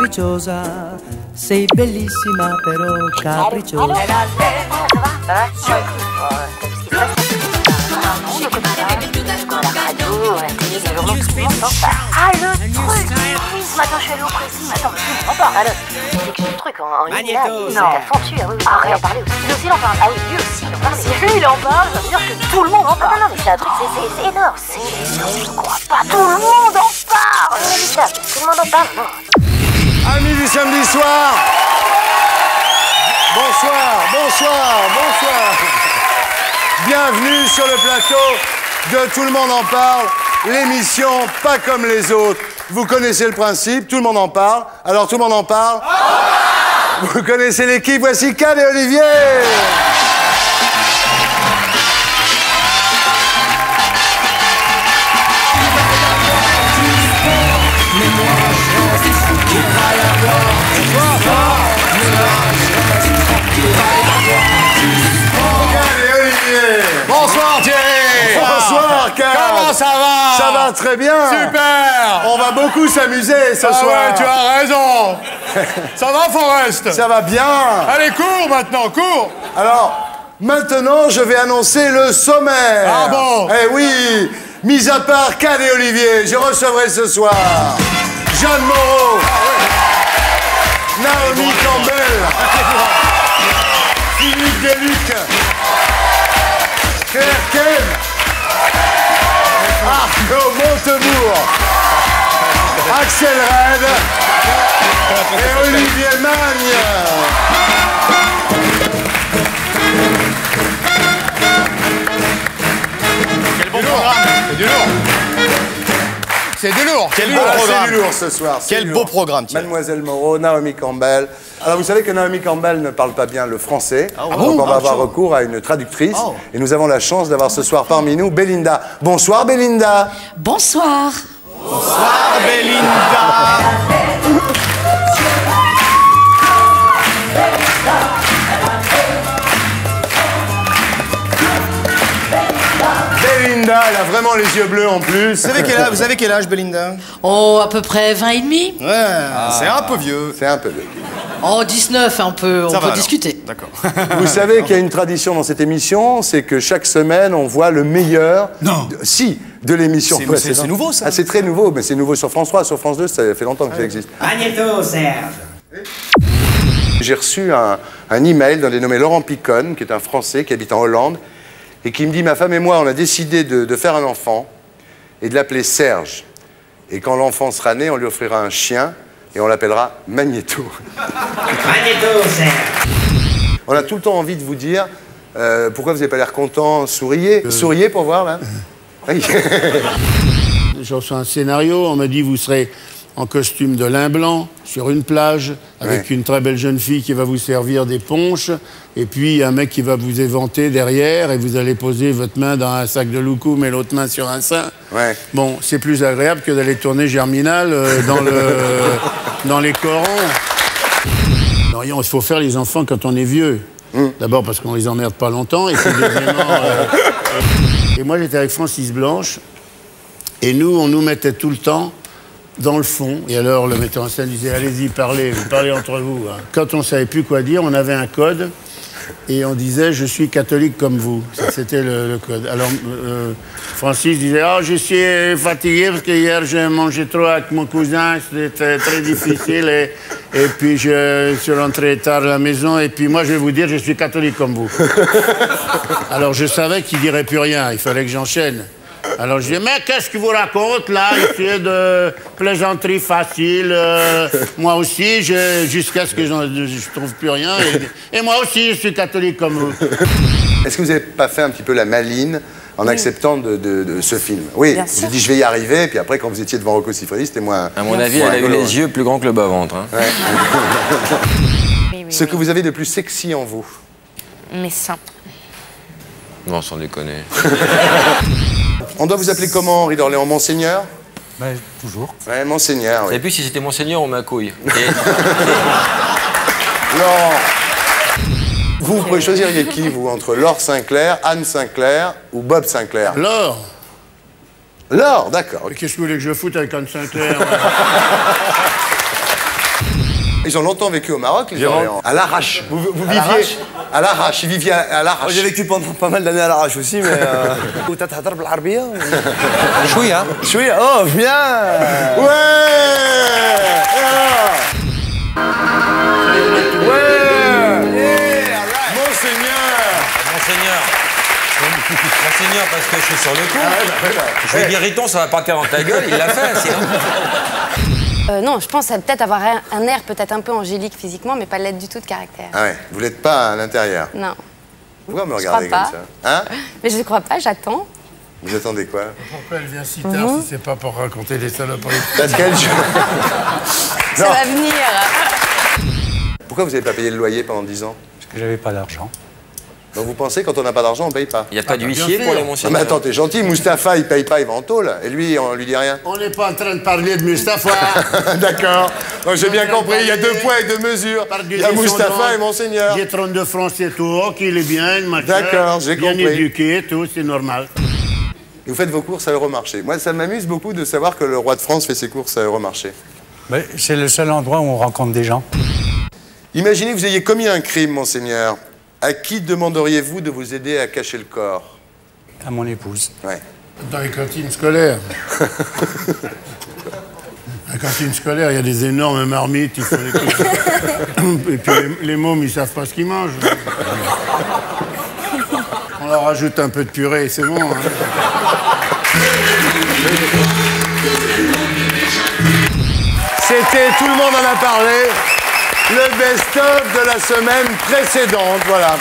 capricciosa, sei bellissima però capricciosa. Ah, le truc je suis allée au pressing. Attends. Alors, c'est que le truc en, en ligne, là, Magnéto, non, c'est- oui, parler aussi. Lui aussi, il en parle. Ah oui, lui aussi, il en parle. Si lui, il en parle, ça veut dire que tout le monde en parle. Ah, non, non, mais c'est un truc, c'est- c'est c'est énorme. C'est énorme, je crois pas. Tout le monde en parle. Tout le monde en parle, non. Amis du samedi soir. Bonsoir, bonsoir, bonsoir. Bienvenue sur le plateau de Tout le monde en parle, l'émission pas comme les autres. Vous connaissez le principe, tout le monde en parle. Alors tout le monde en parle. Vous connaissez l'équipe, voici Cad et Olivier très bien. Super. On va beaucoup s'amuser ce Ah soir. ouais, tu as raison. Ça va Forrest? Ça va bien. Allez, cours maintenant, cours. Alors, maintenant, je vais annoncer le sommaire. Ah bon? Eh oui. Mis à part Cad et Olivier, je recevrai ce soir Jeanne Moreau, Naomi Campbell, Philippe Deluc, Claire Ken, Arnaud Montebourg, Axel Red et Olivier Magne. Quel bon programme C'est du lourd C'est du lourd Quel beau Ah, c'est programme du lourd ce soir. Quel beau programme. Mademoiselle Moreau, Naomi Campbell. Alors vous savez que Naomi Campbell ne parle pas bien le français, donc bon on va Ah, avoir recours à une traductrice. Oh. Et nous avons la chance d'avoir ce soir parmi nous Belinda. Bonsoir Belinda. Bonsoir. Belinda, elle a vraiment les yeux bleus en plus. Vous savez quel âge, vous avez quel âge, Belinda? Oh, à peu près 20 et demi Ouais, c'est un peu vieux. C'est un peu vieux. Oh, 19, on peut, on Ça peut alors. discuter. D'accord. Vous savez qu'il y a une tradition dans cette émission, c'est que chaque semaine, on voit le meilleur. Non. de- si, de l'émission C'est- précédente. c'est- c'est nouveau, ça Ah, c'est très nouveau, mais c'est nouveau sur France 3. Sur France 2, ça fait longtemps que ça existe. Magnéto, Serge. J'ai reçu un, un email d'un dénommé Laurent Picon, qui est un Français qui habite en Hollande, et qui me dit Ma femme et moi, on a décidé de, de faire un enfant et de l'appeler Serge. Et quand l'enfant sera né, on lui offrira un chien et on l'appellera Magneto. Magnéto, Serge. On a tout le temps envie de vous dire euh, pourquoi vous n'avez pas l'air content, souriez. Souriez pour voir là. Oui. J'ai reçu un scénario, on m'a dit vous serez en costume de lin blanc sur une plage avec Ouais. une très belle jeune fille qui va vous servir des ponches et puis un mec qui va vous éventer derrière et vous allez poser votre main dans un sac de loukoum et l'autre main sur un sein. Ouais. Bon, c'est plus agréable que d'aller tourner Germinal euh, dans, le, dans les corons. Non, il faut faire les enfants quand on est vieux. D'abord parce qu'on les emmerde pas longtemps et puis deuxièmement... euh, et moi j'étais avec Francis Blanche et nous, on nous mettait tout le temps dans le fond. Et alors, le metteur en scène disait Allez-y, parlez, vous parlez entre vous. hein. Quand on savait plus quoi dire, on avait un code et on disait Je suis catholique comme vous. Ça, C'était le, code. Alors, euh, Francis disait Ah, je suis fatigué parce que hier, j'ai mangé trop avec mon cousin, c'était très difficile. Et, et puis, je suis rentré tard à la maison. Et puis, moi, je vais vous dire Je suis catholique comme vous. Alors, je savais qu'il dirait plus rien. Il fallait que j'enchaîne. Alors je dis, mais qu'est-ce qu'il vous raconte là Essayez de plaisanterie facile. euh, moi aussi, jusqu'à ce que je ne trouve plus rien. Et, et moi aussi, je suis catholique comme vous. Est-ce que vous n'avez pas fait un petit peu la maline en acceptant de, de- de ce film? Oui, j'ai dit je vais y arriver, puis après quand vous étiez devant Rocco Siffredi, c'était moins. À mon avis, elle a eu les yeux plus grands que le bas-ventre. hein. Oui, oui, Ce que vous avez de plus sexy en vous? Mes seins. Non, sans déconner. On doit vous appeler comment, Henri d'Orléans Monseigneur? Ben, toujours. Ouais, Monseigneur, oui. Et puis si c'était Monseigneur ou ma couille. Et- Non Vous pouvez choisir qui, vous, entre Laure Sinclair, Anne Sinclair ou Bob Sinclair? Alors, Laure, d'accord. qu'est-ce que vous voulez que je foute avec Anne Sinclair Ils ont longtemps vécu au Maroc, les Jérôme. Orléans. À l'arrache. Vous, viviez à l'arrache, ils vivaient à, à l'arrache. J'ai vécu pendant pas mal d'années à l'arrache aussi, mais. Euh, hein, ou t'as t'as l'arabie Chouïa. Chouïa, oh, bien Ouais Ouais Monseigneur Monseigneur Monseigneur, parce que je suis sur le coup. Ah. Bah, bah. Je vais ça va partir dans ta gueule, il l'a fait, sinon. Euh, non, je pense à peut-être avoir un, un air peut-être un peu angélique physiquement, mais pas l'être du tout de caractère. Ah ouais, vous l'êtes pas à l'intérieur. Non. Pourquoi me crois comme pas. ça Hein Mais je ne crois pas, j'attends. Vous attendez quoi Pourquoi elle vient si tard si c'est pas pour raconter des saloperies Parce qu'elle... Ça va venir. Pourquoi vous n'avez pas payé le loyer pendant 10 ans? Parce que j'avais pas d'argent. Donc vous pensez quand on n'a pas d'argent, on paye pas Il n'y a pas bien d'huissier pour les Non mais attends, t'es gentil, Mustapha il paye pas, il va en tôle. Et lui, on lui dit rien. On n'est pas en train de parler de Mustapha. D'accord. Donc, J'ai bien compris, il y a deux points et deux mesures. Il y a Mustapha et Monseigneur. J'ai 32 francs, c'est tout. Ok, il est bien, machin. D'accord, j'ai Bien compris. éduqué, tout, c'est normal. Vous faites vos courses à Euromarché. Moi, ça m'amuse beaucoup de savoir que le roi de France fait ses courses à Euromarché. Mais c'est le seul endroit où on rencontre des gens. Imaginez que vous ayez commis un crime, Monseigneur. À qui demanderiez-vous de vous aider à cacher le corps? À mon épouse. Ouais. Dans les cantines scolaires. La cantine scolaire, il y a des énormes marmites, il faut les Et puis les, les mômes, ils savent pas ce qu'ils mangent. On leur rajoute un peu de purée, c'est bon. hein. C'était Tout le monde en a parlé. Le best-of de la semaine précédente, voilà.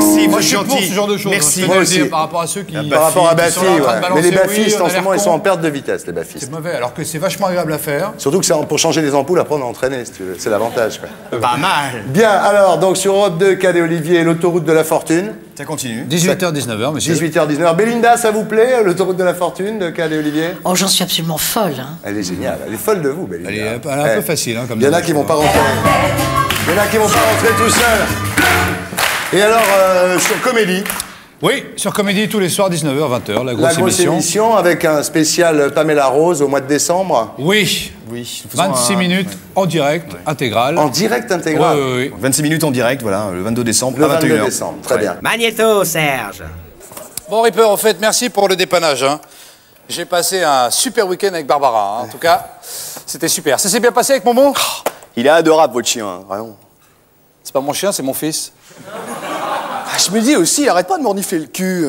Merci, Moi, vous je suis êtes pour gentil. ce genre de choses. Merci. hein, dire, aussi. Par rapport à ceux qui. Par rapport à Bafi, sont en train de ouais. Mais les oui, bafistes, en ce moment, ils sont en perte de vitesse, les bafistes. C'est mauvais, alors que c'est vachement agréable à faire. Surtout que c'est pour changer les ampoules, après on est entraîné, si tu veux. C'est l'avantage, quoi. Pas mal. Bien, alors, donc sur Europe 2, Cadet Olivier, l'autoroute de la fortune. Ça continue. 18h, 19h, monsieur. 18h19. Belinda, ça vous plaît, l'autoroute de la fortune de Cadet Olivier? Oh, j'en suis absolument folle. Hein. Elle est géniale, elle est folle de vous, Belinda. Elle est un peu- elle est un peu Eh. facile, hein, comme Il y en a qui vont pas rentrer. Il y en a qui vont pas rentrer tout seuls. Et alors, euh, sur Comédie, Oui, sur Comédie tous les soirs, 19h, 20h, la grosse, la grosse émission. émission avec un spécial Pamela Rose au mois de décembre. Oui, Oui. faisons 26 un- minutes en direct, intégral. En direct intégral. ouais, ouais. 26 minutes en direct, voilà, le 22 décembre Le à 22 21h. décembre, très bien. Magnéto, Serge. Bon, Ripper, en fait, merci pour le dépannage. hein. J'ai passé un super week-end avec Barbara. hein. En tout cas, c'était super. Ça s'est bien passé avec mon bon Il est adorable, votre chien, hein, vraiment. C'est pas mon chien, c'est mon fils. Ah, je me dis aussi, arrête pas de m'ornifler le cul.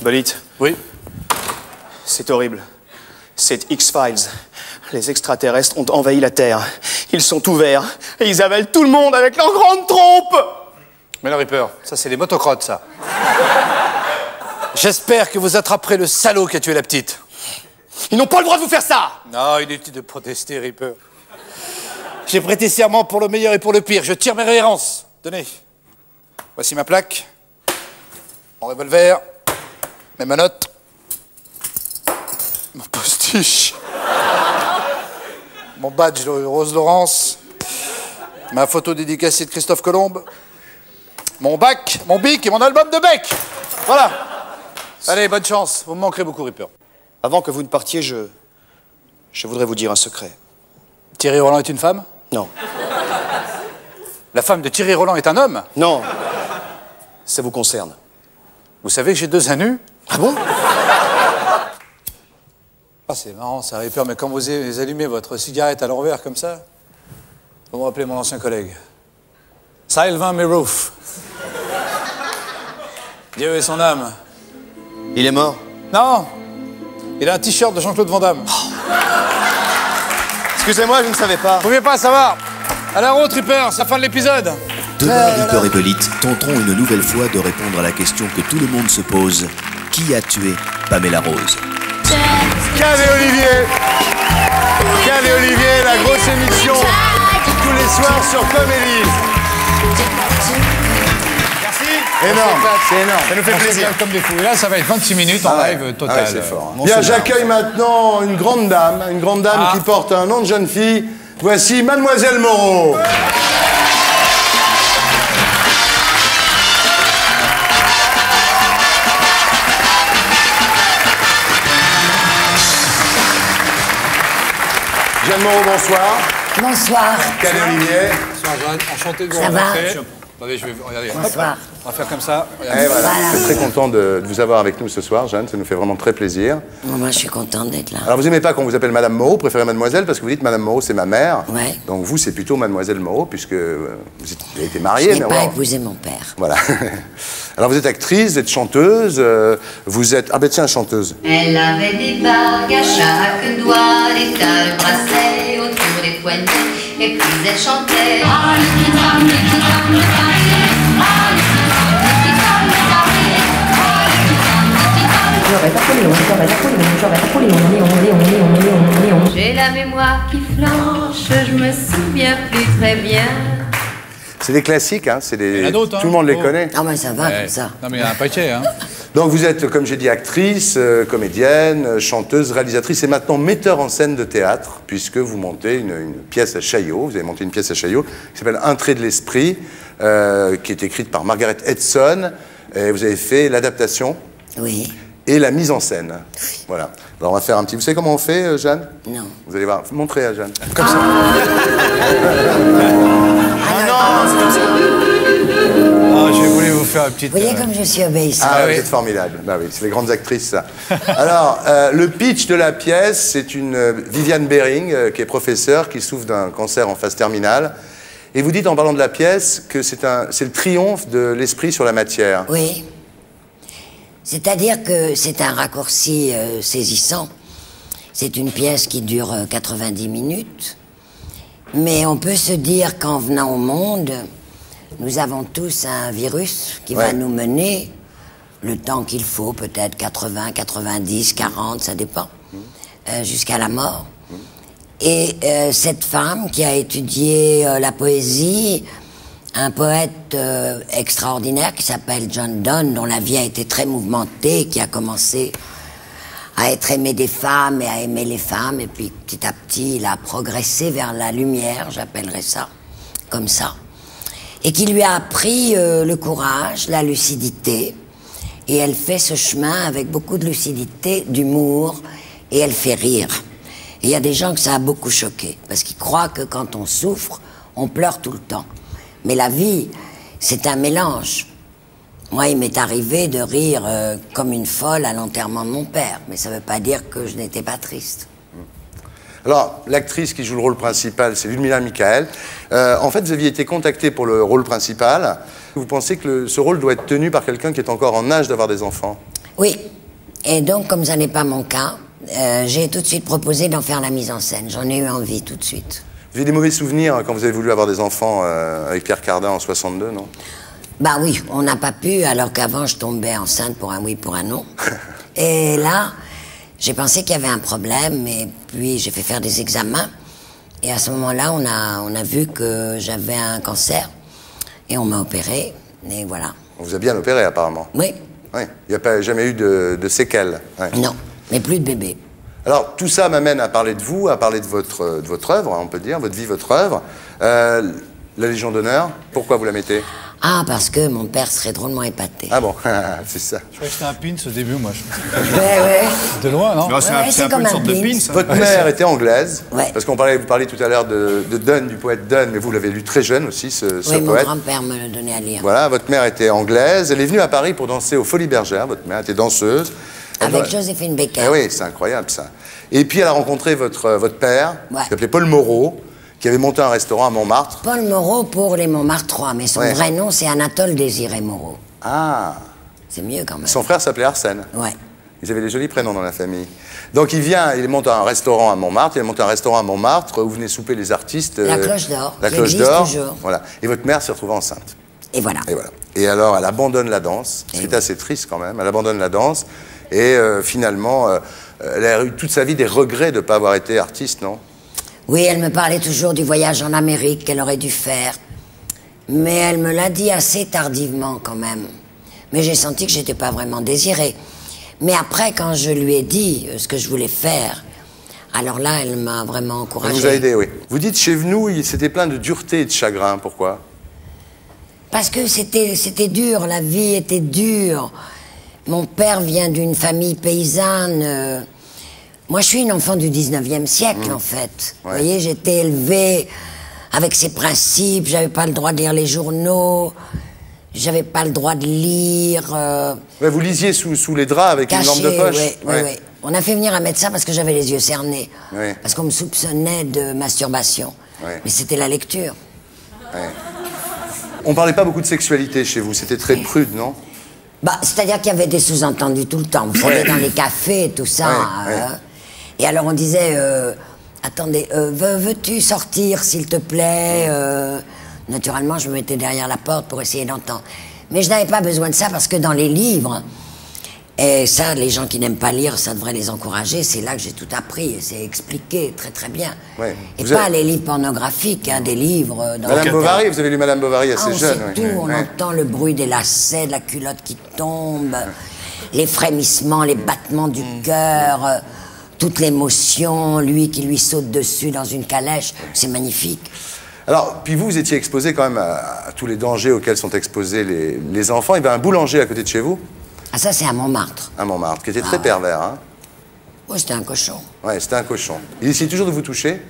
Bolit, Oui. c'est horrible. C'est X-Files. Les extraterrestres ont envahi la Terre. Ils sont ouverts et ils avalent tout le monde avec leurs grandes trompes. Mais là, Ripper, ça, c'est des motocrottes, ça. J'espère que vous attraperez le salaud qui a tué la petite. Ils n'ont pas le droit de vous faire ça. Non, inutile de protester, Ripper. J'ai prêté serment pour le meilleur et pour le pire. Je tire mes révérences. Tenez. Voici ma plaque. Mon revolver. Mes menottes. Mon postiche. Mon badge de Rose Laurence. Ma photo dédicacée de Christophe Colombe. Mon bac, mon bic et mon album de bec. Voilà. Allez, bonne chance. Vous me manquerez beaucoup, Ripper. Avant que vous ne partiez, je. Je voudrais vous dire un secret. Thierry Roland est une femme? Non. La femme de Thierry Roland est un homme? Non. Ça vous concerne. Vous savez que j'ai deux anus? Ah bon? Ah, c'est marrant, ça Ripper, mais quand vous allumez votre cigarette à l'envers comme ça, vous me rappelez mon ancien collègue. Sylvain Merouf. Dieu et son âme. Il est mort? Non Il a un t-shirt de Jean-Claude Van Damme. Excusez-moi, je ne savais pas. Vous pouvez pas savoir À la route, Ripper, c'est la fin de l'épisode. Demain, Ripper et tenteront une nouvelle fois de répondre à la question que tout le monde se pose. Qui a tué Pamela Rose Cave et Olivier Cave et Olivier, la grosse émission tous les soirs sur Comédie. Merci. Énorme, c'est énorme. Ça nous fait plaisir. Comme des fous. Et là, ça va être 26 minutes en Ah ouais. live Ah total. ouais, c'est fort. Mon Bien, j'accueille maintenant une grande dame, une grande dame Ah. qui porte un nom de jeune fille. Voici Mademoiselle Moreau. Jeanne Moreau, bonsoir. Bonsoir. Cadet Olivier. Bonsoir Jeanne, enchanté de vous Ça va rencontrer. Attendez, je vais regardez. hop, Bonsoir. On va faire comme ça. Eh, voilà. Je suis très content de, de vous avoir avec nous ce soir, Jeanne. Ça nous fait vraiment très plaisir. Bon, moi, je suis contente d'être là. Alors, vous aimez pas qu'on vous appelle Madame Moreau, vous préférez Mademoiselle, parce que vous dites Madame Moreau, c'est ma mère. Ouais. Donc, vous, c'est plutôt Mademoiselle Moreau, puisque euh, vous êtes- vous avez été mariée. Je n'ai pas bon. épousé mon père. Voilà. Alors, vous êtes actrice, vous êtes chanteuse, euh, vous êtes. Ah, ben tiens, chanteuse. Elle avait des bagues à chaque doigt, des tas de bracelets autour des poignets, et puis elle chantait. J'ai la mémoire qui flanche, je me souviens plus très bien. C'est des classiques, hein, c'est des... Il y en a d'autres, hein. tout le monde les Oh. connaît. Ah, ben ça va Ouais. comme ça. Non, mais il y en a un paquet, hein. Donc vous êtes, comme j'ai dit, actrice, euh, comédienne, euh, chanteuse, réalisatrice et maintenant metteur en scène de théâtre, puisque vous montez une, une pièce à Chaillot, vous avez monté une pièce à Chaillot qui s'appelle Un trait de l'esprit, euh, qui est écrite par Margaret Edson, et vous avez fait l'adaptation Oui. Et la mise en scène. Voilà. Alors on va faire un petit... Vous savez comment on fait, euh, Jeanne Non. Vous allez voir, montrez à Jeanne. Ah, Ah, je voulais vous faire une petite. Vous voyez euh, comme je suis obéissante. Ah, oui. c'est formidable. Bah oui, c'est les grandes actrices, ça. Alors, euh, le pitch de la pièce, c'est une euh, Viviane Bering, euh, qui est professeure, qui souffre d'un cancer en phase terminale. Et vous dites, en parlant de la pièce, que c'est un, c'est le triomphe de l'esprit sur la matière. Oui. C'est-à-dire que c'est un raccourci euh, saisissant. C'est une pièce qui dure euh, 90 minutes. Mais on peut se dire qu'en venant au monde, nous avons tous un virus qui va nous mener le temps qu'il faut, peut-être 80, 90, 40, ça dépend, euh, jusqu'à la mort. Et euh, cette femme qui a étudié euh, la poésie, un poète euh, extraordinaire qui s'appelle John Donne, dont la vie a été très mouvementée, qui a commencé à être aimé des femmes et à aimer les femmes, et puis petit à petit, il a progressé vers la lumière, j'appellerais ça, comme ça, et qui lui a appris euh, le courage, la lucidité, et elle fait ce chemin avec beaucoup de lucidité, d'humour, et elle fait rire. Et il y a des gens que ça a beaucoup choqué, parce qu'ils croient que quand on souffre, on pleure tout le temps. Mais la vie, c'est un mélange. Moi, il m'est arrivé de rire euh, comme une folle à l'enterrement de mon père, mais ça ne veut pas dire que je n'étais pas triste. Alors, l'actrice qui joue le rôle principal, c'est Ludmila Michael. Euh, en fait, vous aviez été contacté pour le rôle principal. Vous pensez que le- ce rôle doit être tenu par quelqu'un qui est encore en âge d'avoir des enfants? Oui. Et donc, comme ça n'est pas mon cas, euh, j'ai tout de suite proposé d'en faire la mise en scène. J'en ai eu envie tout de suite. Vous avez des mauvais souvenirs quand vous avez voulu avoir des enfants euh, avec Pierre Cardin en 62, non? Bah oui, on n'a pas pu, alors qu'avant je tombais enceinte pour un oui, pour un non. Et là, j'ai pensé qu'il y avait un problème, et puis j'ai fait faire des examens. Et à ce moment-là, on a, on a vu que j'avais un cancer, et on m'a opéré, et voilà. On vous a bien opéré, apparemment. Oui. Oui. Il n'y a pas, jamais eu de, de séquelles. Ouais. Non, mais plus de bébé. Alors, tout ça m'amène à parler de vous, à parler de votre, euh, de votre œuvre, hein, on peut dire, votre vie, votre œuvre. Euh, la Légion d'honneur, pourquoi vous la mettez? Ah, parce que mon père serait drôlement épaté. Ah bon, c'est ça. Je croyais que c'était un pin au début, moi. Ouais, ouais. De loin, non? Non, c'est Ouais, un peu une un sorte de hein. Votre mère était anglaise, Ouais. parce qu'on parlait, vous parliez tout à l'heure de, de Donne, du poète Donne, mais vous l'avez lu très jeune aussi, ce, ce Oui, mon poète. grand-père me le donnait à lire. Voilà, votre mère était anglaise, elle est venue à Paris pour danser aux Folies Bergères, votre mère était danseuse. Elle Avec doit- Joséphine Baker. Eh oui, c'est incroyable ça. Et puis elle a rencontré votre, euh, votre père, Ouais. qui s'appelait Paul Moreau, qui avait monté un restaurant à Montmartre. Paul Moreau pour les Montmartrois, mais son Ouais. vrai nom c'est Anatole Désiré Moreau. Ah, C'est mieux quand même. son frère s'appelait Arsène. Ouais. Ils avaient des jolis prénoms dans la famille. Donc il vient, il monte un restaurant à Montmartre, il monte un restaurant à Montmartre où venez souper les artistes. La euh, Cloche d'Or, La Cloche d'Or. Voilà. Et votre mère s'est retrouvée enceinte. Et voilà. Et voilà. Et alors, elle abandonne la danse. C'est oui. assez triste quand même. Elle abandonne la danse. Et euh, finalement, euh, elle a eu toute sa vie des regrets de ne pas avoir été artiste, non? Oui, elle me parlait toujours du voyage en Amérique qu'elle aurait dû faire. Mais elle me l'a dit assez tardivement quand même. Mais j'ai senti que j'étais pas vraiment désirée. Mais après, quand je lui ai dit euh, ce que je voulais faire, alors là, elle m'a vraiment Elle encouragée. vous a aidé, oui. Vous dites chez nous, c'était plein de dureté et de chagrin. Pourquoi? Parce que c'était, c'était dur, la vie était dure. Mon père vient d'une famille paysanne. euh, Moi, je suis une enfant du 19e siècle, en fait. Vous voyez, j'étais élevée avec ces principes. J'avais pas le droit de lire les journaux. J'avais pas le droit de lire. euh, Ouais, vous lisiez sous, sous les draps avec une lampe de caché, poche ouais, ouais, Ouais. On a fait venir un médecin parce que j'avais les yeux cernés. Parce qu'on me soupçonnait de masturbation. Mais c'était la lecture. On parlait pas beaucoup de sexualité chez vous, c'était très prude, non? Bah, c'est-à-dire qu'il y avait des sous-entendus tout le temps. Vous savez, dans les cafés et tout ça. Ouais, ouais. euh, Et alors on disait, euh, attendez, euh, veux- veux-tu sortir, s'il te plaît Euh, Naturellement, je me mettais derrière la porte pour essayer d'entendre. Mais je n'avais pas besoin de ça parce que dans les livres, et ça, les gens qui n'aiment pas lire, ça devrait les encourager. C'est là que j'ai tout appris c'est expliqué très très bien. Ouais. Et Vous pas avez- les livres pornographiques, hein, des livres. euh, Dans Madame Bovary, vous avez lu Madame Bovary ah, assez on jeune. sait ouais. tout, on entend le bruit des lacets, de la culotte qui tombe, les frémissements, les battements du Mm. cœur, euh, toute l'émotion, lui qui lui saute dessus dans une calèche, c'est magnifique. Alors, puis vous, vous étiez exposé quand même à, à tous les dangers auxquels sont exposés les, les enfants. Il y avait un boulanger à côté de chez vous, Ah ça c'est à Montmartre. à Montmartre, qui était très Ah. pervers. Hein Oui, c'était un cochon. ouais, c'était un cochon. Il essayait toujours de vous toucher.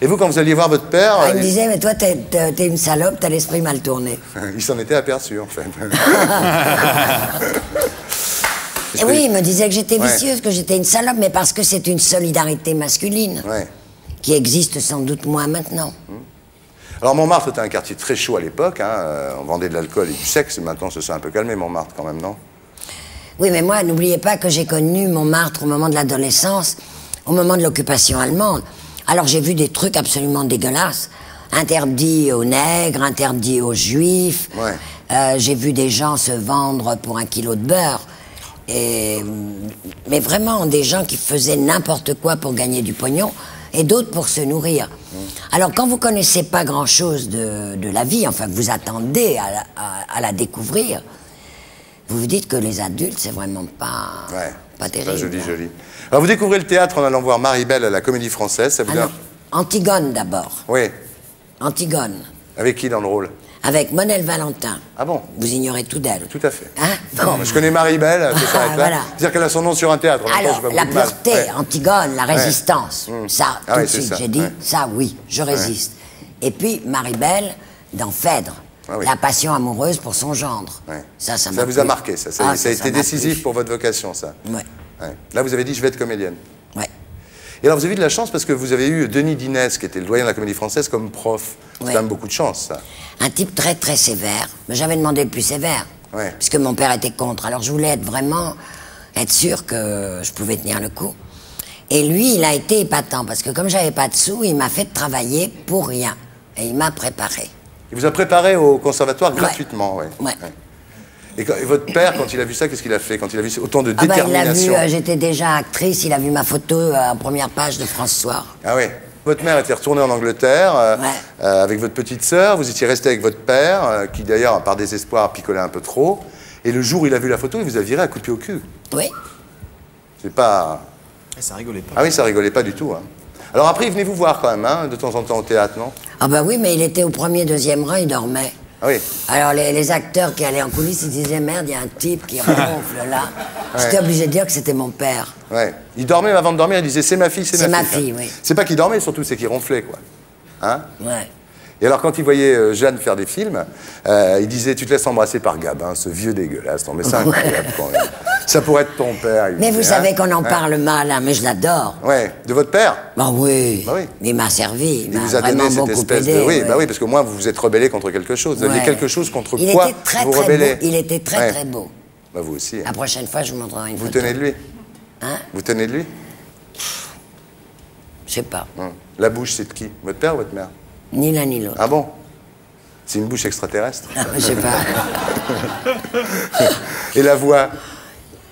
Et vous, quand vous alliez voir votre père, Ah, il me euh, disait, mais toi t'es t'es une salope, t'as l'esprit mal tourné. il s'en était aperçu, en fait. Et oui, il me disait que j'étais Ouais. vicieuse, que j'étais une salope, mais parce que c'est une solidarité masculine Ouais. qui existe sans doute moins maintenant. Alors, Montmartre était un quartier très chaud à l'époque. hein, euh, On vendait de l'alcool et du sexe. Maintenant, ça s'est un peu calmé, Montmartre, quand même, non? Oui, mais moi, n'oubliez pas que j'ai connu Montmartre au moment de l'adolescence, au moment de l'occupation allemande. Alors j'ai vu des trucs absolument dégueulasses, interdits aux nègres, interdits aux juifs. Ouais. Euh, j'ai vu des gens se vendre pour un kilo de beurre. Et, mais vraiment, des gens qui faisaient n'importe quoi pour gagner du pognon et d'autres pour se nourrir. Alors, quand vous connaissez pas grand-chose de, de la vie, enfin, que vous attendez à la, à- à la découvrir, vous vous dites que les adultes, c'est vraiment pas, Ouais. pas Pas terrible. joli, joli. Alors, vous découvrez le théâtre en allant voir Marie-Belle à la Comédie Française. Ça vous Ah non, Antigone d'abord. Oui. Antigone. Avec qui dans le rôle? Avec Monel Valentin. Ah bon? Vous ignorez tout d'elle. Tout à fait. Hein? Non, mais je connais Marie-Belle, ça s'arrête là. voilà. C'est-à-dire qu'elle a son nom sur un théâtre. Alors, pas la pureté, Ouais. Antigone, la résistance. Mm. Ça, Ah tout de suite, j'ai dit, ça, oui, je résiste. Et puis, Marie-Belle, dans Phèdre, Ah oui. la passion amoureuse pour son gendre. Ouais. Ça, ça, Ça vous a marqué, ça. Ça, Ah, ça a été décisif pour votre vocation, ça. Ouais. Ouais. Là, vous avez dit, je vais être comédienne. Ouais. Et alors, vous avez eu de la chance parce que vous avez eu Denis Dinès, qui était le doyen de la comédie française, comme prof. C'est quand même beaucoup de chance, ça. Un type très très sévère, mais j'avais demandé le plus sévère, puisque mon père était contre. Alors je voulais être vraiment, être sûr que je pouvais tenir le coup. Et lui, il a été épatant, parce que comme j'avais pas de sous, il m'a fait travailler pour rien. Et il m'a préparé. Il vous a préparé au conservatoire gratuitement, ouais. Ouais. Et, quand- et votre père, quand il a vu ça, qu'est-ce qu'il a fait Quand il a vu autant de Ah bah, il a détermination vu, euh, j'étais déjà actrice, il a vu ma photo euh, en première page de François. Ah oui. Votre mère était retournée en Angleterre euh, euh, avec votre petite sœur. Vous étiez resté avec votre père, euh, qui d'ailleurs, par désespoir, picolait un peu trop. Et le jour où il a vu la photo, il vous a viré à coup de pied au cul. Oui. C'est pas. Ça rigolait pas. Ah oui, ça rigolait pas du tout. hein. Alors après, il venait vous voir quand même, hein, de temps en temps au théâtre, non? Ah bah oui, mais il était au premier, deuxième rang, il dormait. Ah oui. Alors les, les acteurs qui allaient en coulisses, ils disaient merde, il y a un type qui ronfle là. Ouais. J'étais obligé de dire que c'était mon père. Ouais. Il dormait avant de dormir, il disait c'est ma fille, c'est C'est ma ma fille. fille, oui. C'est pas qu'il dormait surtout, c'est qu'il ronflait, quoi. Hein? Ouais. Et alors, quand il voyait euh, Jeanne faire des films, euh, il disait Tu te laisses embrasser par Gabin, ce vieux dégueulasse. Non, mais c'est incroyable quand même. Ça pourrait être ton père. Mais vous savez hein. qu'on en parle mal, hein, mais je l'adore. Ouais, de votre père Bah oui. Bah oui. Il m'a servi. Il vous a donné cette espèce aidé. de. Oui, ouais. bah oui, parce que moi, vous vous êtes rebellé contre quelque chose. Vous aviez Ouais. quelque chose contre Il quoi était très vous très rebellez. beau. Il était très Ouais. très beau. Bah vous aussi. hein. La prochaine fois, je vous montrerai une Vous photo. tenez de lui Hein Vous tenez de lui Je sais pas. Hum. La bouche, c'est de qui? Votre père ou votre mère? Ni l'un ni l'autre. Ah bon? C'est une bouche extraterrestre Je sais pas. Et la voix?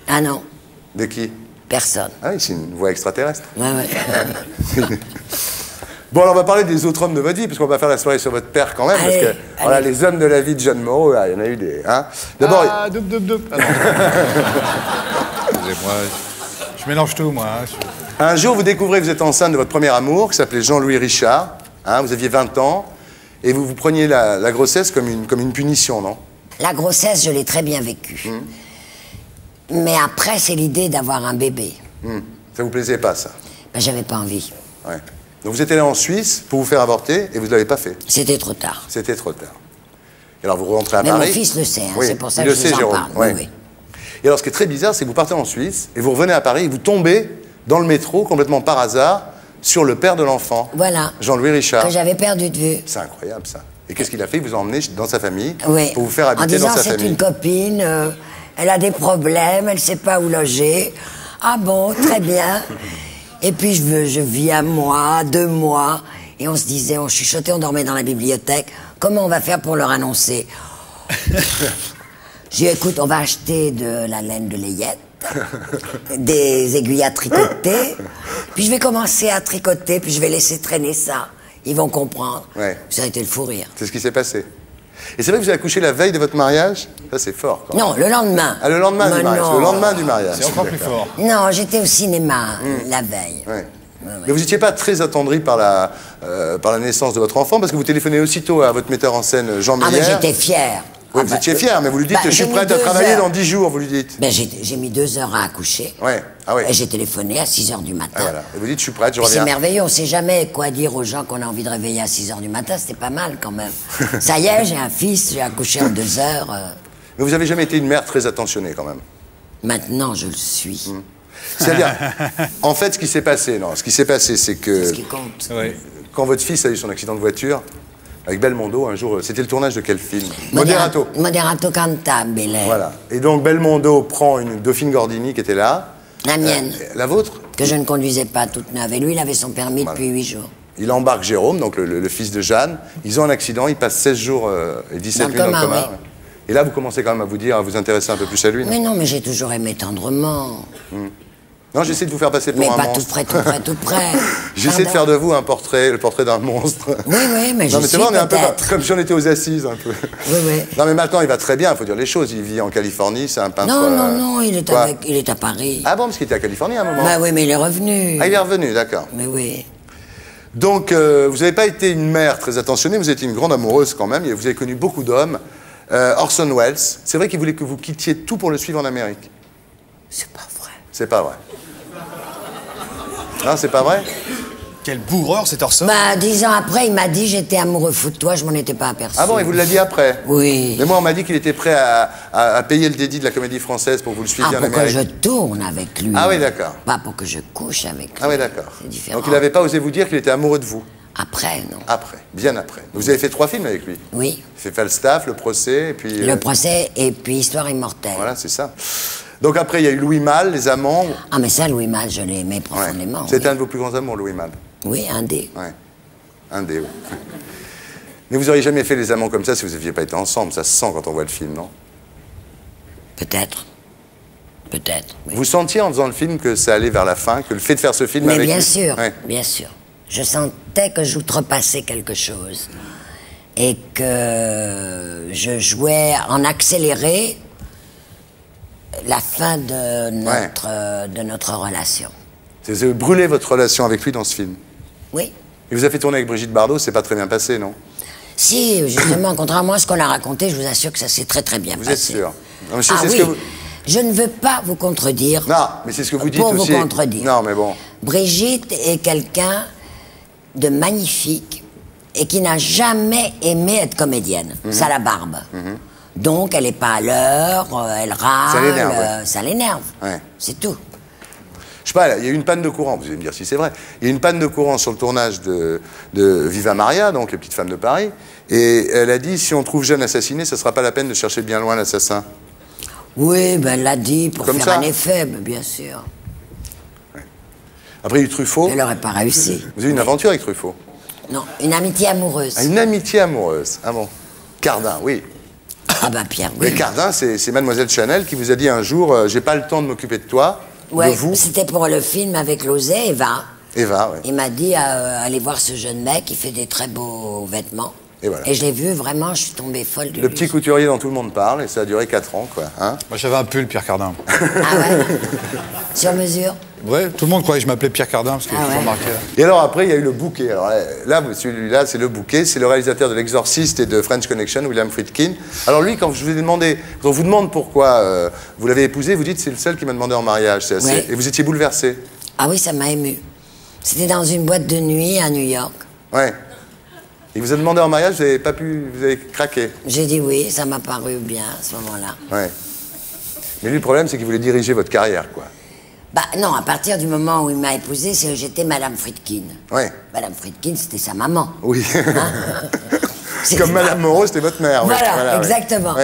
Ah non, de qui? Personne. Ah oui, c'est une voix extraterrestre. Ouais, ouais. Bon, alors on va parler des autres hommes de votre vie, parce qu'on va faire la soirée sur votre père quand même, Allez, parce que voilà, les hommes de la vie de Jeanne Moreau, ah, il y en a eu des. Hein D'abord, Ah, doup, doup, doup. Ah. Excusez-moi, je mélange tout, moi. hein. un jour, vous découvrez que vous êtes enceinte de votre premier amour, qui s'appelait Jean-Louis Richard. Hein, vous aviez 20 ans, et vous vous preniez la, la grossesse comme une, comme une punition, non? La grossesse, je l'ai très bien vécue. Mais après, c'est l'idée d'avoir un bébé. Hum. Ça vous plaisait pas, ça? Ben, J'avais pas envie. Ouais. Donc vous êtes allé en Suisse pour vous faire avorter et vous ne l'avez pas fait? C'était trop tard. C'était trop tard. Et alors vous rentrez à Mais mon Paris? fils le sait, hein, Oui, c'est pour ça il que le je sait, vous en Jérôme. parle. Ouais. Oui, oui. Et alors ce qui est très bizarre, c'est que vous partez en Suisse et vous revenez à Paris et vous tombez dans le métro complètement par hasard sur le père de l'enfant. Voilà. Jean-Louis Richard. Que j'avais perdu de vue. C'est incroyable ça. Et qu'est-ce qu'il a fait? Il vous a emmené dans sa famille Oui. pour vous faire en habiter disant dans sa c'est famille. une copine, euh, elle a des problèmes, elle sait pas où loger. Ah bon, très bien. Et puis je, veux- je vis un mois, deux mois, et on se disait, on chuchotait, on dormait dans la bibliothèque. Comment on va faire pour leur annoncer? J'ai dit, écoute, on va acheter de la laine de layette, des aiguilles à tricoter, puis je vais commencer à tricoter, puis je vais laisser traîner ça. Ils vont comprendre. Ouais. Ça a été le fou rire. C'est ce qui s'est passé. Et c'est vrai que vous avez accouché la veille de votre mariage? Ça c'est fort. Quand. Non, le lendemain. Ah, le lendemain du mariage. non. Le lendemain du mariage. C'est encore plus fort. Non, j'étais au cinéma Hmm. la veille. Ouais. Mais vous n'étiez pas très attendri par la, euh, par la naissance de votre enfant parce que vous téléphonez aussitôt à votre metteur en scène Jean Ah, Meyer. mais j'étais fière. Oui, Ah, vous bah, étiez fier, mais vous lui dites bah, je suis prête à travailler heures. dans 10 jours, vous lui dites. Ben, j'ai mis deux heures à accoucher. Ouais. Ah ouais. Et j'ai téléphoné à 6 heures du matin. Ah, voilà. Et vous dites je suis prête, je Puis C'est reviens. merveilleux, on sait jamais quoi dire aux gens qu'on a envie de réveiller à 6 heures du matin, c'était pas mal quand même. Ça y est, j'ai un fils, j'ai accouché en deux heures. euh, Mais vous n'avez jamais été une mère très attentionnée quand même. maintenant, je le suis. Hmm. C'est-à-dire, en fait, ce qui s'est passé, non, ce qui s'est passé, c'est que C'est ce qui compte? quand votre fils a eu son accident de voiture avec Belmondo, un jour, euh, c'était le tournage de quel film? Moderato. Moderato cantabile. Voilà. Et donc Belmondo prend une Dauphine Gordini qui était là. La mienne. Euh, la vôtre? Que je ne conduisais pas toute neuve. Et lui, il avait son permis depuis 8 jours. Il embarque Jérôme, donc le, le- le fils de Jeanne. Ils ont un accident, ils passent 16 jours euh, et 17 Dans le nuits dans le coma, oui. Et là, vous commencez quand même à vous dire, à vous intéresser un peu plus à lui. non? Mais non, mais j'ai toujours aimé tendrement. Non, j'essaie de vous faire passer pour Mais un pas monstre. tout près, tout près, tout près. J'essaie de faire de vous un portrait, le portrait d'un monstre. Oui, oui, mais je non, mais c'est vrai, on est un peu comme si on était aux assises, un peu. Oui, oui. Non, mais maintenant, il va très bien, il faut dire les choses. Il vit en Californie, c'est un peintre. Non, non, euh, non, il est, quoi avec, il est à Paris. Ah bon, parce qu'il était à Californie à un moment Bah oui, mais il est revenu. Ah, il est revenu, d'accord. Mais oui. Donc, euh, vous n'avez pas été une mère très attentionnée, vous étiez une grande amoureuse quand même, et vous avez connu beaucoup d'hommes. Euh, Orson Welles, c'est vrai qu'il voulait que vous quittiez tout pour le suivre en Amérique. C'est pas vrai. C'est pas vrai. Non, c'est pas vrai? Quel bourreur cet Orson Bah, dix ans après, il m'a dit j'étais amoureux fou de toi, je m'en étais pas aperçu. Ah bon, il vous l'a dit après? Oui. Mais moi, on m'a dit qu'il était prêt à, à- à payer le dédit de la comédie française pour que vous le Ah, suiviez en pour que Amérique. je tourne avec lui. Ah oui, d'accord. Pas pour que je couche avec lui. Ah oui, d'accord. C'est différent. Donc il n'avait pas osé vous dire qu'il était amoureux de vous? Après, non. Après, bien après. Vous avez fait trois films avec lui? Oui. Il fait Falstaff, Le Procès, et puis... euh, Le procès et puis Histoire immortelle. Voilà, c'est ça. Donc après, il y a eu Louis Malle, Les Amants. Ah, mais ça, Louis Malle, je l'ai aimé Ouais. profondément. C'était oui. un de vos plus grands amours, Louis Malle. Oui, un des. Ouais. Un des, oui. Mais vous auriez jamais fait Les Amants comme ça si vous n'aviez pas été ensemble. Ça se sent quand on voit le film, non? Peut-être. Peut-être. oui. Vous sentiez en faisant le film que ça allait vers la fin, que le fait de faire ce film Mais avec bien lui- sûr, Ouais. bien sûr. Je sentais que j'outrepassais quelque chose. Et que je jouais en accéléré la fin de notre, euh, de notre relation. C'est- Vous avez brûlé votre relation avec lui dans ce film. Oui. Il vous a fait tourner avec Brigitte Bardot, c'est pas très bien passé, non? Si, justement, contrairement à ce qu'on a raconté, je vous assure que ça s'est très très bien Vous êtes passé. sûr? Non, monsieur, ah c'est ce oui, que vous- je ne veux pas vous contredire. Non, mais c'est ce que vous dites Pour aussi. vous contredire. Non, mais bon. Brigitte est quelqu'un de magnifique et qui n'a jamais aimé être comédienne. Mhm. Ça la barbe. Donc, elle n'est pas à l'heure, euh, elle râle. Ça l'énerve, euh, ouais. ça l'énerve. Ouais. C'est tout. Je sais pas, il y a eu une panne de courant, vous allez me dire si c'est vrai. Il y a eu une panne de courant sur le tournage de, de Viva Maria, donc Les Petites Femmes de Paris, et elle a dit si on trouve Jeanne assassinée, ça sera pas la peine de chercher bien loin l'assassin. Oui, ben, elle l'a dit pour Comme faire ça un effet, mais bien sûr. Après, il y a eu Truffaut. Elle n'aurait pas réussi. Vous avez eu une aventure avec Truffaut Non, une amitié amoureuse. Ah, Une amitié amoureuse. Ah bon Cardin, oui. Ah bah Pierre, Mais oui. Cardin, c'est Mademoiselle Chanel qui vous a dit un jour euh, j'ai pas le temps de m'occuper de toi, Ouais, de vous. c'était pour le film avec Lozé, Eva. Eva, ouais. Il m'a dit euh, allez voir ce jeune mec, il fait des très beaux vêtements. Et voilà. je l'ai vu, vraiment, je suis tombée folle de Le lui. petit couturier dont tout le monde parle, et ça a duré 4 ans, quoi. Hein Moi, j'avais un pull, Pierre Cardin. Sur mesure Ouais, tout le monde croyait que je m'appelais Pierre Cardin parce qu'il Ah ouais. marqué. Et alors après, il y a eu le bouquet. Alors là, là, celui-là, c'est le bouquet. C'est le réalisateur de L'Exorciste et de French Connection, William Friedkin. Alors lui, quand je vous ai demandé, quand on vous demande pourquoi euh, vous l'avez épousé, vous dites c'est le seul qui m'a demandé en mariage. C'est assez- Ouais. Et vous étiez bouleversé. Ah oui, ça m'a ému. C'était dans une boîte de nuit à New York. Ouais. Il vous a demandé en mariage, vous avez pas pu. Vous avez craqué. J'ai dit oui, ça m'a paru bien à ce moment-là. Ouais. Mais lui, le problème, c'est qu'il voulait diriger votre carrière, quoi. Bah non, à partir du moment où il m'a épousée, c'est- j'étais Madame Friedkin. Ouais. Madame Friedkin, c'était sa maman. Oui. C'est- Comme Madame Moreau, c'était votre mère. Voilà, exactement.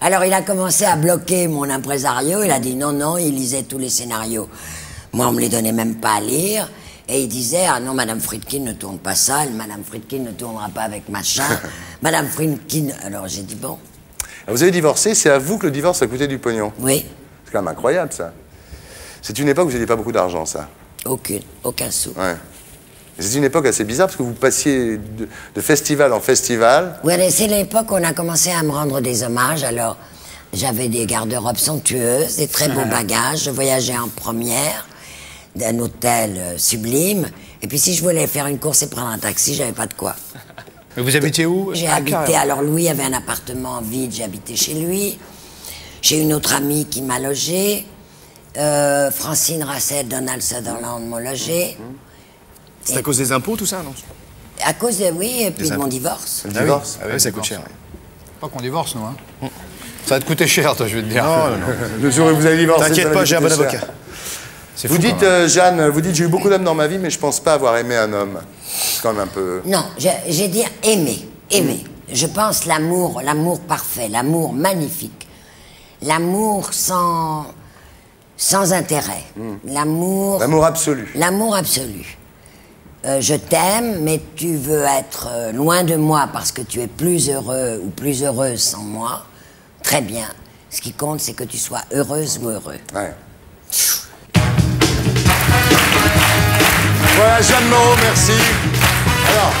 Alors il a commencé à bloquer mon impresario. Il a dit non, non, il lisait tous les scénarios. Moi, on me les donnait même pas à lire. Et il disait, ah non, Madame Friedkin ne tourne pas ça, Madame Friedkin ne tournera pas avec machin. Madame Friedkin. Alors j'ai dit, bon, Vous avez divorcé, c'est à vous que le divorce a coûté du pognon. Oui. C'est quand même incroyable, ça. C'est une époque où vous n'aviez pas beaucoup d'argent, ça. aucune, aucun sou. Ouais. C'est une époque assez bizarre parce que vous passiez de, de festival en festival. Oui, mais c'est l'époque où on a commencé à me rendre des hommages. Alors, j'avais des garde-robes somptueuses, des très beaux bagages. Je voyageais en première d'un hôtel euh, sublime. Et puis, si je voulais faire une course et prendre un taxi, j'avais pas de quoi. Mais vous habitiez où? J'ai Ah, habité. carrément. Alors, Louis avait un appartement vide, j'ai habité chez lui. J'ai une autre amie qui m'a logé. Euh, Francine Rasset, Donald Sutherland m'ont logé. C'est à cause des impôts, tout ça, non? À cause de, oui, et puis Des de mon impôts. divorce. Le divorce Ah oui, ça coûte cher. Pas qu'on divorce, nous, hein. Ça va te coûter cher, toi, je vais te dire. Non, non, non. Le jour où vous allez divorcer, T'inquiète va pas, vous j'ai un coûter bon cher. avocat. C'est Vous fou, dites, quand même. euh, Jeanne, vous dites, j'ai eu beaucoup d'hommes dans ma vie, mais je pense pas avoir aimé un homme. C'est quand même un peu. Non, j'ai j'ai dit aimer, aimer. Je pense l'amour, l'amour parfait, l'amour magnifique, l'amour sans sans intérêt, l'amour. L'amour absolu. L'amour absolu. Euh, je t'aime, mais tu veux être euh, loin de moi parce que tu es plus heureux ou plus heureuse sans moi. Très bien. Ce qui compte, c'est que tu sois heureuse ou heureux. Ouais. Voilà, Jeanne Moreau, merci. Alors,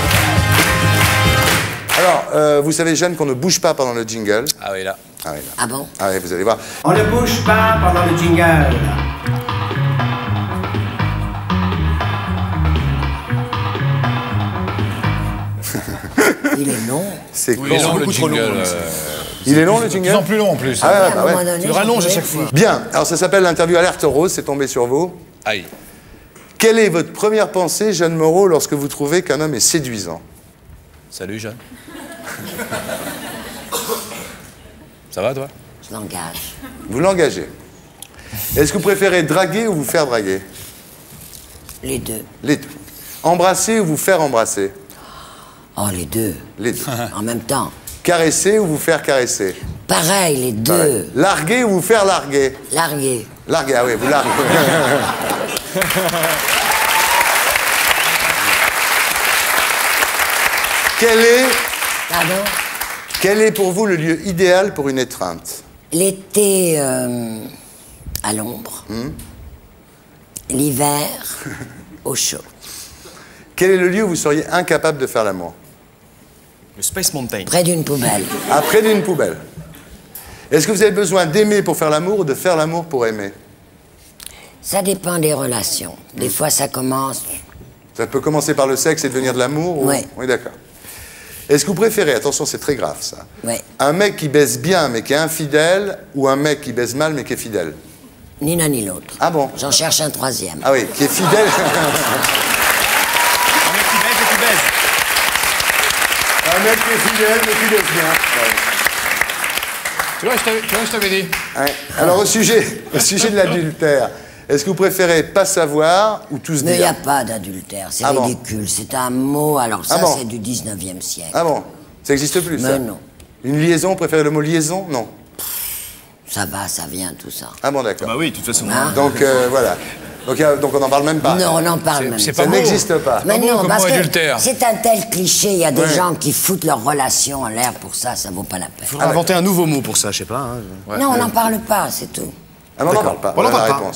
alors euh, vous savez, Jeanne, qu'on ne bouge pas pendant le jingle. Ah oui, là. Ah oui, là. Ah bon Ah oui, vous allez voir. On ne bouge pas pendant le jingle. Il est long. C'est Oui, il est con. long, le jingle. euh, Il est long le jingle De plus en plus long, en plus. Ah, bah ouais. donné, Tu le rallonges à chaque fois. Bien, alors ça s'appelle l'interview Alerte Rose, c'est tombé sur vous. Aïe. Quelle est votre première pensée, Jeanne Moreau, lorsque vous trouvez qu'un homme est séduisant? Salut, Jeanne. Ça va, toi? Je l'engage. Vous l'engagez. Est-ce que vous préférez draguer ou vous faire draguer? Les deux. Les deux. Embrasser ou vous faire embrasser? Oh, les deux. Les deux. En même temps. Caresser ou vous faire caresser? Pareil, les deux. Larguer ou vous faire larguer? Larguer. Larguer, ah oui, vous larguez. Quel est, Pardon quel est pour vous le lieu idéal pour une étreinte? L'été euh, à l'ombre. Hmm? L'hiver au chaud. Quel est le lieu où vous seriez incapable de faire l'amour? Le Space Mountain. Près d'une poubelle. Après d'une poubelle. Est-ce que vous avez besoin d'aimer pour faire l'amour ou de faire l'amour pour aimer? Ça dépend des relations. Des fois, ça commence. Ça peut commencer par le sexe et devenir de l'amour ou- Ouais. Oui, d'accord. Est-ce que vous préférez, attention, c'est très grave ça, Ouais. un mec qui baisse bien mais qui est infidèle ou un mec qui baisse mal mais qui est fidèle? Ni l'un ni l'autre. Ah bon? J'en cherche un troisième. Ah oui, qui est fidèle. un mec qui est fidèle mais qui baisse bien. Ouais. Tu vois, je t'avais- tu vois, je t'avais dit. Ouais. Alors au sujet, au sujet de l'adultère, est-ce que vous préférez pas savoir ou tous Mais il n'y dire a pas d'adultère. C'est Ah bon ridicule. C'est un mot. Alors, ça, Ah bon c'est du 19e siècle. Ah bon Ça n'existe plus ça Mais non. Une liaison, vous préférez le mot liaison? Non. Ça va, ça vient, tout ça. Ah bon, d'accord. Bah oui, de toute façon. Hein Donc euh, voilà. Donc, euh, donc on n'en parle même pas. Non, on n'en parle même c'est pas. Ça n'existe pas. Mais non, comme parce que c'est un tel cliché. Il y a des Ouais. gens qui foutent leur relation en l'air pour ça. Ça vaut pas la peine. Ah, Faudrait inventer un nouveau mot pour ça, je sais pas. hein. non, on n'en parle pas, c'est tout. Ah non, on n'en parle pas. On n'en Voilà la parle pas.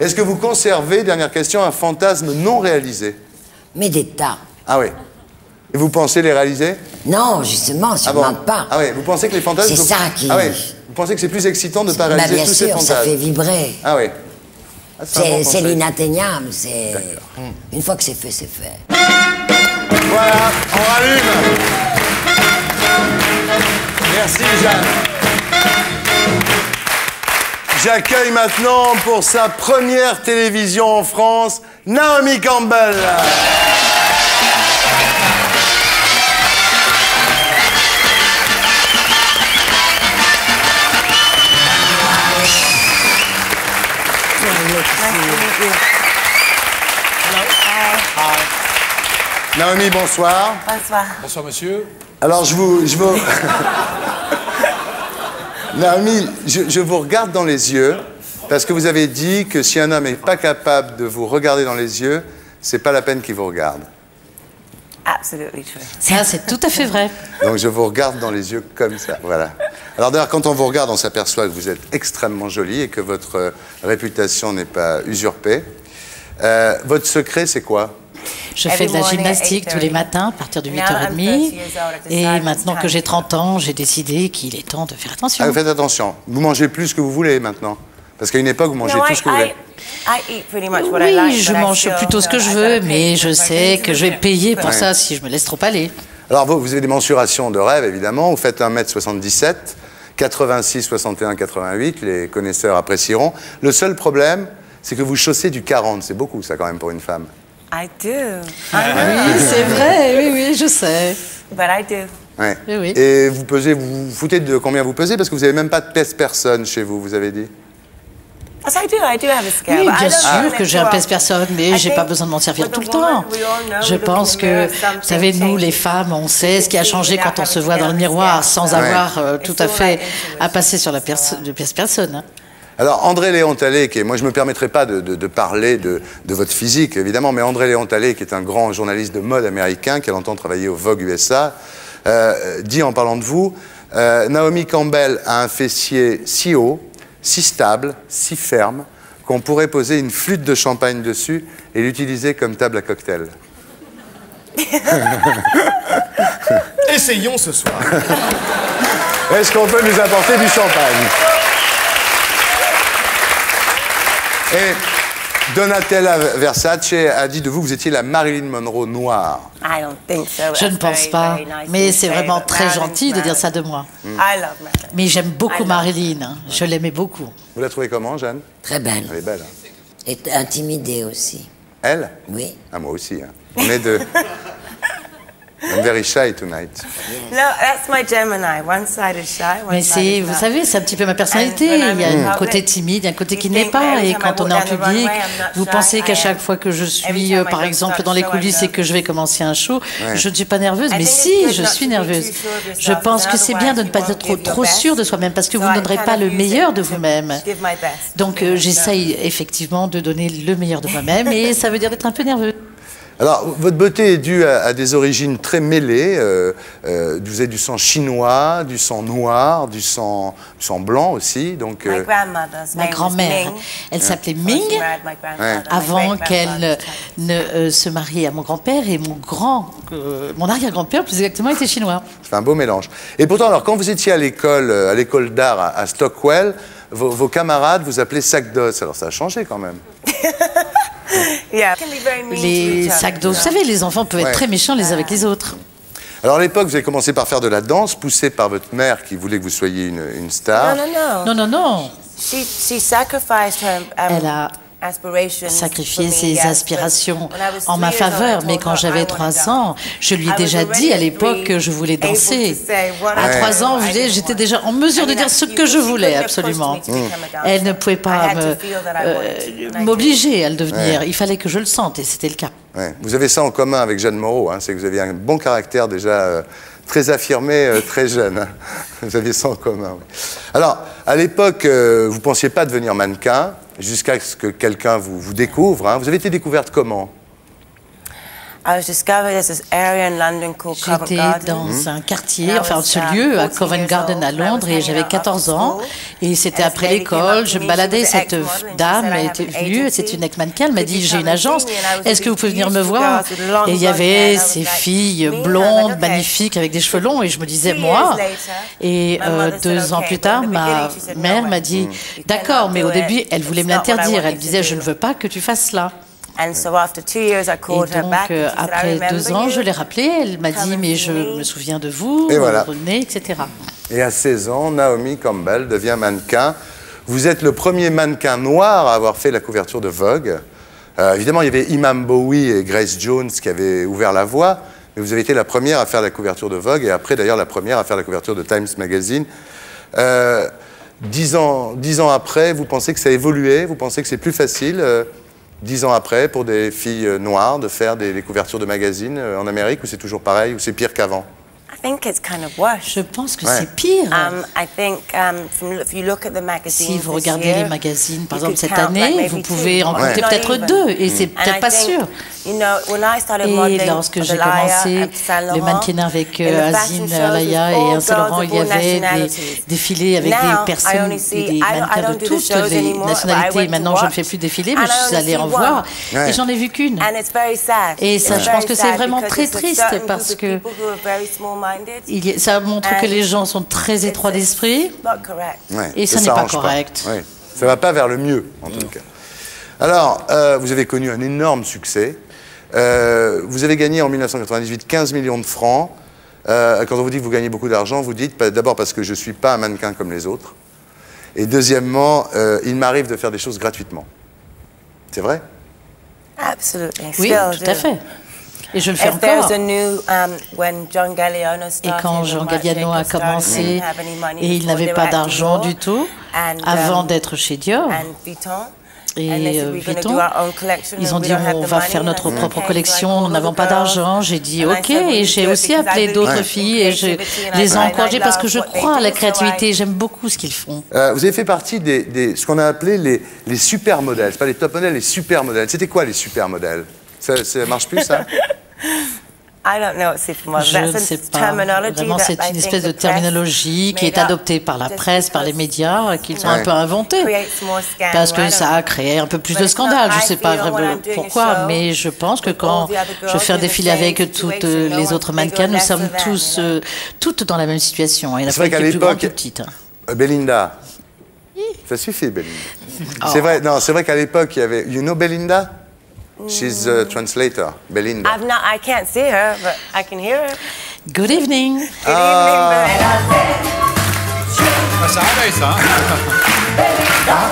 Est-ce que vous conservez, dernière question, un fantasme non réalisé? Mais des tas. Ah oui. Et vous pensez les réaliser? Non, justement, si Ah on bon pas. Ah oui, vous pensez que les fantasmes... C'est ça qui- Ah oui. Vous pensez que c'est plus excitant de ne pas Bah, réaliser bien tous ces sûr, fantasmes ça fait vibrer. Ah oui. Ah, c'est bon l'inatteignable. C'est une fois que c'est fait, c'est fait. Voilà, on rallume. Merci Jeanne. J'accueille maintenant pour sa première télévision en France, Naomi Campbell. Naomi, bonsoir. Bonsoir. Bonsoir, monsieur. Alors, je vous. Je vous... Naomi, je, je vous regarde dans les yeux parce que vous avez dit que si un homme n'est pas capable de vous regarder dans les yeux, c'est pas la peine qu'il vous regarde. Absolutely true. Ça, c'est tout à fait vrai. Donc je vous regarde dans les yeux comme ça, voilà. Alors d'ailleurs, quand on vous regarde, on s'aperçoit que vous êtes extrêmement jolie et que votre euh, réputation n'est pas usurpée. Euh, votre secret, c'est quoi? Je fais de la gymnastique tous les matins à partir de 8h30. Et maintenant que j'ai 30 ans, j'ai décidé qu'il est temps de faire attention. Ah, Faites attention, vous mangez plus que vous voulez maintenant. Parce qu'à une époque, vous mangez tout I, ce que vous voulez. I, I eat pretty much what I like. Oui, je mange plutôt ce que je veux, mais pay je for sais que je vais payer pour Ouais. ça si je me laisse trop aller. Alors vous, vous avez des mensurations de rêve, évidemment. Vous faites 1m77, 86, 61, 88. Les connaisseurs apprécieront. Le seul problème, c'est que vous chaussez du 40. C'est beaucoup, ça, quand même, pour une femme. I do. Oui, c'est vrai, oui, oui, je sais. But I do. Ouais. Oui, oui. Et vous pesez, vous vous foutez de combien vous pesez? Parce que vous n'avez même pas de pèse-personne chez vous, vous avez dit. Yes, I do. I do have a scale. Oui, bien sûr que j'ai un pèse-personne, mais j'ai pas besoin de m'en servir tout le temps. woman, we all know, Je pense que, vous savez, nous, les femmes, on sait ce qui a changé quand on se voit dans le miroir sans avoir euh, tout à fait à passer sur la pèse-personne. hein. Alors, André Léon Talley, qui est, moi je ne me permettrai pas de, de- de parler de, de votre physique, évidemment, mais André Léon Talley, qui est un grand journaliste de mode américain, qui a longtemps travaillé au Vogue USA, euh, dit en parlant de vous, euh, Naomi Campbell a un fessier si haut, si stable, si ferme, qu'on pourrait poser une flûte de champagne dessus et l'utiliser comme table à cocktail. Essayons ce soir. Est-ce qu'on peut nous apporter du champagne? Et Donatella Versace a dit de vous que vous étiez la Marilyn Monroe noire. I don't think so. Je ne pense pas, mais to c'est say, vraiment très gentil de dire ça de moi. I love Marilyn. Mais j'aime beaucoup Marilyn, hein. je l'aimais beaucoup. Vous la trouvez comment, Jeanne? Très belle. Elle est belle. hein. Et intimidée aussi. Elle? Oui. Ah, moi aussi. hein. On est deux. I'm very shy tonight. No, that's my Gemini. One side is shy, one Mais c'est, vous savez, c'est un petit peu ma personnalité. Il y a I'm in un public, côté timide, un côté qui you n'est think pas. every Et time quand on est en public, vous pensez qu'à chaque fois que je suis, par exemple, dans les coulisses et que je vais commencer un show, Ouais. je ne suis pas nerveuse. I Mais think it's si, good je not suis to be nerveuse. too sure of yourself, Je pense because que c'est bien de ne pas être trop, trop sûr de soi-même parce que So vous ne donnerez pas le meilleur de to vous-même. give my best. Donc euh, j'essaye effectivement de donner le meilleur de moi-même et ça veut dire d'être un peu nerveux. Alors, votre beauté est due à, à des origines très mêlées. euh, euh, vous avez du sang chinois, du sang noir, du sang, du sang blanc aussi. Donc, My euh, grandmother's Ma grand-mère, Ming. elle s'appelait Before she Ming married my grandfather, my avant great-grandfather. qu'elle ne euh, se marie à mon grand-père et mon grand, euh, mon arrière-grand-père plus exactement était chinois. c'est un beau mélange. Et pourtant, alors, quand vous étiez à l'école, euh, à l'école d'art à, à Stockwell, vos, vos camarades vous appelaient sac d'os. Alors, ça a changé quand même. Yeah, can be very mean to Les sacs d'eau, vous savez, les enfants peuvent être Ouais. très méchants les uns avec les autres. Alors, à l'époque, vous avez commencé par faire de la danse, poussé par votre mère qui voulait que vous soyez une, une star. No, no, no. Non, non, non. She, she sacrificed her um, Elle a me, ses aspirations when I was en ma three years old, I faveur, mais quand I j'avais trois dance. ans, je lui ai I was déjà dit à l'époque que je voulais danser. À I trois ans, j'étais déjà en mesure de dire ce que je voulais, absolument. dancer. Elle ne pouvait pas had to me- feel that I euh, m'obliger à le devenir. Ouais. Il fallait que je le sente, et c'était le cas. Ouais. Vous avez ça en commun avec Jeanne Moreau, hein, c'est que vous aviez un bon caractère déjà euh, très affirmé, euh, très jeune. hein. Vous aviez ça en commun. oui. Alors, à l'époque, euh, vous ne pensiez pas devenir mannequin, jusqu'à ce que quelqu'un vous, découvre. hein. Vous avez été découverte comment I was discovered there's this area in London called Covent J'étais dans un quartier, enfin was, ce uh, lieu à 14 Covent Garden à and I was Londres et j'avais out after 14 ans school. et c'était après l'école, to je me, baladais, cette dame était an venue, agency. c'est une ex-mannequin, elle m'a dit j'ai come une agence, see me? And I was est-ce que vous pouvez venir me beautiful voir girls with long Et il y avait and I was ces filles blondes, magnifiques avec des cheveux longs et je me disais moi. years later, Et my euh, mother said, deux ans okay, plus but tard, in the ma mère m'a dit d'accord, mais au début elle voulait me l'interdire, want elle you to disait je do. ne veux pas que tu fasses cela. And so after two years, I Et called her donc, euh, après deux ans, you. je l'ai rappelée. Elle m'a dit, mais je me. souviens de vous, Et voilà. revenez, etc. Et à 16 ans, Naomi Campbell devient mannequin Vous êtes le premier mannequin noir à avoir fait la couverture de Vogue. Euh, évidemment, il y avait Imam Bowie et Grace Jones qui avaient ouvert la voie, mais vous avez été la première à faire la couverture de Vogue et après, d'ailleurs, la première à faire la couverture de Times Magazine. Euh, dix, ans, dix ans après, vous pensez que ça a évolué? Vous pensez que c'est plus facile, euh, dix ans après, pour des filles euh, noires de faire des, couvertures de magazines euh, en Amérique ou c'est toujours pareil ou c'est pire qu'avant? Think it's kind of worse. Je pense que Ouais. c'est pire. Um, I think um, from, if you look at the magazines Si vous this regardez year, les magazines, par you exemple could cette like, année, maybe vous two, pouvez en not compter peut-être even. deux, et c'est And peut-être I pas think, sûr. You know, when I started Et lorsque j'ai commencé le Laurent, mannequinat avec euh, the Azine Alaya with et Saint Laurent, il y of all avait des nationalities. défilés avec Now, des I personnes, see- des I don't- I mannequins de toutes shows les anymore, but I nationalités. went to Maintenant, je ne fais plus défiler, mais and je I suis allée see en one. voir Ouais. et j'en ai vu qu'une. And it's very sad. Et ça, It's je pense very que c'est sad vraiment because très triste parce que il ça montre que And les gens sont très étroits d'esprit. Not correct. Ouais, Et ça ça n'est pas correct. Ouais. Ça va pas vers le mieux, en tout cas. Alors, euh, vous avez connu un énorme succès. Euh, vous avez gagné en 1998 15 millions de francs. Euh, quand on vous dit que vous gagnez beaucoup d'argent, vous dites d'abord parce que je ne suis pas un mannequin comme les autres. Et deuxièmement, euh, il m'arrive de faire des choses gratuitement. C'est vrai? Absolutely. Oui, tout à fait. Et je le fais encore. a new, um, when John Galliano Et started, quand Jean Galliano a commencé they didn't have any money et il before, n'avait pas d'argent du tout and, avant um, d'être chez Dior. and Vuitton. And Et they said, euh, "We're gonna Vuitton, do our own collection ils ont we dit don't have on va money." faire notre I said, propre "Okay." collection, nous called n'avons pas girls d'argent. J'ai dit ok said, "Will et j'ai aussi because I appelé believe d'autres in filles et je creativity and I- les ai encouragées parce que love je what they crois à la créativité. J'aime beaucoup ce qu'ils font. Euh, Vous avez fait partie des, des- ce qu'on a appelé les, les super modèles. C'est pas les top modèles, les super modèles. C'était quoi les super modèles ça, ça marche plus, ça? Je That's ne a sais pas. terminology Vraiment, that c'est I une think espèce de terminologie qui est adoptée par la presse, par les because médias, qu'ils ont un peu inventé. creates more scandal. Parce I que don't ça know. a créé un peu plus But de scandales. Je ne I sais pas vraiment pourquoi, mais je pense que with quand all the other je fais un in the défilé same avec toutes situation, euh, les autres mannequins, nous sommes tous, euh, toutes dans la même situation. Il y en a pas qui est plus grande, petite. Belinda. Ça suffit, Belinda. Oh. C'est vrai, non, c'est vrai qu'à l'époque, il y avait. You know Belinda? She's a translator. Belinda. I've not, I can't see her, but I can hear her. Good evening. Good Ah. evening, Ah, ça réveille, ça. hein.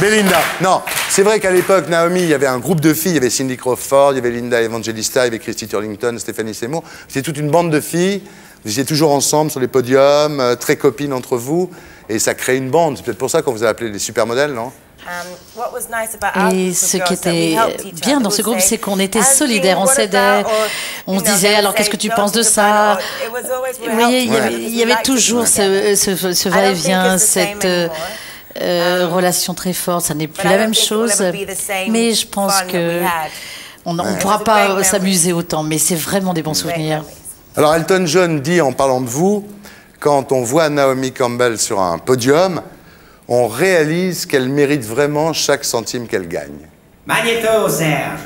Belinda. Non, c'est vrai qu'à l'époque, Naomi, il y avait un groupe de filles. Il y avait Cindy Crawford, il y avait Linda Evangelista, il y avait Christy Turlington, Stéphanie Seymour. C'était toute une bande de filles. Vous étiez toujours ensemble sur les podiums, euh, très copines entre vous. Et ça crée une bande. C'est peut-être pour ça qu'on vous a appelé les supermodèles, non? Um, what was nice about our Et of ce qui était bien dans ce groupe, c'est qu'on était "Anthony, solidaires, on what s'aidait, about?" Or, on se disait alors qu'est-ce que tu "Don't penses de ça? about it." It was always Vous voyez, il y avait, il y toujours ce, va-et-vient, cette euh, euh, relation très forte. Ça n'est plus But I la même chose, mais je pense que on ne pourra pas s'amuser autant, mais c'est vraiment des bons souvenirs. Alors Elton John dit en parlant de vous, quand on voit Naomi Campbell sur un podium, on réalise qu'elle mérite vraiment chaque centime qu'elle gagne. Magnéto, Serge.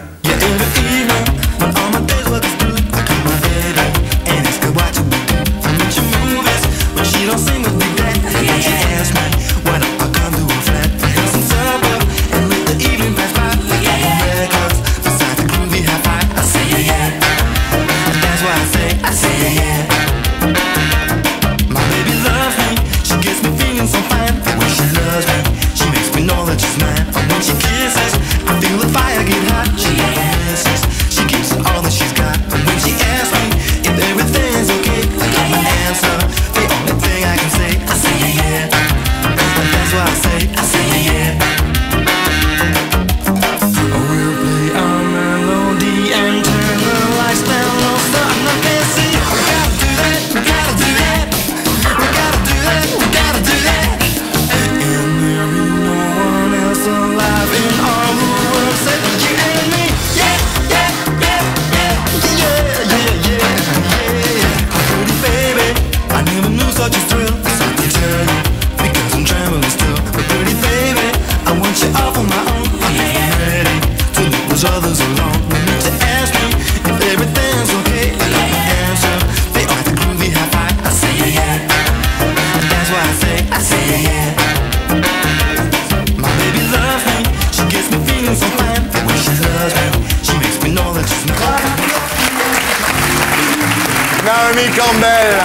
Campbell.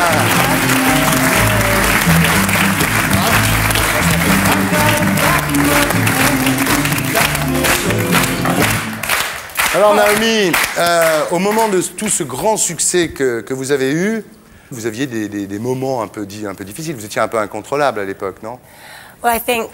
Alors Naomi, euh, au moment de tout ce grand succès que, que vous avez eu, vous aviez des, des, moments un peu, un peu difficiles. Vous étiez un peu incontrôlable à l'époque, non? Well, I think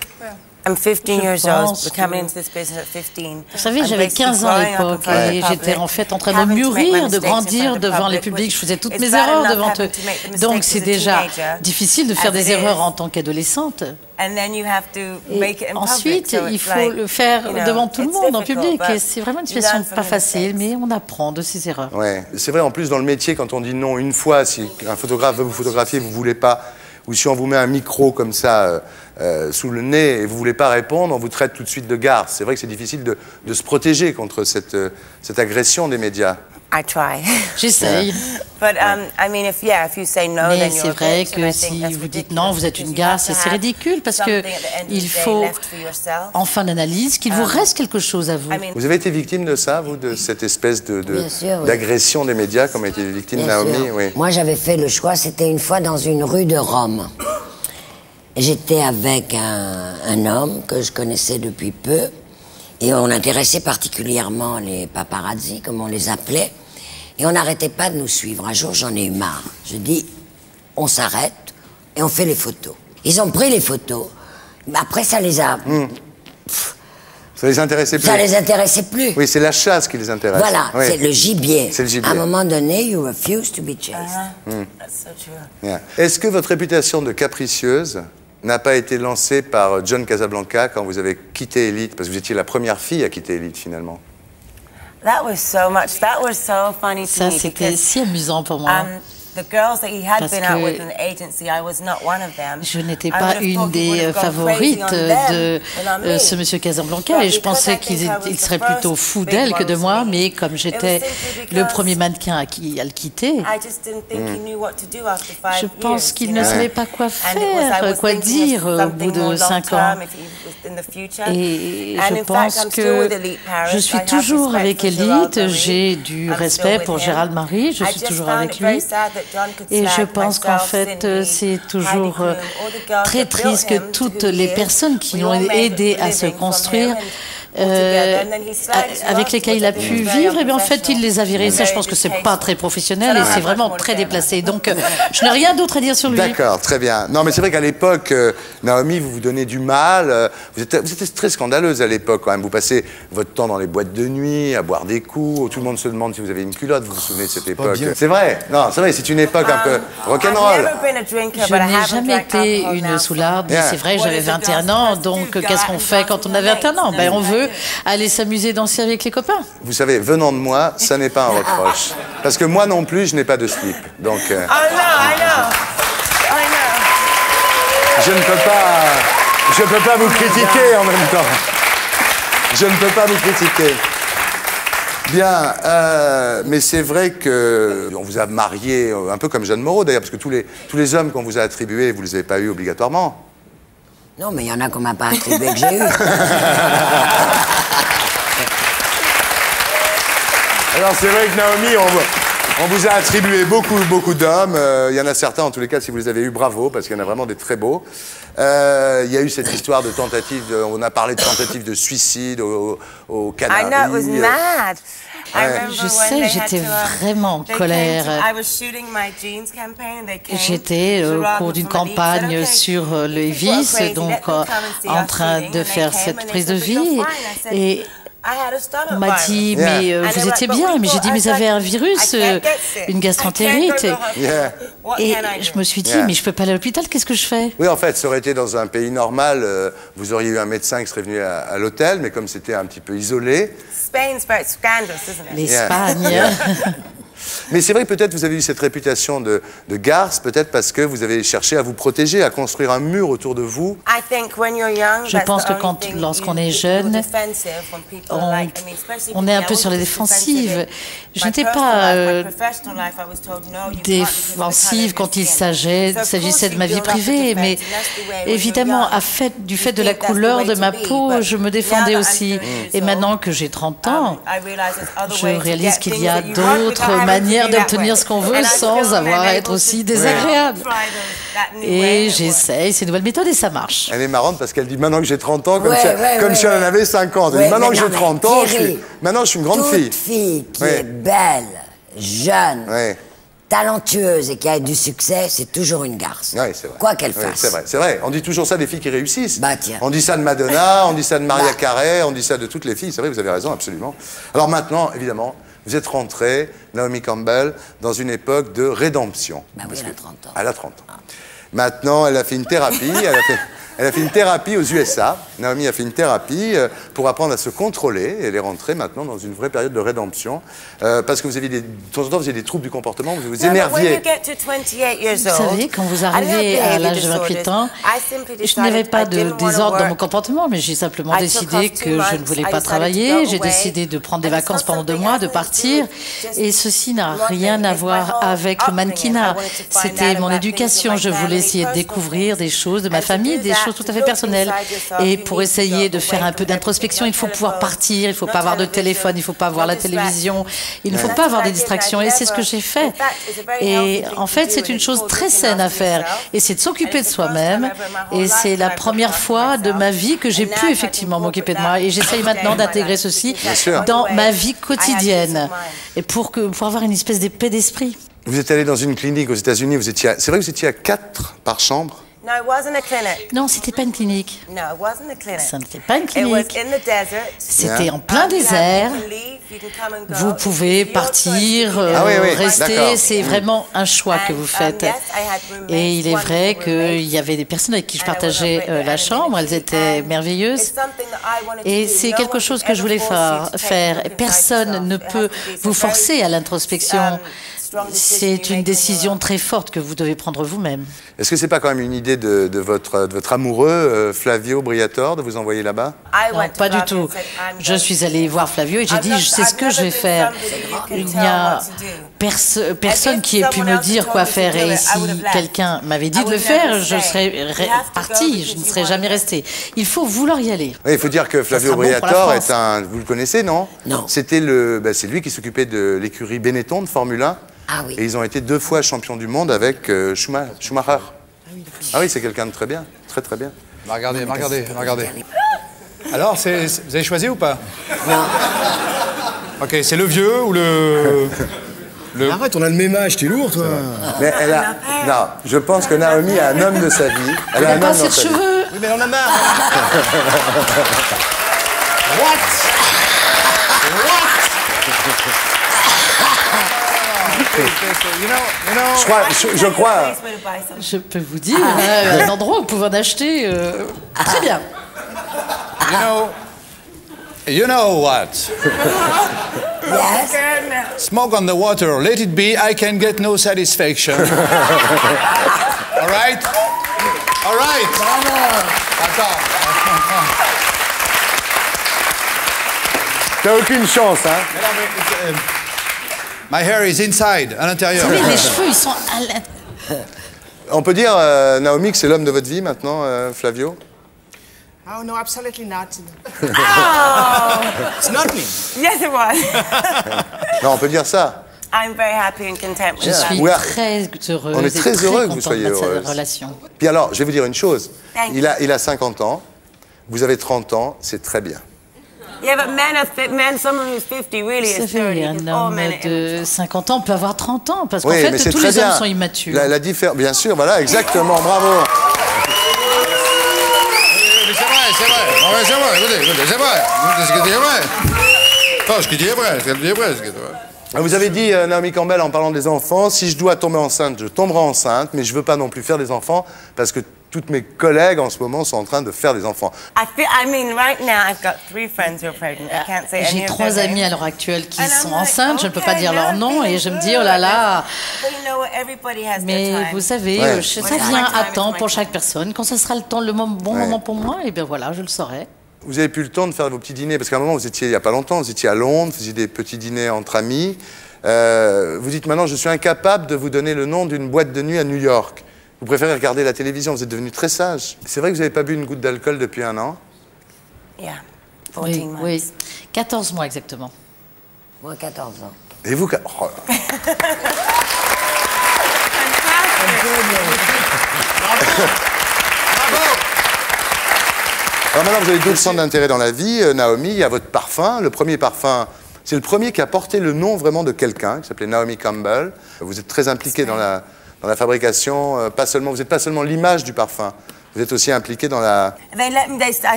I'm 15 Je years old, pense we're coming que- into this business at 15. Vous savez, and j'avais basically 15 ans à growing up in l'époque front of et j'étais public, en fait en train de mûrir, de mistakes in grandir front of the devant les public, publics. Je faisais toutes mes erreurs devant eux. to make the Donc c'est déjà difficile de faire des erreurs en tant qu'adolescente. And then you have to Et make it in ensuite, il it's faut le faire devant tout le it's monde en public. Et c'est vraiment une you situation learn from pas facile, mais on apprend de ses erreurs. Ouais, c'est vrai. En plus, dans le métier, quand on dit non une fois, si un photographe veut vous photographier, vous voulez pas, ou si on vous met un micro comme ça euh, sous le nez et vous voulez pas répondre, on vous traite tout de suite de garce. C'est vrai que c'est difficile de, de se protéger contre cette, euh, cette agression des médias. I try. J'essaye. But um, I mean, if yeah, if you say no, Mais then you're c'est vrai que si vous dites ridiculous non, vous êtes une garce, c'est ridicule parce que il faut, left for yourself. en fin d'analyse, qu'il vous Um, reste quelque chose à vous. Vous avez été victime de ça, vous, de cette espèce de, de- Bien sûr, oui. d'agression des médias, comme a été victime Bien Naomi sûr. Oui. Moi, j'avais fait le choix, c'était une fois dans une rue de Rome. J'étais avec un, un homme que je connaissais depuis peu, et on intéressait particulièrement les paparazzi, comme on les appelait, et on n'arrêtait pas de nous suivre. Un jour, j'en ai eu marre. Je dis, on s'arrête et on fait les photos. Ils ont pris les photos. Mais Après, ça les a. Ça les intéressait plus Ça les intéressait plus. Oui, c'est la chasse qui les intéresse. Voilà, Oui. c'est le gibier. C'est le gibier. À un moment donné, you refuse to be chased. Hmm. That's so true. Bien. Est-ce que votre réputation de capricieuse n'a pas été lancée par John Casablanca quand vous avez quitté Elite Parce que vous étiez la première fille à quitter Elite finalement. That was so much. That was so funny to Ça, me c'était si amusant pour moi. um, the girls that he had Parce been out que with in the agency, I was not one of them. Je n'étais I pas une des gone favorites crazy on de euh, me. ce monsieur Casablanca et je pensais I qu'il serait plutôt fou d'elle que de moi, mais comme j'étais le premier mannequin à, qui, à le quitter, I just didn't think he knew what to do after five je pense years, qu'il ne savait pas quoi And it was- I faire, quoi dire au something bout de more cinq ans. Et And je in fact, pense I'm still que with Elite Paris. je suis toujours avec Elite, j'ai du respect pour. Gérald Marie, je suis toujours avec lui. Et je pense qu'en fait, euh, c'est toujours euh, très triste que toutes les personnes qui l'ont aidé à se construire, euh, avec lesquels il a pu vivre, et bien en fait, il les a virés. Ça, je Very pense que c'est pas très professionnel et c'est vraiment très déplacé. Donc, euh, je n'ai rien d'autre à dire sur lui. D'accord, très bien. Non, mais c'est vrai qu'à l'époque, euh, Naomi, vous vous donnez du mal. vous, étiez très scandaleuse à l'époque quand même. Vous passez votre temps dans les boîtes de nuit, à boire des coups. Tout le monde se demande si vous avez une culotte. Vous vous souvenez de cette époque. C'est vrai. Non, c'est vrai. C'est une époque un peu Um, rock'n'roll. Je n'ai jamais été une soularde, c'est vrai, j'avais is it? 21 girls ans, donc do, qu'est-ce qu'on fait and quand on a 21 ans? Ben, on veut aller s'amuser, danser avec les copains. Vous savez, venant de moi, ça n'est pas un reproche. Parce que moi non plus, je n'ai pas de slip. Donc, euh, Oh no, I know. I know. je ne peux pas, je peux pas vous critiquer en même temps. Je ne peux pas vous critiquer. Bien, euh, mais c'est vrai que on vous a marié euh, un peu comme Jeanne Moreau d'ailleurs, parce que tous les, tous les hommes qu'on vous a attribués, vous les avez pas eu obligatoirement. Non, mais il y en a qu'on m'a pas attribué que j'ai eu. Alors c'est vrai que Naomi, on, on vous a attribué beaucoup, beaucoup d'hommes. Euh, Il y en a certains, en tous les cas, si vous les avez eus, bravo, parce qu'il y en a vraiment des très beaux. Euh, Il y a eu cette histoire de tentative, de- on a parlé de tentative de suicide au, au I Canaries. know it was mad. Remember Je sais, j'étais uh, vraiment en colère. to- I was shooting my jeans campaign and they came. J'étais euh, au cours d'une campagne "Okay, sur euh, le crazy, donc euh, en train shooting." de faire cette prise de said, "But you're vie. fine." I said, Et on m'a virus. dit, mais euh, And vous étiez like, bien. "But Mais j'ai dit, mais I vous avez un virus, euh, une gastroentérite. can't go to the hospital. Yeah. What Et je me suis dit, Yeah. mais je peux pas aller à l'hôpital, qu'est-ce que je fais? Oui, en fait, ça aurait été dans un pays normal, euh, vous auriez eu un médecin qui serait venu à, à l'hôtel, mais comme c'était un petit peu isolé. Spain's very scandalous, isn't it? L'Espagne. Yeah. Mais c'est vrai que peut-être vous avez eu cette réputation de, de garce, peut-être parce que vous avez cherché à vous protéger, à construire un mur autour de vous. I think when you're young, Je pense que quand- lorsqu'on est jeune, on, est un I peu was sur les défensives. defensive Je in n'étais my pas euh, my professional life, I was told, no, you can't because of the défensive quand of il s'agissait de ma vie privée, mais évidemment, young, à fait, du fait de la couleur de ma peau, je me now défendais that I'm aussi. 30 years Et old, maintenant que j'ai 30 um, ans, I realize there's other je réalise qu'il y a d'autres manière d'obtenir ce qu'on veut sans avoir à être aussi désagréable. Et j'essaye ces nouvelles méthodes et ça marche. Elle est marrante parce qu'elle dit maintenant que j'ai 30 ans, comme Ouais, si, ouais, comme ouais, si elle en avait 50. Elle Ouais, dit maintenant que j'ai mais 30 ans, je suis, maintenant je suis une grande Toute fille. fille qui Ouais. est belle, jeune, talentueuse et qui a du succès, c'est toujours une garce. Ouais, c'est vrai. Quoi qu'elle Ouais, fasse. c'est vrai, c'est vrai. On dit toujours ça des filles qui réussissent. Bah tiens. On dit ça de Madonna, on dit ça de Maria Carey, on dit ça de toutes les filles. C'est vrai, vous avez raison, absolument. Alors maintenant, évidemment, vous êtes rentrée, Naomi Campbell, dans une époque de rédemption. Bah oui, elle a que- 30 ans. Elle a 30 ans. Maintenant, elle a fait une thérapie. elle, a fait, elle a fait une thérapie aux USA. Naomi a fait une thérapie euh, pour apprendre à se contrôler. Elle est rentrée maintenant dans une vraie période de rédemption. Euh, parce que vous aviez des, de temps en temps, vous avez des troubles du comportement, vous vous énerviez. get to 28 years Vous savez, quand vous arrivez à l'âge de 28 disorders. ans, je n'avais pas de désordre dans mon comportement, mais j'ai simplement décidé que je ne voulais pas travailler, j'ai décidé de prendre des vacances pendant deux mois, de partir, et ceci n'a rien à voir avec le mannequinat. C'était mon éducation, je voulais essayer de découvrir des choses de ma famille, des that, tout to à fait yourself, Et pour essayer de faire un peu d'introspection, il faut pouvoir partir, il ne faut pas avoir de téléphone, il ne faut pas voir no la télévision, il ne faut pas avoir des distractions. Et c'est ce que j'ai fait. Et en fait, c'est une chose très saine à faire. Et c'est de s'occuper de soi-même. Et c'est la première fois de ma vie que j'ai pu effectivement m'occuper de moi. Et j'essaye maintenant d'intégrer ceci dans ma vie quotidienne. Et pour, que, pour avoir une espèce d'épée d'esprit. Vous êtes allé dans une clinique aux États-Unis, vous étiez, à- c'est vrai que vous étiez à 4 par chambre? No, it wasn't a clinic. Non, c'était pas une clinique. No, it wasn't a clinic. Ça n'était pas une It was clinique. in the desert. C'était en plein Um, désert. you can leave, you can come and go. Vous pouvez partir, euh, Ah oui, oui, rester, c'est vraiment un choix que vous faites. had roommates, Et il est vrai qu'il y avait des personnes avec qui je partageais euh, la chambre, elles étaient merveilleuses. It's something that I wanted to Et do. c'est No quelque one chose que je voulais faire. Personne ne peut vous forcer à l'introspection. C'est une décision très forte que vous devez prendre vous-même. Est-ce que c'est pas quand même une idée de, de votre, de votre amoureux, euh, Flavio Briatore, de vous envoyer là-bas? I Non, pas du Flavio tout. and said, I'm Je going suis allée voir Flavio et j'ai dit, je sais ce que je vais faire. Il n'y a what to do. perso- And personne if qui ait pu me dire quoi faire. Et si quelqu'un m'avait dit I de le faire, je serais partie, je ne serais jamais restée. Il faut vouloir y aller. Oui, il faut dire que Flavio France. est un. Vous le connaissez, non? Non. C'était le. bah, c'est lui qui s'occupait de l'écurie Benetton de Formule 1. Ah oui. Et ils ont été deux fois champions du monde avec euh, Schuma- Schumacher. Ah oui, c'est quelqu'un de très bien. Très, très bien. Bah, regardez, bah, regardez, bah, regardez. Alors, vous avez choisi ou pas Non. Ok, c'est le vieux ou le. le... Arrête, on a le même âge, t'es lourd, toi. Mais elle a. Non, je pense que Naomi a un homme de sa vie. Elle a un homme de sa vie. cheveux. Oui, mais on en a marre. Je crois. Je, je crois. Je peux vous dire, euh, un endroit où vous pouvez en acheter euh, très bien. You know. You know what? Yes. Smoke on the water, let it be, I can get no satisfaction. All right? All right? Attends. T'as aucune chance, hein Mais non, mais, euh, My hair is inside, à l'intérieur. Savez, les cheveux, ils sont à l'intérieur. On peut dire, euh, Naomi, que c'est l'homme de votre vie maintenant, euh, Flavio? Oh, no, absolutely not. Oh! It's not me. Yes, it was. Non, on peut dire ça. I'm very happy and content with Je that. suis très heureuse. On est et très heureux que vous soyez heureuse. relation. Puis alors, je vais vous dire une chose. Thank Il a, il a 50 ans, vous avez 30 ans, c'est très bien. Yeah, but men are fit, men, someone who's 50 really Vous is 30. savez, un homme de 50 ans peut avoir 30 ans, parce qu'en Oui, fait, tous les hommes bien. sont immatures. La, la Bien sûr, voilà, exactement, bravo. Mais c'est vrai, c'est vrai. C'est vrai, écoutez, écoutez, c'est vrai. Écoutez, Ce que vrai. Non, ce vrai, ce dit est vrai. ce vrai. Vous avez dit, euh, Naomi Campbell, en parlant des enfants, si je dois tomber enceinte, je tomberai enceinte, mais je veux pas non plus faire des enfants, parce que toutes mes collègues en ce moment sont en train de faire des enfants. I feel. I mean, right now I've got three friends who are pregnant. I can't say any J'ai trois amis à l'heure actuelle qui And I'm sont like, enceintes, je ne peux pas dire leur nom, et je me dis, oh là là. But you know what? Everybody has their Mais time. vous savez, Ouais. ça vient à time, temps pour time. chaque personne. Quand ce sera le temps, le bon Ouais. moment pour moi, et bien voilà, je le saurai. Vous avez plus le temps de faire vos petits dîners, parce qu'à un moment, vous étiez, il n'y a pas longtemps, vous étiez à Londres, vous faisiez des petits dîners entre amis. Euh, vous dites maintenant, je suis incapable de vous donner le nom d'une boîte de nuit à New York. Vous préférez regarder la télévision, vous êtes devenu très sage. C'est vrai que vous n'avez pas bu une goutte d'alcool depuis un an yeah. 14 oui, 14 mois exactement. Moi, 14 ans. Et vous, oh. Alors madame, vous avez d'autres centres d'intérêt dans la vie. Euh, Naomi, il y a votre parfum. Le premier parfum, c'est le premier qui a porté le nom vraiment de quelqu'un, qui s'appelait Naomi Campbell. Vous êtes très impliquée dans la, dans la fabrication, euh, pas seulement, vous n'êtes pas seulement l'image du parfum, vous êtes aussi impliqué dans la...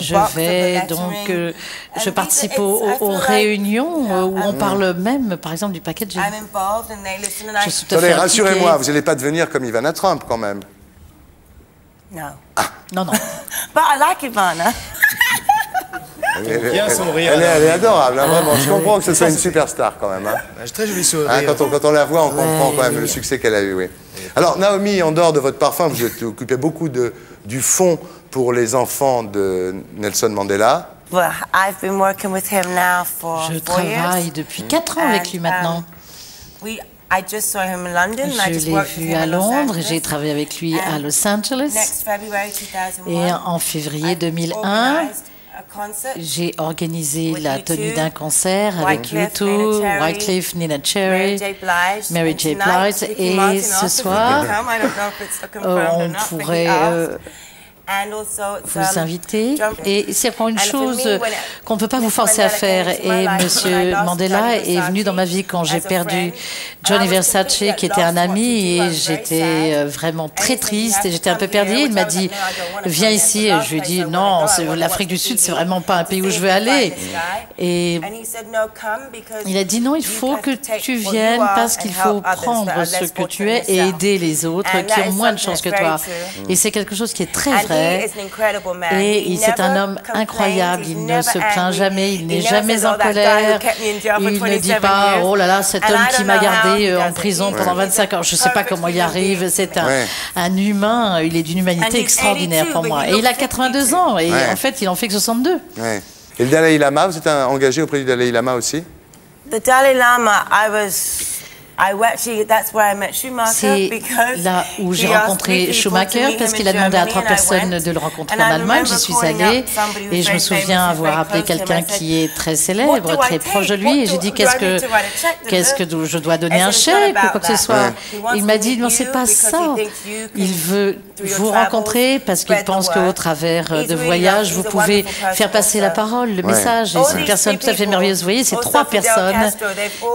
Je vais donc, euh, je participe aux, réunions euh, où on parle même, par exemple, du paquet packaging. Attendez, rassurez-moi, vous n'allez pas devenir comme Ivana Trump quand même. Ah. Non. Non, non. But I like Ivana. Elle, est adorable, hein, vraiment. Je comprends que ce soit une superstar quand même. Hein. Ah, très jolie hein, sourire. Hein, quand, on, la voit, on comprend quand même le succès qu'elle a eu. Oui. Alors, Naomi, en dehors de votre parfum, vous êtes occupé beaucoup du fond pour les enfants de Nelson Mandela. Je travaille depuis 4 ans avec lui maintenant. Je l'ai vu à Londres, j'ai travaillé avec lui à Los Angeles. Et en février 2001, j'ai organisé la tenue d'un concert avec U2, Wycliffe, Nina Cherry, Mary J. Blige, et ce soir, on pourrait vous inviter. Et c'est vraiment une chose qu'on ne peut pas vous forcer à faire. Et Monsieur Mandela est venu dans ma vie quand j'ai perdu Johnny Versace, qui était un ami, et j'étais euh, vraiment très triste et j'étais un peu perdue. Il m'a dit, viens ici. Et je lui ai dit, non, l'Afrique du Sud, c'est vraiment pas un pays où je veux aller. Et il a dit, non, il faut que tu viennes parce qu'il faut prendre ce que tu es et aider les autres qui ont moins de chance que toi. Et c'est quelque chose qui est très vrai. Et c'est un homme incroyable. Il ne se plaint jamais. Il n'est jamais en colère. Il ne dit pas, oh là là, cet homme qui m'a gardé euh, en prison pendant 25 ans. Je ne sais pas comment il arrive. C'est un, un humain. Il est d'une humanité extraordinaire pour moi. Et il a 82 ans. Et en fait, il en fait que 62. Et le Dalai Lama, vous êtes engagé auprès du Dalai Lama aussi? The Dalai Lama, I was c'est là où j'ai rencontré Schumacher parce qu'il a demandé à trois personnes de le rencontrer en Allemagne. J'y suis allée et je me souviens avoir appelé quelqu'un qui est très célèbre, très proche de lui et j'ai dit qu'est-ce que, qu'est-ce que je dois donner un chèque ou quoi que ce soit. Il m'a dit non, c'est pas ça. Il veut vous rencontrer parce qu'il pense qu'au travers euh, de voyages, vous pouvez faire passer la parole, le message. Et c'est une personne tout à fait merveilleuse. Vous voyez, c'est trois personnes.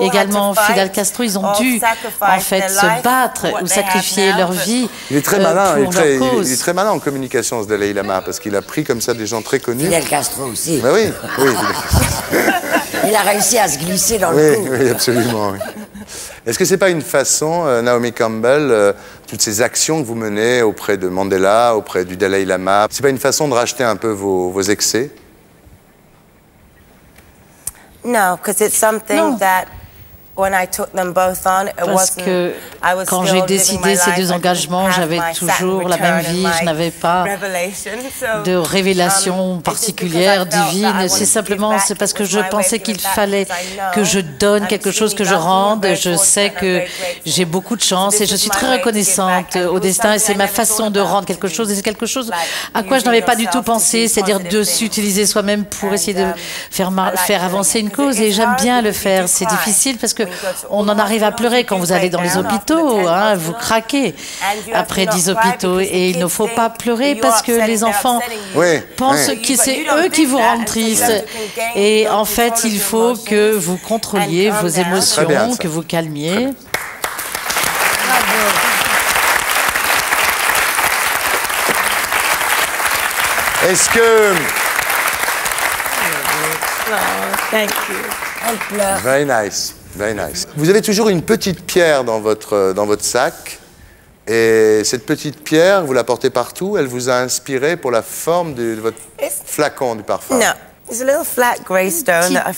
Également Fidel Castro, ils ont dû en fait se battre ou sacrifier leur vie. Il est très euh, malin, il est très, malin en communication ce Dalai Lama parce qu'il a pris comme ça des gens très connus. Fidel Castro aussi. Ben oui, oui. il a réussi à se glisser dans le coup. Oui, absolument. Est-ce que c'est pas une façon, euh, Naomi Campbell, euh, toutes ces actions que vous menez auprès de Mandela, auprès du Dalai Lama, c'est pas une façon de racheter un peu vos, vos excès? No, because it's something non. that parce que quand j'ai décidé ces deux engagements, j'avais toujours la même vie, je n'avais pas de révélation particulière, divine. C'est simplement, parce que je pensais qu'il fallait que je donne quelque chose, que je rende. Je sais que j'ai beaucoup de chance et je suis très reconnaissante au destin et c'est ma façon de rendre quelque chose et c'est quelque chose à quoi je n'avais pas du tout pensé, c'est-à-dire de s'utiliser soi-même pour essayer de faire, faire avancer une cause et j'aime bien le faire. C'est difficile parce que on en arrive à pleurer quand vous allez dans les hôpitaux. Hein, vous craquez après 10 hôpitaux. Et il ne faut pas pleurer parce que les enfants pensent que c'est eux qui vous rendent triste. Et en fait, il faut que vous contrôliez vos émotions, que vous calmiez. Est-ce que. Oh, thank you. Very nice. Very nice. Vous avez toujours une petite pierre dans votre, euh, dans votre sac. Et cette petite pierre, vous la portez partout. Elle vous a inspiré pour la forme de, votre flacon du parfum. Non.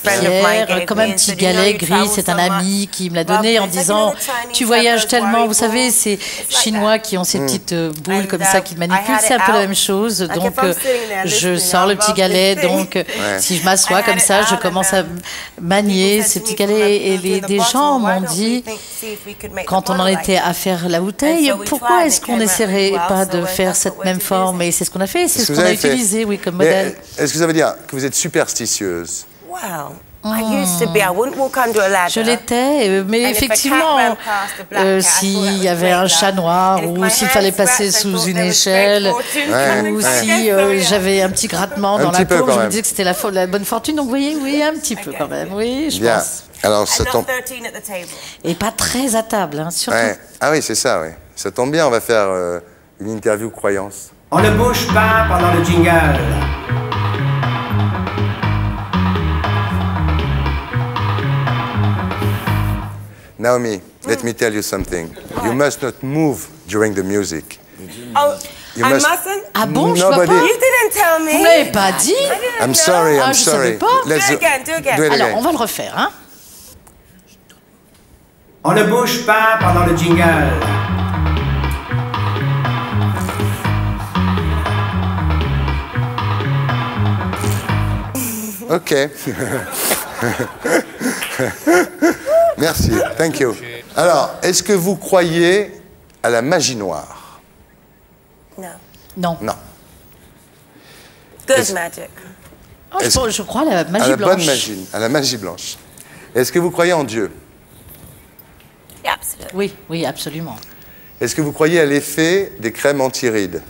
Pierre, comme un petit galet gris, c'est un ami qui me l'a donné en disant Tu voyages tellement, vous savez, ces Chinois qui ont ces mm. petites euh, boules comme ça qui manipulent, c'est un peu la même chose. Donc, euh, je sors le petit galet. Donc, euh, si je m'assois comme ça, je commence à manier ces petits galets. Et les, des gens m'ont dit, quand on en était à faire la bouteille, pourquoi est-ce qu'on n'essaierait pas de faire cette même forme? Et c'est ce qu'on a fait, c'est ce qu'on a utilisé, oui, comme modèle. Est-ce que ça veut dire que vous êtes regular. chat noir And if ou my s'il hands fallait scratched, passer I sous thought une there was échelle great fortune Ouais, ou ouais. si euh, j'avais un petit grattement Un dans petit la peau, je me disais que c'était la, bonne fortune. Donc vous voyez, oui, un petit peu quand même, oui, je Bien. pense. Alors, ça tombe. not 13 at the table. Et pas très à table, hein, surtout. Ouais. Ah oui, c'est ça, oui. Ça tombe bien, on va faire euh, une interview croyance. On ne bouge pas pendant le jingle. Naomi, let me tell you something. You must not move during the music. Oh, You I must- mustn't? Ah bon, je vois Nobody- pas. You didn't tell me. Vous m'avez pas dit I'm know. sorry, Ah, I'm je sorry. savais pas. Let's Do it again, do it again. do it Alors, again. on va le refaire, hein. On ne bouge pas pendant le jingle. Ok. Merci. Thank you. Alors, est-ce que vous croyez à la magie noire? No. Non. Non. Good magic. Oh, je, crois à la magie à la blanche. bonne magie, à la magie blanche. Est-ce que vous croyez en Dieu? Absolutely. Oui, oui, absolument. Est-ce que vous croyez à l'effet des crèmes anti-rides?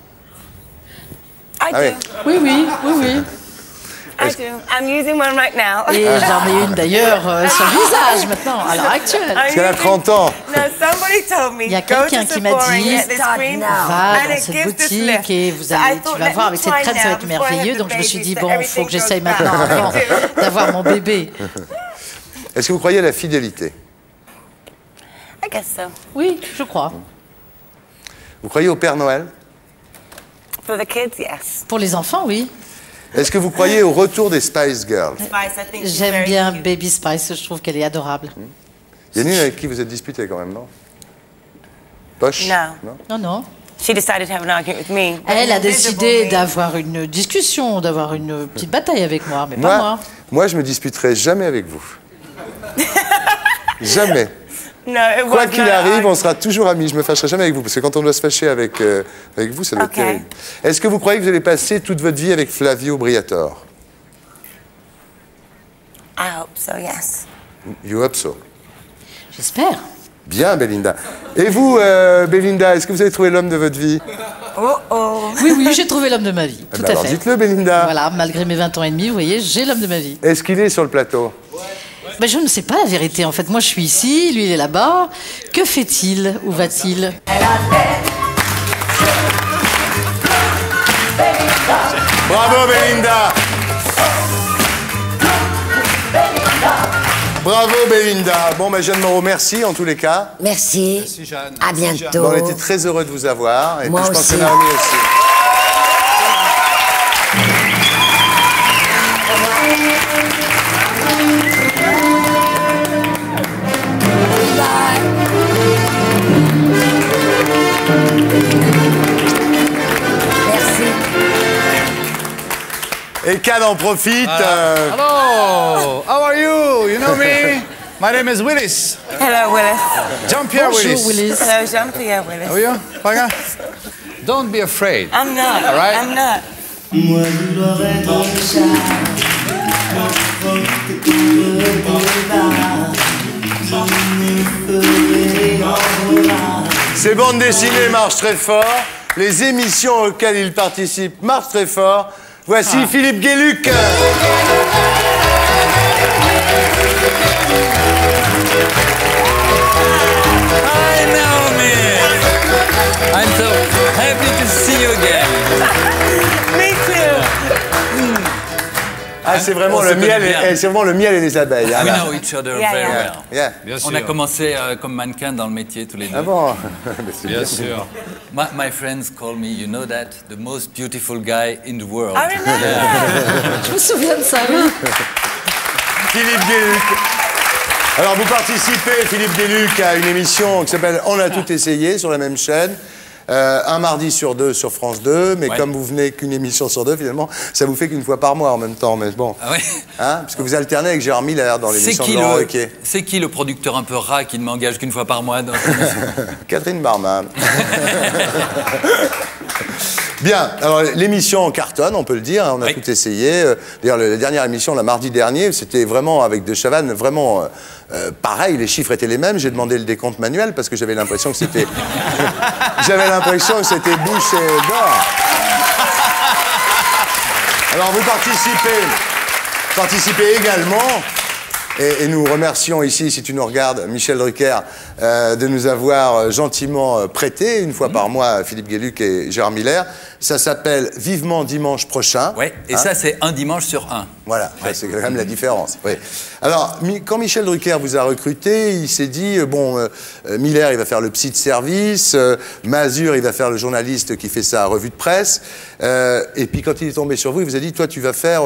Ah. Oui, oui, oui, oui. I do. I'm using one right now. Et j'en ai une d'ailleurs euh, sur le visage maintenant, à l'heure actuelle. Parce qu'elle a 30 ans. No, somebody told me. Il y a quelqu'un qui m'a dit, va dans cette boutique et vous allez, tu vas voir avec cette crème, ça va être merveilleux. the Donc je me suis dit, so bon, il faut que j'essaye maintenant avant d'avoir mon bébé. Est-ce que vous croyez à la fidélité? I guess so. Oui, je crois. Vous croyez au Père Noël? For the kids, yes. Pour les enfants, oui. Est-ce que vous croyez au retour des Spice Girls J'aime bien cute. Baby Spice, je trouve qu'elle est adorable. Il y en a une avec qui vous êtes disputé quand même, non? Poche? No. Non, non. She decided to have an argument with me. Elle a décidé d'avoir une discussion, d'avoir une petite bataille avec moi, mais pas moi, moi. moi, je me disputerai jamais avec vous. jamais. No, it Quoi qu'il arrive, on sera toujours amis. Je me fâcherai jamais avec vous, parce que quand on doit se fâcher avec, euh, avec vous, ça doit être Ok. terrible. Est-ce que vous croyez que vous allez passer toute votre vie avec Flavio Briatore? I hope so, yes. You hope so. J'espère. Bien, Belinda. Et vous, euh, Belinda, est-ce que vous avez trouvé l'homme de votre vie? Oh oh. Oui, oui, j'ai trouvé l'homme de ma vie. Eh ben à alors fait. dites-le, Belinda. Voilà, malgré mes 20 ans et demi, vous voyez, j'ai l'homme de ma vie. Est-ce qu'il est sur le plateau? Ben, je ne sais pas la vérité. En fait, moi, je suis ici, lui, il est là-bas. Que fait-il Où va-t-il? Bravo, Belinda Bravo, Belinda. Bon, ben, Jeanne Moreau, merci en tous les cas. Merci. À bientôt. Bon, on était très heureux de vous avoir. Et Moi puis, je pense que aussi. Naomi aussi. Et Cannes en profite. Uh, euh, Hello, how are you? You know me? My name is Willis. Hello, Willis. Jean-Pierre Bonjour, Willis. Willis. Hello, Jean-Pierre Willis. How are you? Fine? Don't be afraid. I'm not. All right? I'm not. Moi je chat me ne ferai en Ces bandes dessinées marchent très fort. Les émissions auxquelles il participe marchent très fort. Voici Ah. Philippe Guéluc. I'm so happy to see you again. Ah, c'est vraiment le miel, bien. et, c'est vraiment le miel et les abeilles. hein, We là. know each other Yeah, very yeah. well. Yeah. Bien On a sûr. commencé euh, comme mannequin dans le métier tous les deux. Ah bon c'est Bien sûr. My, my friends call me, you know that, the most beautiful guy in the world. I remember. Je me souviens de ça, oui. Philippe Guéluc. Alors, vous participez, Philippe Guéluc, à une émission qui s'appelle On a tout essayé sur la même chaîne. Euh, un mardi sur deux sur France 2, mais Ouais. comme vous venez qu'une émission sur deux, finalement, ça vous fait qu'une fois par mois en même temps. Mais bon, Ah ouais. hein, parce que vous alternez avec Gérard Miller dans l'émission de Laurent le, c'est qui le producteur un peu rat qui ne m'engage qu'une fois par mois dans Catherine Barman. Bien, alors l'émission cartonne, on peut le dire, hein, on a tout essayé. Euh, D'ailleurs, le- la dernière émission, la mardi dernier, c'était vraiment avec De Chavannes, vraiment euh, euh, pareil, les chiffres étaient les mêmes. J'ai demandé le décompte manuel parce que j'avais l'impression que c'était. j'avais l'impression que c'était bouché d'or. Alors vous participez, participez également. Et, nous remercions ici, si tu nous regardes, Michel Drucker, euh, de nous avoir euh, gentiment euh, prêté une fois par mois Philippe Gueluc et Gérard Miller. Ça s'appelle Vivement dimanche prochain. Ouais, et Hein ça, c'est un dimanche sur un. voilà, c'est quand même la différence. Oui. Alors, quand Michel Drucker vous a recruté, il s'est dit euh, bon, euh, euh, Miller, il va faire le psy de service, euh, Mazur, il va faire le journaliste qui fait sa revue de presse. Euh, et puis, quand il est tombé sur vous, il vous a dit toi, tu vas faire.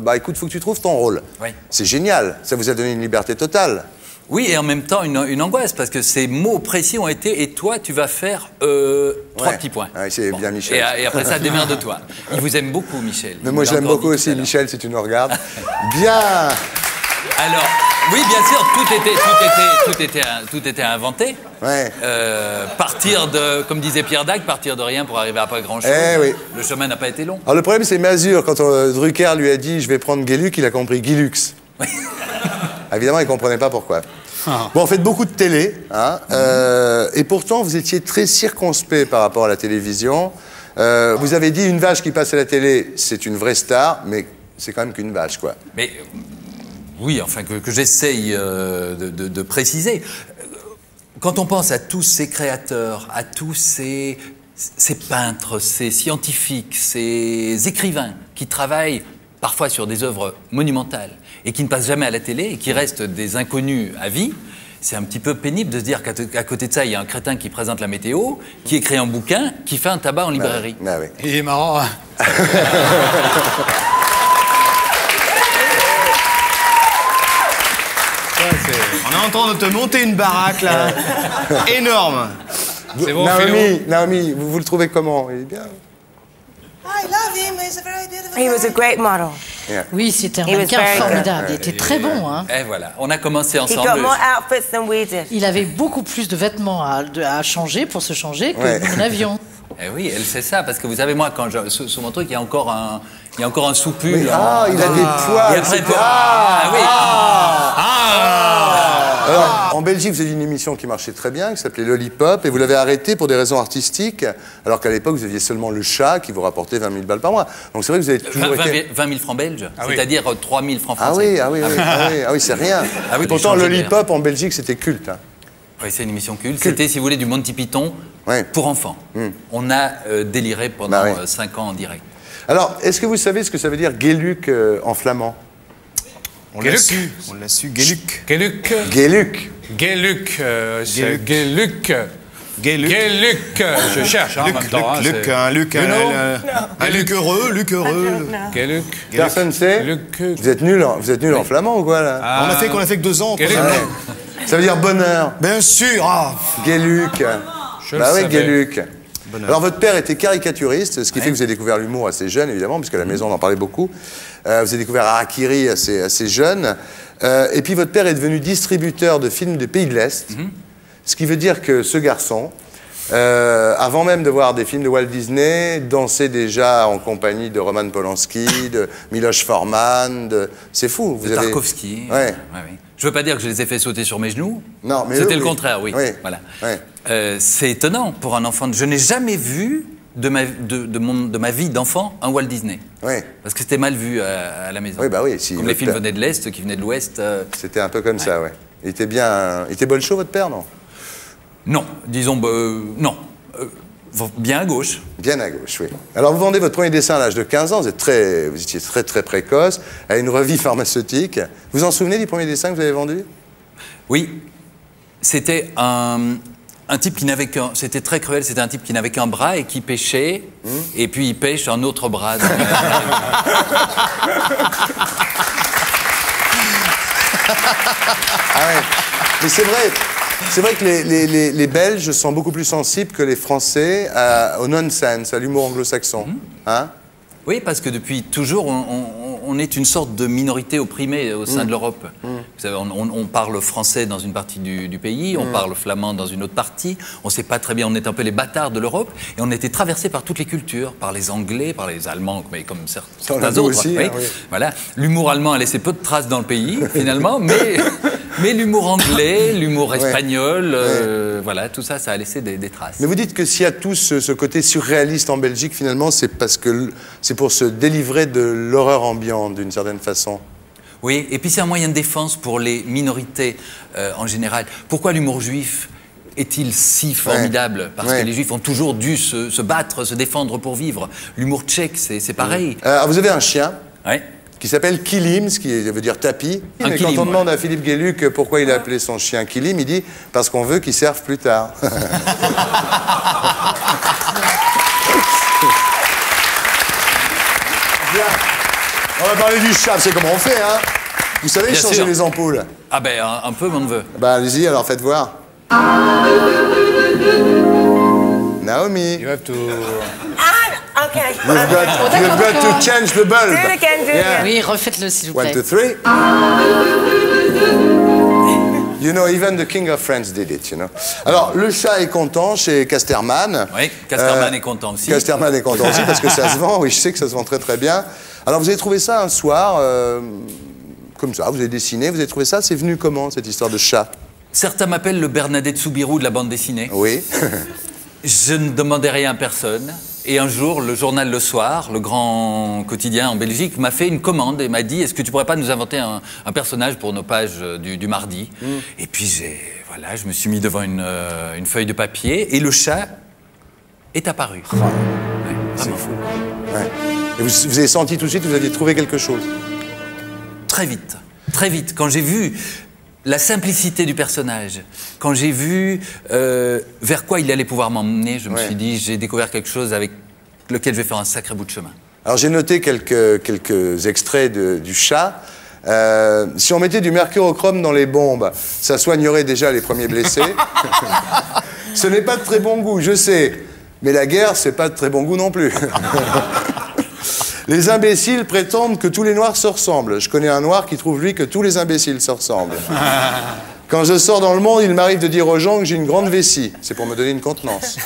bah, écoute, faut que tu trouves ton rôle. Oui. C'est génial. Ça vous a donné une liberté totale. Oui, et en même temps, une, une angoisse, parce que ces mots précis ont été et toi, tu vas faire euh, trois Ouais. petits points. Ouais, c'est bien Michel. Et, et après ça, démerde-toi. Il vous aime beaucoup, Michel. Mais moi, je l'a l'aime beaucoup aussi. Michel, si tu nous regardes. Bien. Alors, oui, bien sûr, tout était, tout était, tout était, tout était inventé. Ouais. Euh, partir de, comme disait Pierre Dac, partir de rien pour arriver à pas grand-chose. Eh oui. Le chemin n'a pas été long. Alors, le problème, c'est Mazur. Quand euh, Drucker lui a dit je vais prendre Gueluc, il a compris Guilux. Évidemment, il ne comprenait pas pourquoi. Bon, on fait beaucoup de télé, hein, euh, et pourtant vous étiez très circonspect par rapport à la télévision. Euh, vous avez dit une vache qui passe à la télé, c'est une vraie star, mais c'est quand même qu'une vache, quoi. Mais euh, oui, enfin, que, que j'essaye euh, de, de- de préciser. Quand on pense à tous ces créateurs, à tous ces, ces peintres, ces scientifiques, ces écrivains qui travaillent parfois sur des œuvres monumentales et qui ne passent jamais à la télé et qui restent des inconnus à vie, c'est un petit peu pénible de se dire qu'à côté de ça, il y a un crétin qui présente la météo, qui écrit un bouquin, qui fait un tabac en librairie. Bah oui. Il est marrant. hein. On est en train de te monter une baraque là. Énorme. C'est bon, Naomi, Naomi, vous, vous le trouvez comment? Il est bien. I love him. He's a very beautiful He was a great model. Oui, c'était un He was mannequin very good. formidable. Il était très bon. Hein. Et voilà, on a commencé He ensemble. got more outfits than we did. Il avait beaucoup plus de vêtements à, de- à changer pour se changer que Ouais. nous n'avions. Eh oui, elle sait ça, parce que vous savez, moi, quand je, sous, sous mon truc, il y a encore un, il y a encore un sous-pull. Oui, ah, il a des poils, Et après, c'est- pour- ah, oui. Alors, en Belgique, vous avez une émission qui marchait très bien, qui s'appelait Lollipop, et vous l'avez arrêtée pour des raisons artistiques, alors qu'à l'époque, vous aviez seulement le chat qui vous rapportait 20 000 balles par mois. Donc c'est vrai que vous avez toujours 20, été... 20 000 francs belges, Ah c'est-à-dire euh, 3 000 francs Ah français. oui, ah oui, ah oui, ah oui, ah oui, c'est rien. Ah oui, Pourtant, Lollipop en Belgique, c'était culte. hein. Oui, c'est une émission culte. C'était, si vous voulez, du Monty Python pour enfants. On a euh, déliré pendant Hmm. Bah oui. 5 ans en direct. Alors, est-ce que vous savez ce que ça veut dire Guéluc euh, en flamand? On l'a su. On l'a su. Gueluc. Gueluc. Guéluc. Gueluc. euh. Gueluc. Gueluc. Je cherche hein, en Luc, hein, un Luc, un, know un- un Luc heureux, Luc heureux. Gueluc. Personne ne sait Vous êtes nul, en- vous êtes nul en flamand ou quoi là On a fait qu'on a fait que deux ans. Ça veut dire bonheur. Bien sûr. Ah. Guéluc. Je bah oui. Bonheur. Alors votre père était caricaturiste, ce qui fait que vous avez découvert l'humour assez jeune, évidemment, puisque à la maison on en parlait beaucoup. Euh, vous avez découvert Harakiri assez, assez jeune. Euh, et puis votre père est devenu distributeur de films des pays de l'Est. Ce qui veut dire que ce garçon, euh, avant même de voir des films de Walt Disney, dansait déjà en compagnie de Roman Polanski, de Miloš Forman. de- C'est fou. Vous de avez... Tarkovsky. Ouais. Ouais, ouais. Je veux pas dire que je les ai fait sauter sur mes genoux. Non, mais C'était le oui. contraire, oui. Oui. Voilà. Euh, c'est étonnant pour un enfant. de- Je n'ai jamais vu de ma, de, de mon, de ma vie d'enfant un Walt Disney. Oui. Parce que c'était mal vu à, à la maison. Oui, bah oui, si Comme les films père- venaient de l'Est, qui venaient de l'Ouest. euh, C'était un peu comme ça, ouais. Il était bien. Il était bolcho, votre père, non? Non, disons, bah, euh, non. Euh, bien à gauche. Bien à gauche, oui. Alors, vous vendez votre premier dessin à l'âge de 15 ans, vous, êtes très, vous étiez très, très précoce, à une revue pharmaceutique. Vous vous en souvenez du premier dessin que vous avez vendu Oui, c'était un, un type qui n'avait qu'un. C'était très cruel, c'était un type qui n'avait qu'un bras et qui pêchait, Hmm. et puis il pêche un autre bras. dans- Ah ouais. Mais c'est vrai. C'est vrai que les, les- les- les Belges sont beaucoup plus sensibles que les Français à- au nonsense, à l'humour anglo-saxon. Hein? Oui, parce que depuis toujours, on, on- on est une sorte de minorité opprimée au sein Mm. de l'Europe. Vous savez, on, on- on parle français dans une partie du, du pays, on Mm. parle flamand dans une autre partie. On ne sait pas très bien, on est un peu les bâtards de l'Europe. Et on était traversé par toutes les cultures, par les Anglais, par les Allemands, mais comme certains autres. aussi, oui. hein, oui. Voilà. L'humour allemand a laissé peu de traces dans le pays, finalement, mais, mais l'humour anglais, l'humour espagnol, euh, voilà, tout ça, ça a laissé des, des traces. Mais vous dites que s'il y a tout ce, ce côté surréaliste en Belgique, finalement, c'est parce que c'est pour se délivrer de l'horreur ambiante, d'une certaine façon. Oui, et puis c'est un moyen de défense pour les minorités euh, en général. Pourquoi l'humour juif est-il si formidable? Parce Ouais. que les juifs ont toujours dû se, se battre, se défendre pour vivre. L'humour tchèque, c'est pareil. Euh, vous avez un chien Ouais. qui s'appelle Kilim, ce qui veut dire tapis. Un Mais kilim, quand on demande à Philippe Gueluc pourquoi il a appelé son chien Kilim, il dit parce qu'on veut qu'il serve plus tard. Bien. On va parler du chat, c'est comment on fait, hein Vous savez Bien changer sûr. les ampoules Ah ben un, un peu, mon neveu. Bah allez-y, alors faites voir. Naomi. You have to. Ah, okay. You've got, you've got to change the bulb. Do it again, do it Yeah. Oui, refaites-le, s'il vous One, plaît. two, three. You know, even the King of France did it, you know. Alors, le chat est content chez Casterman. Oui, Casterman Euh, est content aussi. Casterman est content aussi parce que ça se vend. Oui, je sais que ça se vend très très bien. Alors, vous avez trouvé ça un soir, euh, comme ça, vous avez dessiné, vous avez trouvé ça. C'est venu comment, cette histoire de chat? Certains m'appellent le Bernadette Soubirou de la bande dessinée. Oui. Je ne demandais rien à personne. Et un jour, le journal Le Soir, le grand quotidien en Belgique, m'a fait une commande et m'a dit Est-ce que tu pourrais pas nous inventer un, un personnage pour nos pages euh, du, du mardi? Et puis, j'ai, voilà, je me suis mis devant une, euh, une feuille de papier et le chat est apparu. C'est fou. Ouais. Et vous, vous avez senti tout de suite, vous aviez trouvé quelque chose? Très vite, très vite. Quand j'ai vu la simplicité du personnage, quand j'ai vu euh, vers quoi il allait pouvoir m'emmener, je me Ouais. suis dit J'ai découvert quelque chose avec lequel je vais faire un sacré bout de chemin. Alors j'ai noté quelques, quelques extraits de- du chat. Euh, si on mettait du mercurochrome dans les bombes, ça soignerait déjà les premiers blessés. Ce n'est pas de très bon goût, je sais. Mais la guerre, c'est pas de très bon goût non plus. Les imbéciles prétendent que tous les noirs se ressemblent. Je connais un noir qui trouve, lui, que tous les imbéciles se ressemblent. Quand je sors dans le monde, il m'arrive de dire aux gens que j'ai une grande vessie. C'est pour me donner une contenance.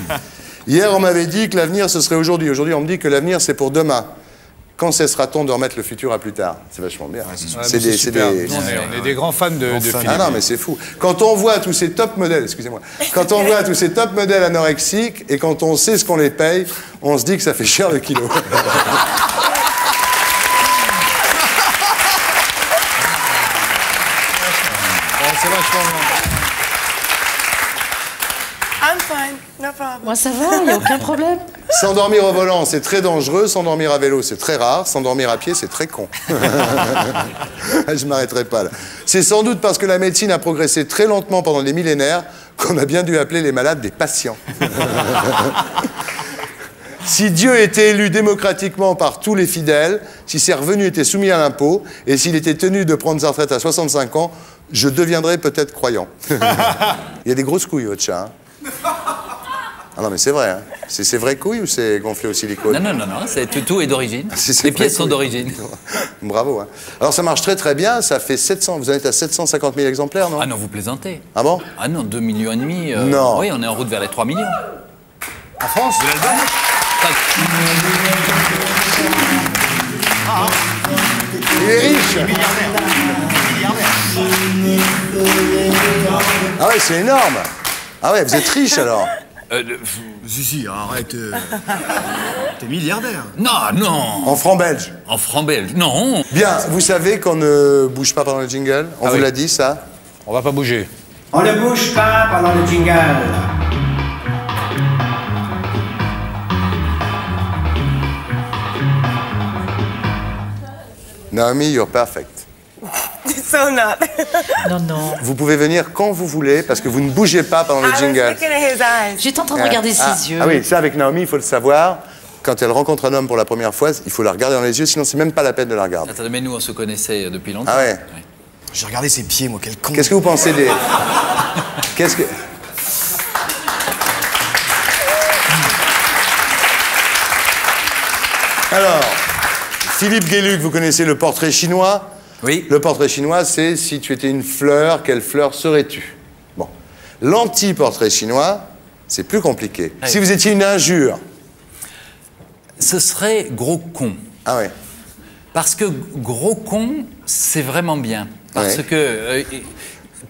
Hier, on m'avait dit que l'avenir, ce serait aujourd'hui. Aujourd'hui, on me dit que l'avenir, c'est pour demain. Quand cessera-t-on de remettre le futur à plus tard? C'est vachement bien. Ouais. Nous, on, est, on est des grands fans de, de Philippe. Ah non, mais c'est fou. Quand on voit tous ces top modèles, excusez-moi, quand on voit tous ces top modèles anorexiques et quand on sait ce qu'on les paye, on se dit que ça fait cher le kilo. c'est vachement I'm fine, no problem. Moi, ça va, il n'y a aucun problème. S'endormir au volant, c'est très dangereux. S'endormir à vélo, c'est très rare. S'endormir à pied, c'est très con. Je m'arrêterai pas là. C'est sans doute parce que la médecine a progressé très lentement pendant des millénaires qu'on a bien dû appeler les malades des patients. Si Dieu était élu démocratiquement par tous les fidèles, si ses revenus étaient soumis à l'impôt, et s'il était tenu de prendre sa retraite à 65 ans, je deviendrais peut-être croyant. Il y a des grosses couilles, votre chat. hein. Ah non, mais c'est vrai. hein. C'est c'est vraies couilles ou c'est gonflé au silicone Non, non, non, non, c'est, tout, tout est d'origine. Les pièces sont d'origine. Bravo. hein. Alors ça marche très très bien, ça fait 700, vous en êtes à 750 000 exemplaires, non? Ah non, vous plaisantez. Ah bon? Ah non, 2 millions et demi. euh, Non. Oui, on est en route vers les 3 millions. En France? Il est riche Ah ouais, c'est énorme Ah ouais, vous êtes riche alors Euh, Si, si, arrête. euh, T'es milliardaire. Non, non. En francs belges En francs belges, non. Bien, vous savez qu'on ne bouge pas pendant le jingle On Ah vous oui. l'a dit ça On va pas bouger. On ne bouge pas pendant le jingle. Naomi, you're perfect. So not. Non, non. Vous pouvez venir quand vous voulez parce que vous ne bougez pas pendant le I was jingle. J'étais en train de regarder ah, ses yeux. Ah oui, ça avec Naomi, il faut le savoir. Quand elle rencontre un homme pour la première fois, il faut la regarder dans les yeux, sinon c'est même pas la peine de la regarder. Attendez, mais nous, on se connaissait euh, depuis longtemps. Ah ouais J'ai regardé ses pieds, moi, quel con. Qu'est-ce que vous pensez des. Qu'est-ce que. Alors, Philippe Gueluc, vous connaissez le portrait chinois Oui. Le portrait chinois, c'est si tu étais une fleur, quelle fleur serais-tu? Bon. L'anti-portrait chinois, c'est plus compliqué. Oui. Si vous étiez une injure. Ce serait gros con. Ah ouais. Parce que gros con, c'est vraiment bien. Parce Ouais. que euh,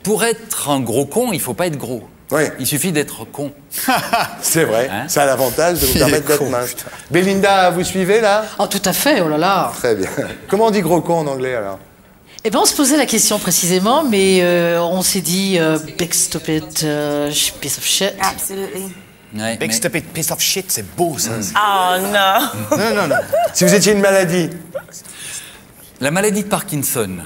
pour être un gros con, il faut pas être gros. Ouais. Il suffit d'être con. C'est vrai. Hein ça a l'avantage de vous permettre d'être con, mince. Belinda, vous suivez là? Oh, tout à fait, oh là là. Très bien. Comment on dit gros con en anglais alors? Eh ben, on se posait la question précisément, mais euh, on s'est dit euh, big stupid euh, piece of shit. Absolutely. Ouais, Big mais- stupid piece of shit, c'est beau ça. Oh no. Non, non, non. Si vous étiez une maladie. La maladie de Parkinson.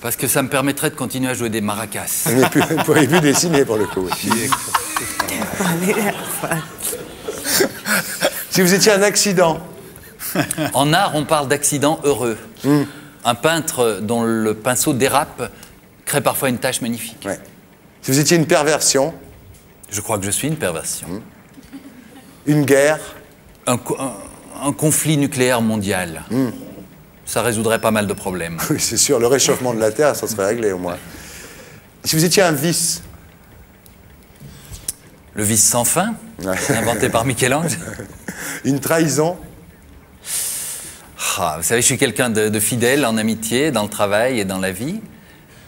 Parce que ça me permettrait de continuer à jouer des maracas. Vous ne pourriez plus dessiner pour le coup. Si vous étiez un accident. En art, on parle d'accident heureux. Hmm. Un peintre dont le pinceau dérape crée parfois une tâche magnifique. Ouais. Si vous étiez une perversion. Je crois que je suis une perversion. Une guerre. Un, co- un- un conflit nucléaire mondial. Ça résoudrait pas mal de problèmes. Oui, c'est sûr, le réchauffement de la Terre, ça serait réglé au moins. Si vous étiez un vice. Le vice sans fin, inventé par Michel-Ange. Une trahison. Ah, vous savez, je suis quelqu'un de, de fidèle en amitié, dans le travail et dans la vie.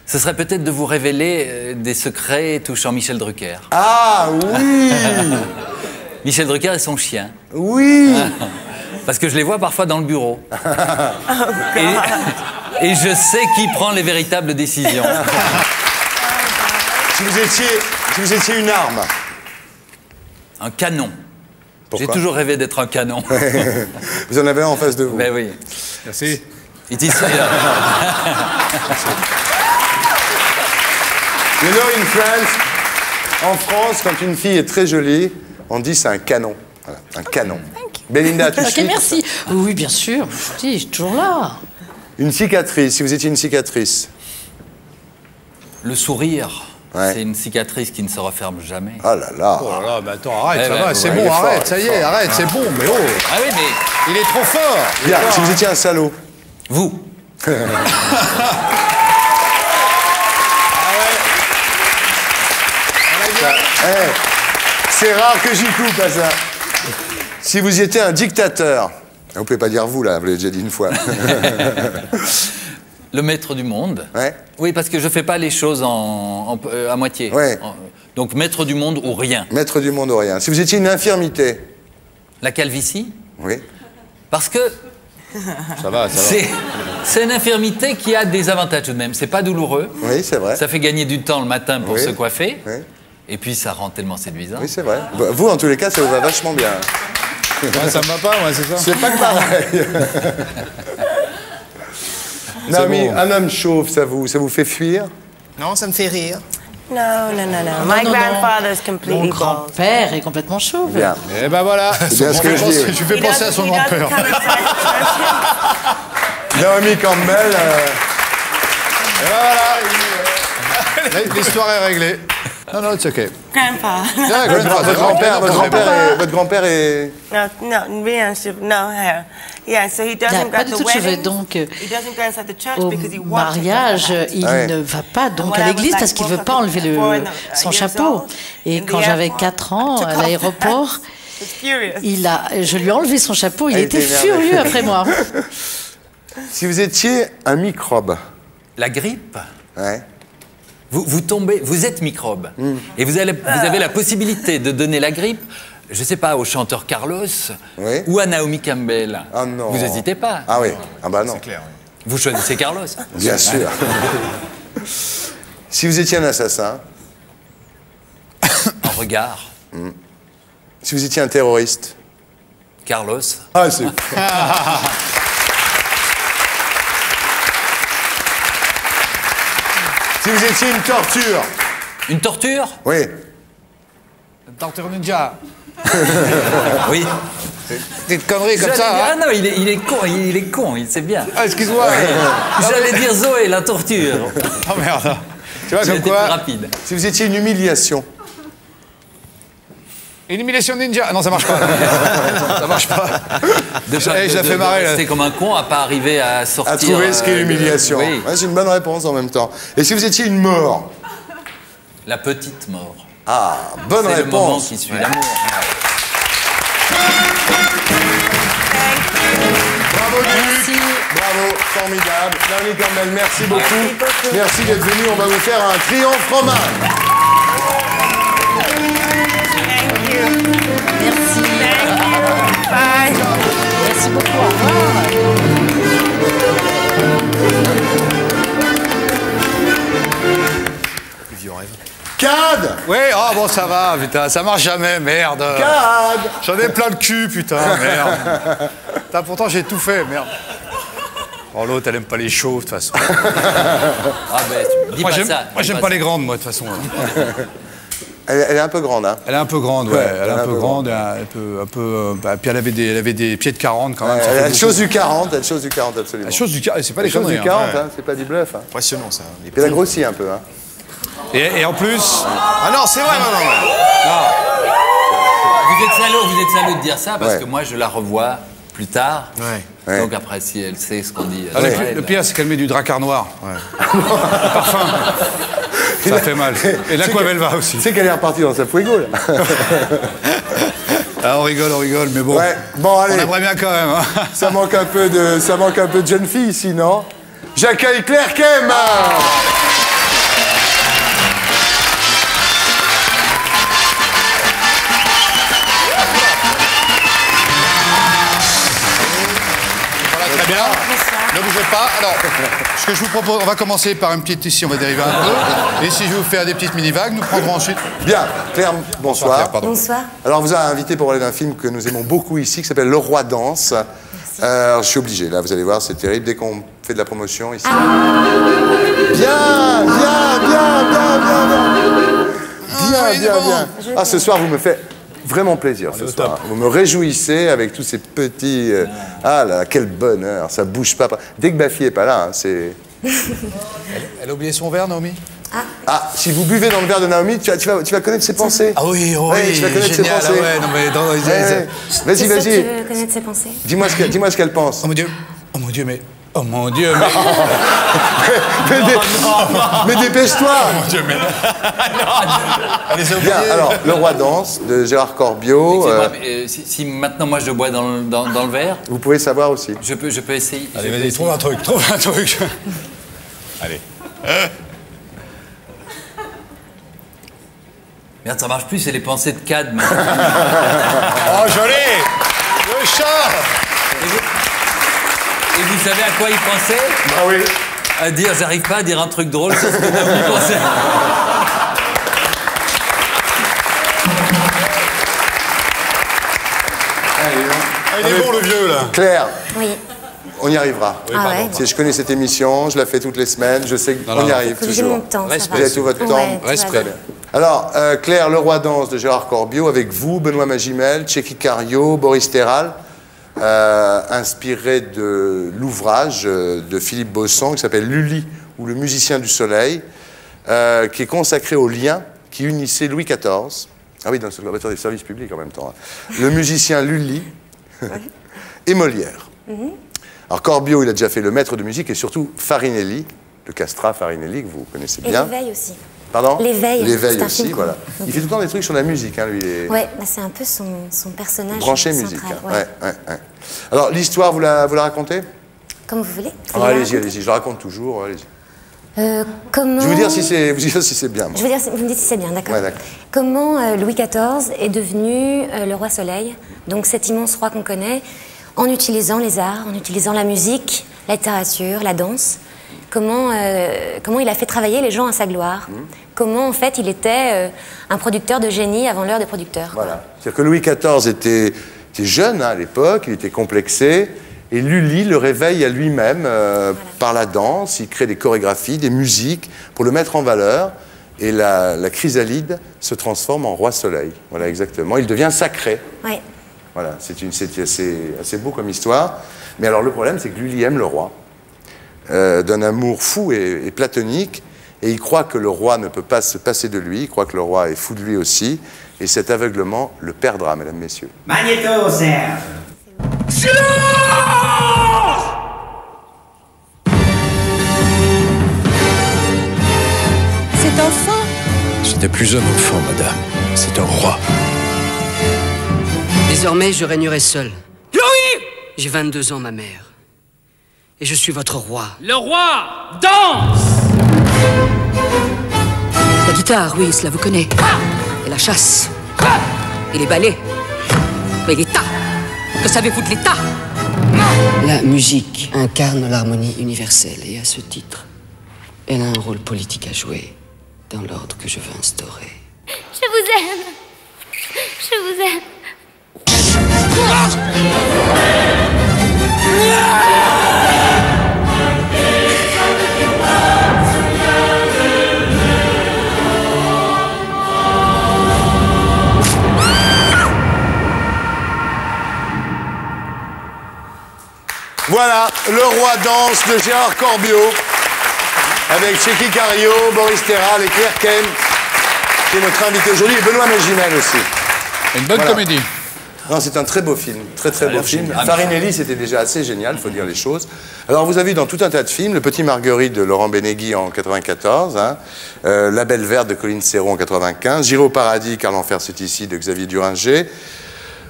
Ce serait peut-être de vous révéler euh, des secrets touchant Michel Drucker. Ah oui Michel Drucker et son chien. Oui Parce que je les vois parfois dans le bureau. et, et je sais qui prend les véritables décisions. Si vous étiez, si vous étiez une arme. Un canon. J'ai toujours rêvé d'être un canon. Vous en avez un en face de vous. Ben oui. Merci. It is- You know, in France, en France, quand une fille est très jolie, on dit c'est un canon. Voilà, un canon. Belinda, tu Ok, merci. Oui, bien sûr. Si, je suis toujours là. Une cicatrice, si vous étiez une cicatrice. Le sourire, c'est une cicatrice qui ne se referme jamais. Oh là là. Oh là là, mais attends, arrête, Eh ça ben, va, c'est ouais, bon, il est fort, arrête, il ça y est, fort. arrête, c'est bon, mais oh Ah oui, mais. Il est trop fort il est Bien, fort, si vous étiez un salaud. Vous. Ça, eh, c'est rare que j'y coupe à ça. Si vous étiez un dictateur, vous pouvez pas dire vous là, vous l'avez déjà dit une fois. Le maître du monde. Oui, parce que je fais pas les choses en, en- euh, à moitié. En- donc maître du monde ou rien. Maître du monde ou rien. Si vous étiez une infirmité. La calvitie Oui. Parce que Ça va, ça va. c'est une infirmité qui a des avantages tout de même. C'est pas douloureux. Oui, c'est vrai. Ça fait gagner du temps le matin pour Oui. se coiffer. Oui. Et puis ça rend tellement séduisant. Oui, c'est vrai. Vous, en tous les cas, ça vous va vachement bien. Ouais, ça me va pas, ouais, c'est ça. C'est pas que pareil. Naomi, bon. un homme chauve, ça vous, ça vous fait fuir Non, ça me fait rire. No, no, no, no. Non, My non, non. grandfather's Mon completely bald. grand-père est complètement chauve. Bien. Et ben voilà, C'est bien ce que je dis. tu fais penser à son grand-père. Naomi Campbell, euh, Et ben voilà, l'histoire est réglée. Non, non, c'est ok. Grandpa. Yeah, votre, grandpa, votre grand-père, votre grand-père est, votre grand-père est- No, no, hair. Yeah, so he Il n'a doesn't pas to tout de cheveux, donc euh, He doesn't go inside the church au because he wants to mariage, il Ouais. ne va pas donc when à l'église parce qu'il ne veut pas enlever le, uh, son years chapeau. Et quand the j'avais airport, 4 ans, à l'aéroport, il a, je lui ai enlevé son chapeau, il était furieux après moi. Si vous étiez un microbe. La grippe Ouais. Vous, vous tombez, vous êtes microbe. Et vous, allez- vous avez la possibilité de donner la grippe, je ne sais pas, au chanteur Carlos Oui. ou à Naomi Campbell. Ah non. Vous n'hésitez pas. Ah oui. Ah bah non. Vous choisissez Carlos. Bien sûr. si vous étiez un assassin. Un regard. Si vous étiez un terroriste. Carlos. Ah, c'est. si vous étiez une torture. Une torture Oui. Torture Ninja. Oui. Des conneries comme ça, dire- hein Ah non, il est, il est con, il, il est con, il sait bien. Ah, excuse-moi. J'allais dire Zoé, la torture. Oh merde. Tu vois, comme quoi rapide. Si vous étiez une humiliation. Élimination ninja. Ah Non, ça marche pas. ça marche pas. De, Eh, je la fais marrer, là. rester comme un con à pas arriver à sortir. À trouver ce qu'est euh, l'humiliation. oui. Ouais, c'est une bonne réponse en même temps. Et si vous étiez une mort La petite mort. Ah, bonne C'est le moment réponse. qui suit l'amour. Bravo Duc. Bravo, formidable. Naomi Campbell, merci beaucoup. Merci d'être venu. On va vous faire un triomphe romain. Merci. Bye. Merci beaucoup. Au revoir. Cad Oui, ah bon, ça va, putain, ça marche jamais, merde. Cad J'en ai plein le cul, putain, merde. Putain, pourtant, j'ai tout fait, merde. Oh, l'autre, elle aime pas les chauves, de toute façon. Ah ben, tu- dis moi, pas j'aime, ça. moi, j'aime pas les grandes, moi, de toute façon. Elle, elle est un peu grande, hein Elle est un peu grande, ouais. Ouais, elle est un peu grande, un peu, un peu, euh, bah, puis elle avait des, elle avait des pieds de 40 quand même. ça Elle, elle chose du 40, elle chose du 40 absolument. Elle chose du 40, c'est pas Elle des chose conneries. du 40, hein. hein, c'est pas du bluff. Hein. Impressionnant ça. Les Elle a grossi un peu. Hein. Et, et en plus, Ah non, c'est vrai, non, non. non. Vous êtes salaud, vous êtes salaud de dire ça parce Ouais. que moi je la revois plus tard. Ouais. Ouais. Donc après, si elle sait ce qu'on dit. ah, le, elle- pi- le pire, c'est qu'elle met du dracar noir. Parfum. Ça fait mal. Et la quoi elle va aussi. Tu sais qu'elle est repartie dans sa fuego, là. Ah, on rigole, on rigole, mais bon. Ouais, bon, allez. On aimerait bien quand même. hein. Ça manque un peu de, ça manque un peu de jeune fille ici, non? J'accueille Claire Kem pas. Alors, ce que je vous propose, on va commencer par une petite ici, on va dériver un peu. Et si je vais vous faire des petites mini-vagues, nous prendrons ensuite. Bien, Claire, bonsoir. Claire, pardon. Bonsoir. Alors, on vous a invité pour parler d'un film que nous aimons beaucoup ici, qui s'appelle Le Roi danse. Euh, alors, je suis obligé, là, vous allez voir, c'est terrible. Dès qu'on fait de la promotion ici. Bien, bien, bien, bien, bien, bien. Bien, bien, bien. Ah, ce soir, vous me faites vraiment plaisir ce soir. Vous me réjouissez avec tous ces petits. euh, Ah là, quel bonheur, ça bouge pas. Dès que ma fille est pas là, hein, c'est. Elle a oublié son verre, Naomi Ah, si vous buvez dans le verre de Naomi, tu vas, tu vas, tu vas connaître ses pensées. Ah oui, oh Ouais, oui, tu vas connaître génial. ses pensées. ah. Vas-y, vas-y. Tu veux connaître ses pensées Dis-moi ce qu'elle dis ce qu'elle pense. Oh mon Dieu, oh mon Dieu, mais. Oh mon Dieu, mais. mais dé- mais dépêche-toi Oh mon Dieu, mais. Bien, alors, Le Roi danse de Gérard Corbiot. Euh, mais, euh, si, si maintenant moi je bois dans le, dans, dans le verre, vous pouvez savoir aussi. je peux, je peux essayer. Allez, vas-y, trouve un truc, trouve un truc. Allez. Merde, ça marche plus, c'est les pensées de Cad. maintenant. Oh, joli Le chat Et vous savez à quoi il pensait Ah oui. À dire, j'arrive pas à dire un truc drôle sur ce que Naomi pensait. Ah, il est bon, le vieux, là. Claire, Oui. on y arrivera. Ah ouais. C'est- Je connais cette émission, je la fais toutes les semaines, je sais qu'on y arrive Faut que j'ai toujours. mon temps. ça va. Vous avez tout votre Ouais, temps. tout va Respect. bien. Très bien. Alors, euh, Claire, Le Roi danse de Gérard Corbiot, avec vous, Benoît Magimel, Tchéky Cario, Boris Terral, euh, inspiré de l'ouvrage de Philippe Bosson qui s'appelle Lully ou le musicien du soleil, euh, qui est consacré au lien qui unissait Louis XIV, ah oui, dans le l'observatoire des services publics en même temps, hein, le musicien Lully et Molière. Alors Corbiot, il a déjà fait le maître de musique et surtout Farinelli, le castrat Farinelli que vous connaissez Et bien. l'éveil aussi. Pardon L'éveil, aussi, film voilà. Il fait tout le temps des trucs sur la musique, hein, lui. Il est Ouais, bah c'est un peu son, son personnage. branché musique. hein. ouais. Ouais, ouais, ouais. Alors, l'histoire, vous la, vous la racontez Comme vous voulez. Ah, Allez-y, allez-y, je la raconte toujours, allez-y. Euh, comment... Je vais vous dire si c'est si bien. moi. Je veux dire, vous me dites si c'est bien, d'accord. Ouais. Comment euh, Louis XIV est devenu euh, le roi Soleil, donc cet immense roi qu'on connaît, en utilisant les arts, en utilisant la musique, la littérature, la danse Comment, euh, comment il a fait travailler les gens à sa gloire Mmh. Comment, en fait, il était euh, un producteur de génie avant l'heure des producteurs Voilà. C'est-à-dire que Louis XIV était, était jeune hein, à l'époque, il était complexé, et Lully le réveille à lui-même euh, par la danse. Il crée des chorégraphies, des musiques pour le mettre en valeur. Et la, la chrysalide se transforme en roi soleil. Voilà, exactement. Il devient sacré. Ouais. Voilà, c'est assez, assez beau comme histoire. Mais alors le problème, c'est que Lully aime le roi, euh, d'un amour fou et, et platonique, et il croit que le roi ne peut pas se passer de lui, il croit que le roi est fou de lui aussi, Et cet aveuglement le perdra, mesdames, messieurs. Magnéto, Serge. Cet enfant Ce n'est plus un enfant, madame. C'est un roi. Désormais, je régnerai seul. Louis J'ai 22 ans, ma mère. Et je suis votre roi. Le roi danse La guitare, oui, cela vous connaît. Et la chasse. Et les ballets. Mais l'État Que savez-vous de l'État? La musique incarne l'harmonie universelle et à ce titre, elle a un rôle politique à jouer dans l'ordre que je veux instaurer. Je vous aime. Je vous aime. Voilà, le roi danse de Gérard Corbiot, avec Cheikh Cario, Boris Terral et Claire Ken, qui est notre invité aujourd'hui, et Benoît Magimel aussi. Une bonne Voilà. comédie. Non, c'est un très beau film, très très beau film. génial. Farinelli, c'était déjà assez génial, faut dire les choses. Alors, vous avez vu dans tout un tas de films, Le Petit Marguerite de Laurent Benegui en 94, hein, euh, La Belle Verte de Colline Serrault en 95, J'irai au paradis, car l'enfer c'est ici de Xavier Duringer.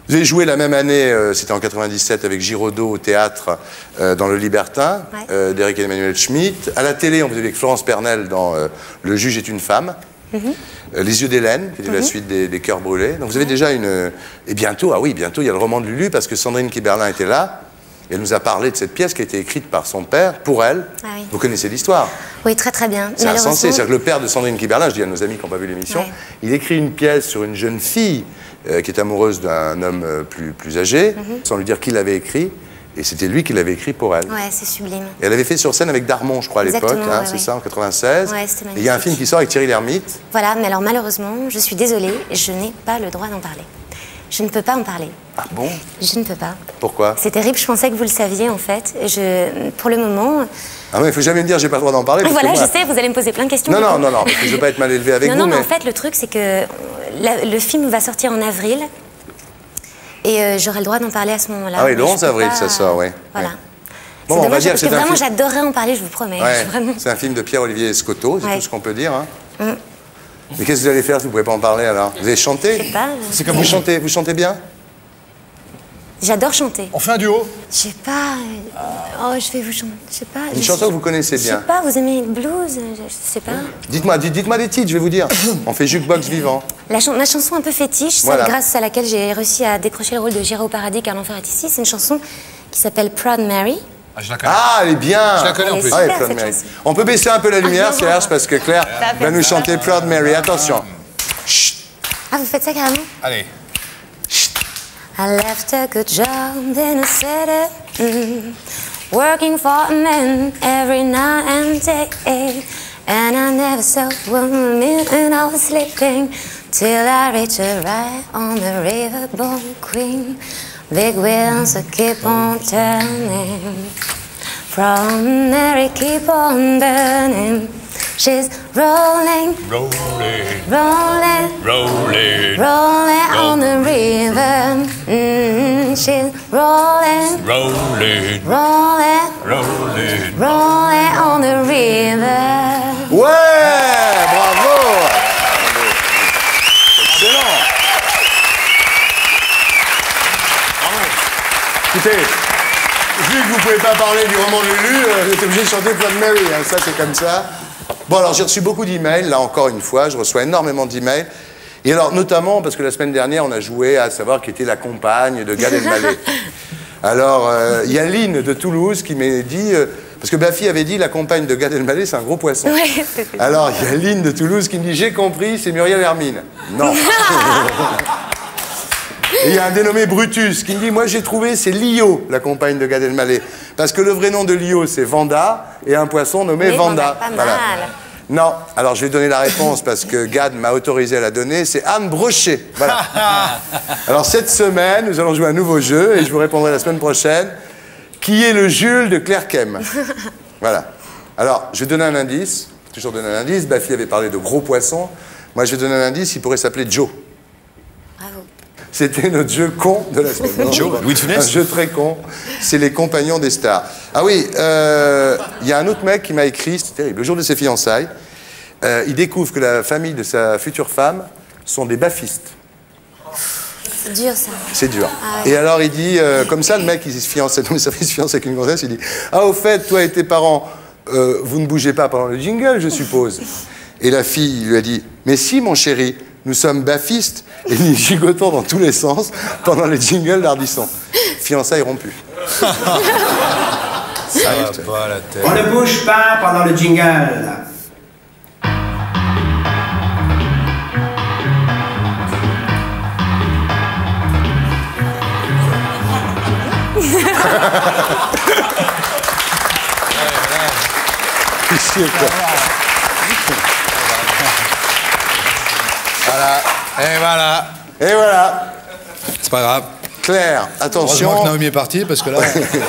Vous avez joué la même année, euh, c'était en 97, avec Giraudot au théâtre euh, dans Le Libertin, Ouais. euh, d'Éric Emmanuel Schmitt. À la télé, on vous a vu avec Florence Pernel dans euh, Le juge est une femme. Mhm. Les yeux d'Hélène, qui était la Mhm. suite des, des Cœurs brûlés. Donc vous avez déjà une. Et bientôt, ah oui, bientôt, il y a le roman de Lulu, parce que Sandrine Kiberlin était là. Et elle nous a parlé de cette pièce qui a été écrite par son père, pour elle. Ah oui. Vous connaissez l'histoire. Oui, très très bien. C'est insensé. C'est-à-dire que le père de Sandrine Kiberlin, je dis à nos amis qui n'ont pas vu l'émission, Ouais. il écrit une pièce sur une jeune fille euh, qui est amoureuse d'un homme euh, plus, plus âgé, Mhm. sans lui dire qui l'avait écrit. Et c'était lui qui l'avait écrit pour elle. ouais, c'est sublime. Et elle avait fait sur scène avec Darmon, je crois, à l'époque, hein, ouais, c'est ouais. ça, en 96. Ouais, c'était Et il y a un magnifique. film qui sort avec Thierry Lhermitte. Voilà, mais alors malheureusement, je suis désolée, je n'ai pas le droit d'en parler. Je ne peux pas en parler. Ah bon? Je ne peux pas. Pourquoi? C'est terrible, je pensais que vous le saviez en fait. Je, pour le moment. Ah mais il faut jamais me dire j'ai pas le droit d'en parler. parce que voilà, moi- je sais, vous allez me poser plein de questions. Non, non, non, non, parce que je veux pas être mal élevé avec non, vous, non, mais mais... en fait, le truc, c'est que la- le film va sortir en avril. Et euh, j'aurai le droit d'en parler à ce moment-là. Ah oui, le je 11 peux avril, pas- ça sort, oui. Voilà. Ouais. Bon, on va dire que parce que c'est vraiment, film... j'adorerais en parler, je vous promets. Ouais, Vraiment. c'est un film de Pierre-Olivier Escoto, c'est Ouais. tout ce qu'on peut dire. hein. Mm. Mais qu'est-ce que vous allez faire si vous pouvez pas en parler alors? Vous allez chanter? Je sais pas. C'est comme vous chantez, vous chantez bien? J'adore chanter. On fait un duo? Je sais pas. euh, Oh, je vais vous chanter. Je sais pas. Une je chanson que vous connaissez Je sais bien. pas, vous aimez le blues Je je sais pas. Dites-moi, dites- dites-moi des titres, je vais vous dire. On fait jukebox vivant. La ma chanson un peu fétiche, celle Voilà. grâce à laquelle j'ai réussi à décrocher le rôle de au paradis car l'enfer est ici, c'est une chanson qui s'appelle Proud Mary. Ah, je la connais. Ah, elle est bien Je la connais en plus. Ah, Proud Mary. On peut baisser un peu la lumière, non, Serge, parce que Claire va nous chanter Proud Mary. Attention. Ah, vous faites ça carrément Allez. I left a good job in a city, mm, working for a man every night and day. And I never saw one minute I was sleeping till I reached a ride on the riverboat queen. Big wheels that keep on turning. From Mary keep on burning. She's rolling, Rolling, rolling, rolling, rolling on the river. Mm, she's rolling, rolling, rolling, rolling. rolling on the river. Ouais, bravo Écoutez, vu que vous pouvez pas parler du roman Lulu, euh, vous êtes obligé de chanter Proud Mary, hein, ça c'est comme ça. Bon alors j'ai reçu beaucoup d'emails, là encore une fois, je reçois énormément d'emails. Et alors notamment parce que la semaine dernière on a joué à savoir qui était la compagne de Gad Elmaleh. Alors euh, il y a Lynn de Toulouse qui m'a dit, euh, parce que Baffy avait dit la compagne de Gad Elmaleh c'est un gros poisson. Ouais, Alors, il y a Lynn de Toulouse qui me dit J'ai compris, c'est Muriel Hermine. Non. Et il y a un dénommé Brutus qui me dit Moi, j'ai trouvé, c'est Lio, la compagne de Gad Elmaleh. Parce que le vrai nom de Lio, c'est Vanda, et un poisson nommé Vanda. Pas Voilà. mal. Non, alors je vais donner la réponse parce que Gad m'a autorisé à la donner. C'est Anne Brochet. Voilà. Alors cette semaine, nous allons jouer à un nouveau jeu et je vous répondrai la semaine prochaine. Qui est le Jules de Claire Kem Voilà. Alors, je vais donner un indice. Toujours donner un indice. Baffy avait parlé de gros poissons. Moi, je vais donner un indice. Il pourrait s'appeler Joe. C'était notre jeu con de la semaine. Joe, Louis de Un jeu très con. C'est les compagnons des stars. Ah oui, euh, il y a un autre mec qui m'a écrit, c'est terrible, le jour de ses fiançailles, euh, il découvre que la famille de sa future femme sont des baffistes. C'est dur ça. C'est dur. Ah ouais. Et alors il dit, euh, comme ça, le mec, il se fiance, non, mais ça il se fiance avec une gonzesse, il dit Ah, au fait, toi et tes parents, euh, vous ne bougez pas pendant le jingle, je suppose. Et la fille lui a dit Mais si, mon chéri, nous sommes baffistes et nous gigotons dans tous les sens pendant le jingle d'Ardisson. Fiançailles rompues. Ça va pas la tête. On ne bouge pas pendant le jingle. Voilà. Et voilà. Et voilà. C'est pas grave. Claire, attention. Heureusement que Naomi est partie parce que là,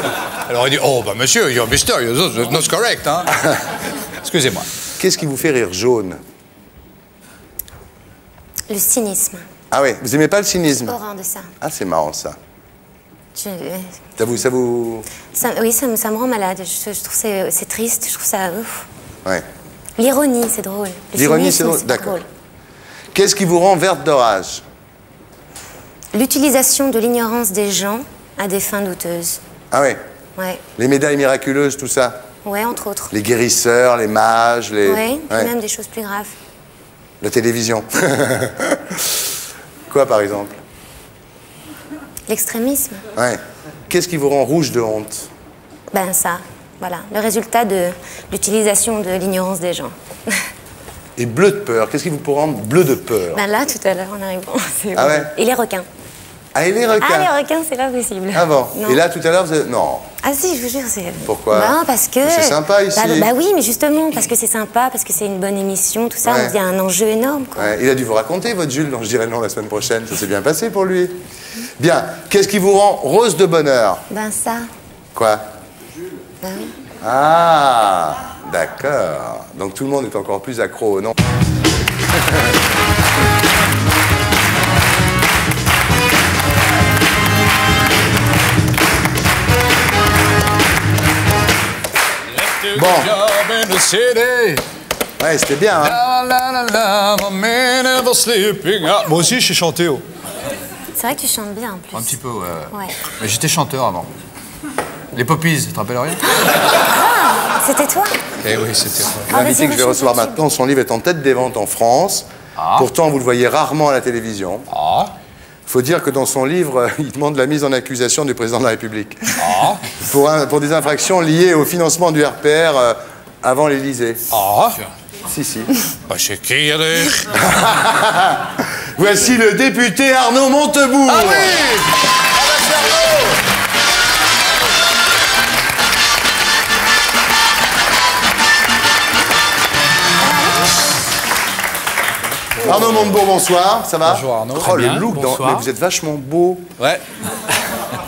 elle aurait dit Oh, bah monsieur, you're mysterious, not correct. Hein. Excusez-moi. Qu'est-ce qui vous fait rire jaune? Le cynisme. Ah oui, vous aimez pas le cynisme? Horreur de ça. Ah, c'est marrant ça. Je- Ça vous. Ça vous... ça- oui, ça, me- ça me rend malade. Je, je trouve que c'est c'est triste. Je trouve ça. ouf. Ouais. L'ironie, c'est drôle. Le L'ironie, c'est drôle. D'accord. Qu'est-ce qui vous rend verte de rage? L'utilisation de l'ignorance des gens à des fins douteuses. Ah ouais, Ouais. les médailles miraculeuses, tout ça? Ouais, entre autres. Les guérisseurs, les mages, les. Et Ouais. même des choses plus graves. La télévision. Quoi, par exemple? L'extrémisme. Ouais. Qu'est-ce qui vous rend rouge de honte? Ben ça, voilà. Le résultat de l'utilisation de l'ignorance des gens. Et bleu de peur. Qu'est-ce qui vous peut rendre bleu de peur Ben là, tout à l'heure, en arrivant. Ah ouais Et les requins. Ah, et les requins Ah, les requins, c'est pas possible. Ah bon Non. Et là, tout à l'heure, vous avez... Non. Ah si, je vous jure, c'est... Pourquoi Ben, parce que... C'est sympa, ici. Bah, bah oui, mais justement, parce que c'est sympa, parce que c'est une bonne émission, tout ça, Ouais. il y a un enjeu énorme, quoi. Ouais, il a dû vous raconter, votre Jules, dont je dirais non la semaine prochaine. Ça s'est bien passé pour lui. Bien. Qu'est-ce qui vous rend rose de bonheur Ben ça, Quoi ben oui. Ah, d'accord. Donc tout le monde est encore plus accro, non Bon. Ouais, c'était bien, hein. Ah, moi aussi, je suis chanté. oh. C'est vrai que tu chantes bien, en plus. Un petit peu, ouais. Ouais. Mais j'étais chanteur avant. Les Poppies, tu te rappelles rien Ah, c'était toi Eh oui, c'était Ah, L'invité que je vais recevoir maintenant, son livre est en tête des ventes en France. Pourtant, vous le voyez rarement à la télévision. Il faut dire que dans son livre, il demande la mise en accusation du président de la République. Pour, un- pour des infractions liées au financement du RPR euh, avant l'Élysée. Ah Si, si. Bah, c'est qui, allez Voici le député Arnaud Montebourg. Ah oui Arnaud Montebourg, bonsoir, ça va Bonjour, Arnaud. Oh, le bien, look, dans- mais vous êtes vachement beau. Ouais.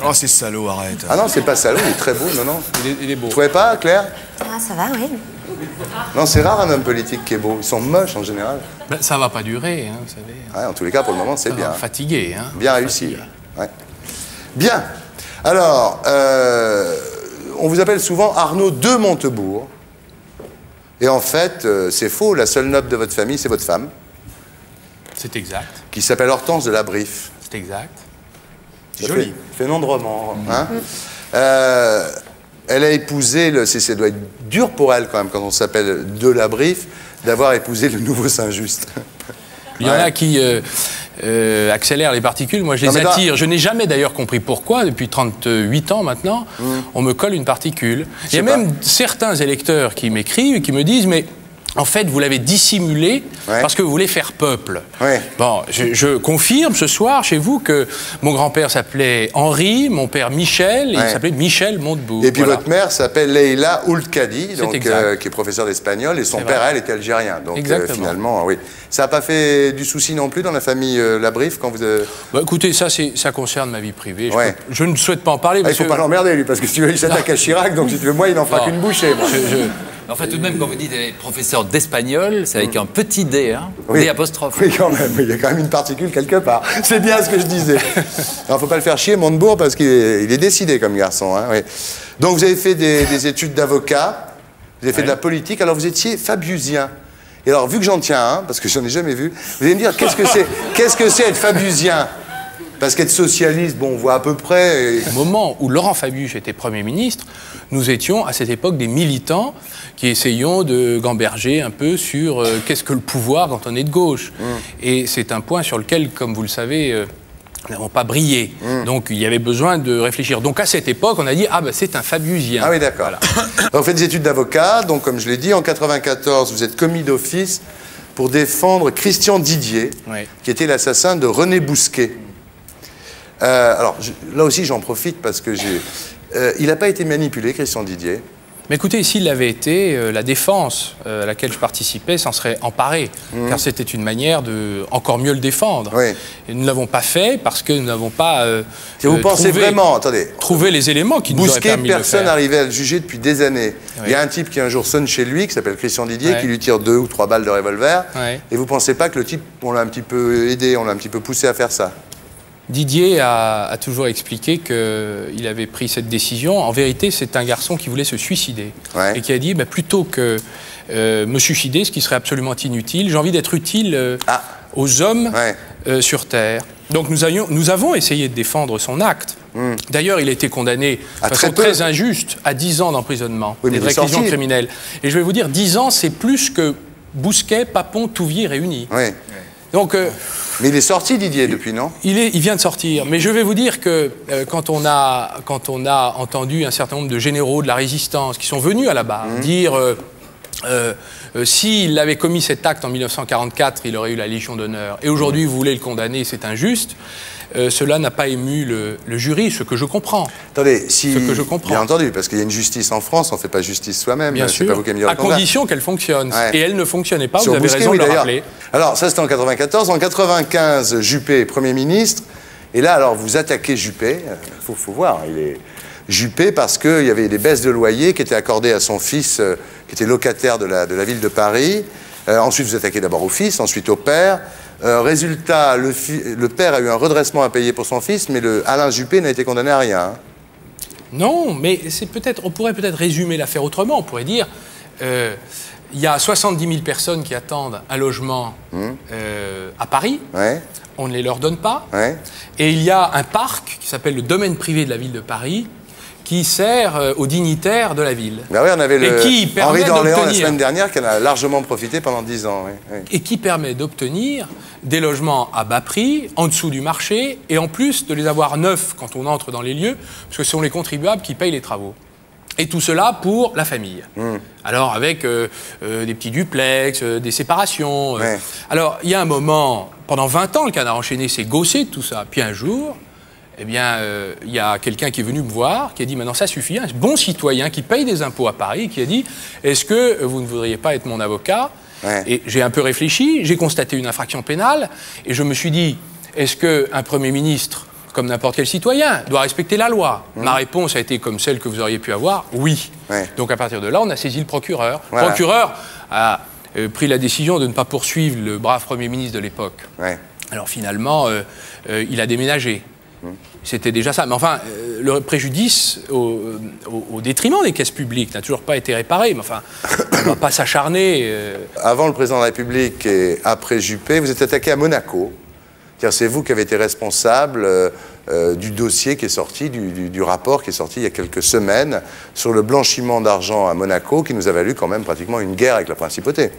Oh, c'est salaud, arrête. Ah non, c'est pas salaud, il est très beau, non, non. Il est, il est beau. Vous trouvez pas, Claire Ah, ça va, oui. Non, c'est rare un homme politique qui est beau. Ils sont moches en général. Ben, ça va pas durer, hein, vous savez. Ouais, en tous les cas, pour le moment, c'est bien. va fatiguer, hein. Bien réussi. Ouais. Bien. Alors, euh, on vous appelle souvent Arnaud de Montebourg. Et en fait, euh, c'est faux. La seule noble de votre famille, c'est votre femme, C'est exact. qui s'appelle Hortense de la Briffe. C'est exact. Ça Joli. Fait, fait nom de roman. hein. Euh, elle a épousé, le, c'est- ça doit être dur pour elle quand même, quand on s'appelle de la Briffe, d'avoir épousé le nouveau Saint-Just. Il y en a qui euh, euh, accélèrent les particules, moi je les attire. Je n'ai jamais d'ailleurs compris pourquoi, depuis 38 ans maintenant, on me colle une particule. Il y a même certains électeurs qui m'écrivent et qui me disent mais en fait vous l'avez dissimulé parce que vous voulez faire peuple. Bon, je, je confirme ce soir chez vous que mon grand-père s'appelait Henri, mon père Michel, et Ouais. il s'appelait Michel Montebourg. Et puis Voilà. votre mère s'appelle Leila Oulkadi, donc, euh, qui est professeur d'espagnol, et son père, vrai. elle, était algérien. Donc euh, finalement, oui. Ça n'a pas fait du souci non plus dans la famille euh, quand vous... Bah, écoutez, ça, ça concerne ma vie privée. Je, Ouais. peux- je ne souhaite pas en parler. Ah, il parce faut que- pas l'emmerder, lui, parce que si tu veux, il s'attaque à Chirac, donc si tu veux, moi, il en fera qu'une bouchée. moi. Je- je- Enfin, tout de même, quand vous dites professeur d'espagnol, c'est avec un petit D, hein Oui. D apostrophe. Oui, quand même. Il y a quand même une particule quelque part. C'est bien ce que je disais. Alors, faut pas le faire chier, Montebourg, parce qu'il est, il est décidé comme garçon. hein, oui. Donc, vous avez fait des, des études d'avocat, vous avez fait de la politique, alors vous étiez fabiusien. Et alors, vu que j'en tiens un, parce que j'en ai jamais vu, vous allez me dire, qu'est-ce que c'est qu'est-ce que c'est être fabiusien Parce qu'être socialiste, bon, on voit à peu près. et- Au moment où Laurent Fabius était Premier ministre, nous étions à cette époque des militants qui essayions de gamberger un peu sur euh, qu'est-ce que le pouvoir quand on est de gauche. Et c'est un point sur lequel, comme vous le savez, euh, nous n'avons pas brillé. Donc il y avait besoin de réfléchir. Donc à cette époque, on a dit ah ben c'est un Fabiusien. Ah oui, d'accord. Vous faites des études d'avocat, donc comme je l'ai dit, en 94, vous êtes commis d'office pour défendre Christian Didier, qui était l'assassin de René Bousquet. Euh, alors, je- là aussi, j'en profite parce que j'ai. euh, il n'a pas été manipulé, Christian Didier. Mais écoutez, s'il l'avait été, euh, la défense euh, à laquelle je participais s'en serait emparée, car c'était une manière de encore mieux le défendre. Et nous ne l'avons pas fait parce que nous n'avons pas. euh, Si vous euh, pensez trouvé- vraiment, attendez, les éléments qui nous auraient Bousquet, permis personne n'arrivait à le juger depuis des années. Il y a Oui. un type qui un jour sonne chez lui, qui s'appelle Christian Didier, qui lui tire deux ou trois balles de revolver. Et vous pensez pas que le type, on l'a un petit peu aidé, on l'a un petit peu poussé à faire ça? Didier a, a toujours expliqué qu'il avait pris cette décision. En vérité, c'est un garçon qui voulait se suicider et qui a dit bah, plutôt que euh, me suicider, ce qui serait absolument inutile, j'ai envie d'être utile euh, Ah. aux hommes euh, sur Terre. Donc nous, avions- nous avons essayé de défendre son acte. D'ailleurs, il a été condamné de Hmm. À façon très peu. très injuste à 10 ans d'emprisonnement Oui, et de il est réclusion criminelle. Et je vais vous dire, 10 ans, c'est plus que Bousquet, Papon, Touvier réunis. Oui. Donc, euh, Mais il est sorti, Didier, depuis, non? il, est, il vient de sortir. Mais je vais vous dire que euh, quand, on a, quand on a entendu un certain nombre de généraux de la résistance qui sont venus à la barre Mhm. dire euh, s'il avait commis cet acte en 1944, il aurait eu la Légion d'honneur. Et aujourd'hui, vous voulez le condamner, c'est injuste. Euh, cela n'a pas ému le, le jury, ce que je comprends. Attendez, si. Ce que je comprends. Bien entendu, parce qu'il y a une justice en France, on ne fait pas justice soi-même. Bien sûr, pas vous qui allez me dire à condition qu'elle fonctionne. Ouais. Et elle ne fonctionnait pas, Sur vous avez Bousquet, raison oui, de le rappeler. Alors, ça, c'était en 94. En 95, Juppé est Premier ministre. Et là, alors, vous attaquez Juppé. Il faut, faut voir, il est Juppé parce qu'il y avait des baisses de loyer qui étaient accordées à son fils, euh, qui était locataire de la, de la ville de Paris. Euh, ensuite, vous attaquez d'abord au fils, ensuite au père. Euh, résultat, le, père a eu un redressement à payer pour son fils, mais le Alain Juppé n'a été condamné à rien. hein. Non, mais c'est peut-être, on pourrait peut-être résumer l'affaire autrement. On pourrait dire, euh, il y a 70 000 personnes qui attendent un logement euh, à Paris. On ne les leur donne pas. Et il y a un parc qui s'appelle le domaine privé de la ville de Paris qui sert euh, aux dignitaires de la ville. Bah oui, on avait le qui Henri d'Orléans la semaine dernière qui en a largement profité pendant 10 ans. oui, oui. et qui permet d'obtenir des logements à bas prix, en dessous du marché, et en plus de les avoir neufs quand on entre dans les lieux, parce que ce sont les contribuables qui payent les travaux. Et tout cela pour la famille. Alors avec euh, euh, des petits duplex, euh, des séparations. Alors il y a un moment, pendant 20 ans, le canard enchaîné s'est gaussé de tout ça. Puis un jour, eh bien, euh, il y a quelqu'un qui est venu me voir, qui a dit maintenant ça suffit, un bon citoyen qui paye des impôts à Paris, qui a dit est-ce que vous ne voudriez pas être mon avocat Et j'ai un peu réfléchi, j'ai constaté une infraction pénale, et je me suis dit est-ce qu'un Premier ministre, comme n'importe quel citoyen, doit respecter la loi? Ma réponse a été comme celle que vous auriez pu avoir oui. Donc à partir de là, on a saisi le procureur. Le Voilà. procureur a euh, pris la décision de ne pas poursuivre le brave Premier ministre de l'époque. Alors finalement, euh, il a déménagé. C'était déjà ça. Mais enfin, euh, le préjudice au, au- détriment des caisses publiques n'a toujours pas été réparé. Mais enfin, on ne va pas s'acharner. euh, Avant le président de la République et après Juppé, vous êtes attaqué à Monaco. C'est vous qui avez été responsable euh, euh, du dossier qui est sorti, du- du rapport qui est sorti il y a quelques semaines sur le blanchiment d'argent à Monaco, qui nous a valu quand même pratiquement une guerre avec la principauté.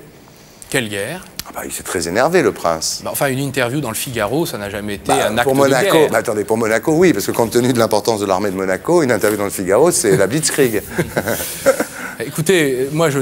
Quelle guerre Ah bah, il s'est très énervé, le prince. Bah, Enfin, une interview dans le Figaro, ça n'a jamais été Bah, un acte pour de Monaco, guerre. bah, attendez, pour Monaco, oui, parce que compte tenu de l'importance de l'armée de Monaco, une interview dans le Figaro, c'est la Blitzkrieg. Écoutez, moi, je,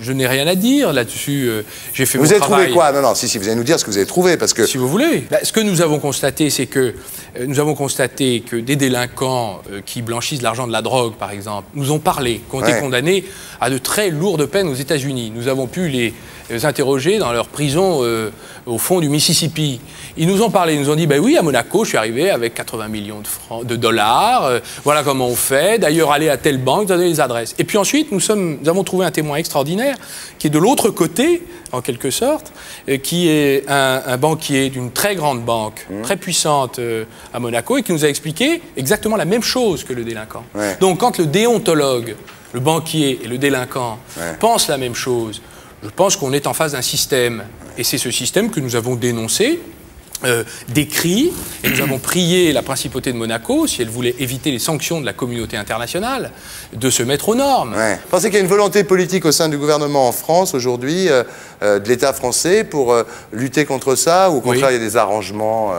je n'ai rien à dire là-dessus. euh, J'ai fait vous mon avez travail. trouvé quoi? Non, non, si, si, vous allez nous dire ce que vous avez trouvé, parce que... Si vous voulez. Ce que nous avons constaté, c'est que euh, nous avons constaté que des délinquants euh, qui blanchissent l'argent de la drogue, par exemple, nous ont parlé, qui ont été condamnés à de très lourdes peines aux États-Unis. Nous avons pu les, les interroger dans leur prison euh, au fond du Mississippi. Ils nous ont parlé, ils nous ont dit, ben oui, à Monaco, je suis arrivé avec 80 millions de, francs, de dollars, euh, voilà comment on fait, d'ailleurs, allez à telle banque, donnez les adresses. Et puis ensuite, nous, sommes, nous avons trouvé un témoin extraordinaire, qui est de l'autre côté, en quelque sorte, euh, qui est un, un banquier d'une très grande banque, très puissante euh, à Monaco, et qui nous a expliqué exactement la même chose que le délinquant. Donc quand le déontologue, le banquier et le délinquant pensent la même chose, je pense qu'on est en face d'un système. Et c'est ce système que nous avons dénoncé, euh, décrit, et nous avons prié la principauté de Monaco, si elle voulait éviter les sanctions de la communauté internationale, de se mettre aux normes. Vous pensez qu'il y a une volonté politique au sein du gouvernement en France aujourd'hui, euh, euh, de l'État français, pour lutter contre ça Ou au contraire, il y a des arrangements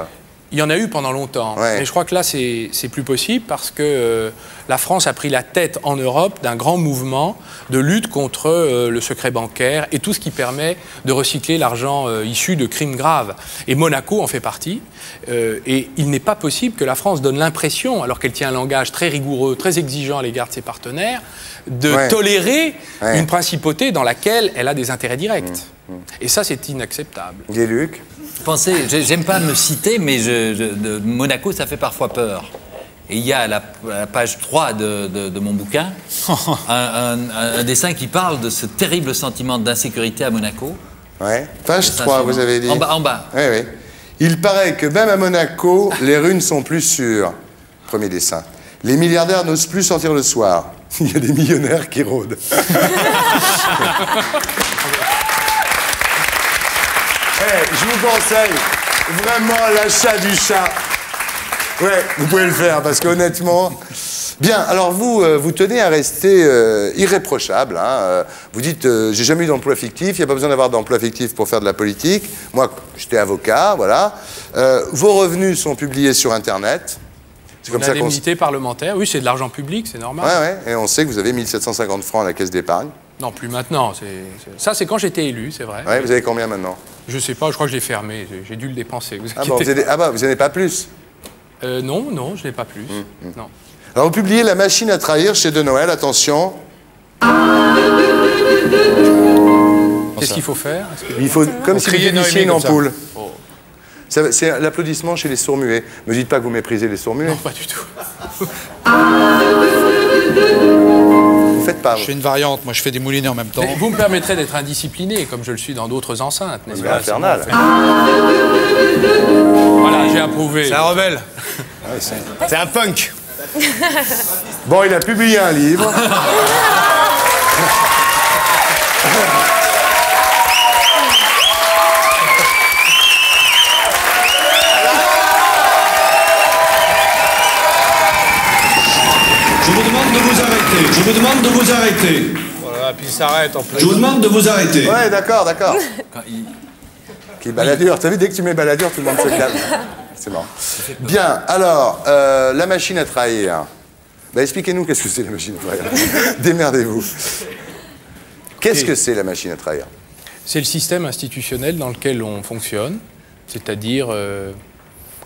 Il y en a eu pendant longtemps, mais je crois que là, c'est plus possible parce que la France a pris la tête en Europe d'un grand mouvement de lutte contre euh, le secret bancaire et tout ce qui permet de recycler l'argent euh, issu de crimes graves. Et Monaco en fait partie. Euh, et il n'est pas possible que la France donne l'impression, alors qu'elle tient un langage très rigoureux, très exigeant à l'égard de ses partenaires, de Ouais. tolérer Ouais. une principauté dans laquelle elle a des intérêts directs. Et ça, c'est inacceptable. Luc? Pensez, j'ai- j'aime pas me citer, mais je- je- de Monaco, ça fait parfois peur. Et il y a à la, à la page 3 de, de- de mon bouquin un, un- un- un dessin qui parle de ce terrible sentiment d'insécurité à Monaco. Ouais. Page C'est 3, ça, vous avez dit. En bas, en bas. Oui, oui. Il paraît que même à Monaco, les rues ne sont plus sûres. Premier dessin. Les milliardaires n'osent plus sortir le soir. Il y a des millionnaires qui rôdent. Eh, je vous conseille vraiment l'achat du chat. Ouais, vous pouvez le faire parce qu'honnêtement. Bien, alors vous, euh, vous tenez à rester euh, irréprochable. hein, euh, vous dites, j'ai jamais eu d'emploi fictif, il n'y a pas besoin d'avoir d'emploi fictif pour faire de la politique. Moi, j'étais avocat, voilà. Vos revenus sont publiés sur Internet. C'est comme ça qu'on. Parlementaire, oui, c'est de l'argent public, c'est normal. Ouais, ouais, et on sait que vous avez 1750 francs à la caisse d'épargne. Non, plus maintenant. Ça, c'est quand j'étais élu, c'est vrai. Ouais, vous avez combien maintenant? Je sais pas, je crois que je l'ai fermé. J'ai- dû le dépenser. Vous ah, bon, vous inquiétez avez- ah bah, vous n'en avez pas plus Euh, non, non, je n'ai pas plus. Hum, Non. Alors, vous publiez La machine à trahir chez De Noël, attention. Qu'est-ce qu'il faut faire? Il faut, comme si vous une ampoule. Oh. Ça- C'est l'applaudissement chez les sourds-muets. Me dites pas que vous méprisez les sourds-muets. Non, pas du tout. Vous faites pas. Je fais une variante, moi je fais des moulinets en même temps. Mais Vous me permettrez d'être indiscipliné, comme je le suis dans d'autres enceintes, n'est-ce pas? infernal. Voilà, j'ai approuvé. C'est un rebelle. Ah C'est un punk. Bon, il a publié un livre. arrêter. Je vous demande de vous arrêter. Voilà, puis il s'arrête en plein. Je vous demande de vous arrêter. Ouais, d'accord, d'accord. Qui est baladure. T'as vu, dès que tu mets baladure, tout le monde se calme. C'est marrant. Bien, alors, euh, la machine à trahir. Bah, expliquez-nous qu'est-ce que c'est la machine à trahir. Démerdez-vous. Qu'est-ce que c'est la machine à trahir? C'est le système institutionnel dans lequel on fonctionne, c'est-à-dire euh,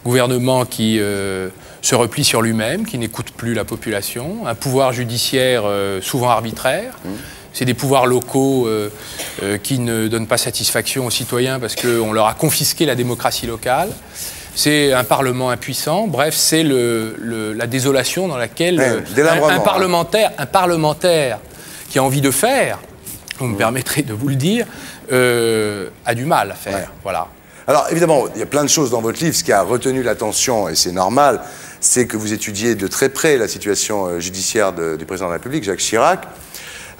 gouvernement qui euh, se replie sur lui-même, qui n'écoute plus la population, un pouvoir judiciaire euh, souvent arbitraire. C'est des pouvoirs locaux euh, euh, qui ne donnent pas satisfaction aux citoyens parce qu'on leur a confisqué la démocratie locale. C'est un Parlement impuissant. Bref, c'est le- le- la désolation dans laquelle Ouais, un, un hein. parlementaire, un parlementaire qui a envie de faire, vous me permettrez de vous le dire, euh, a du mal à faire. Voilà. Alors, évidemment, il y a plein de choses dans votre livre. Ce qui a retenu l'attention, et c'est normal, c'est que vous étudiez de très près la situation euh, judiciaire du président de la République, Jacques Chirac.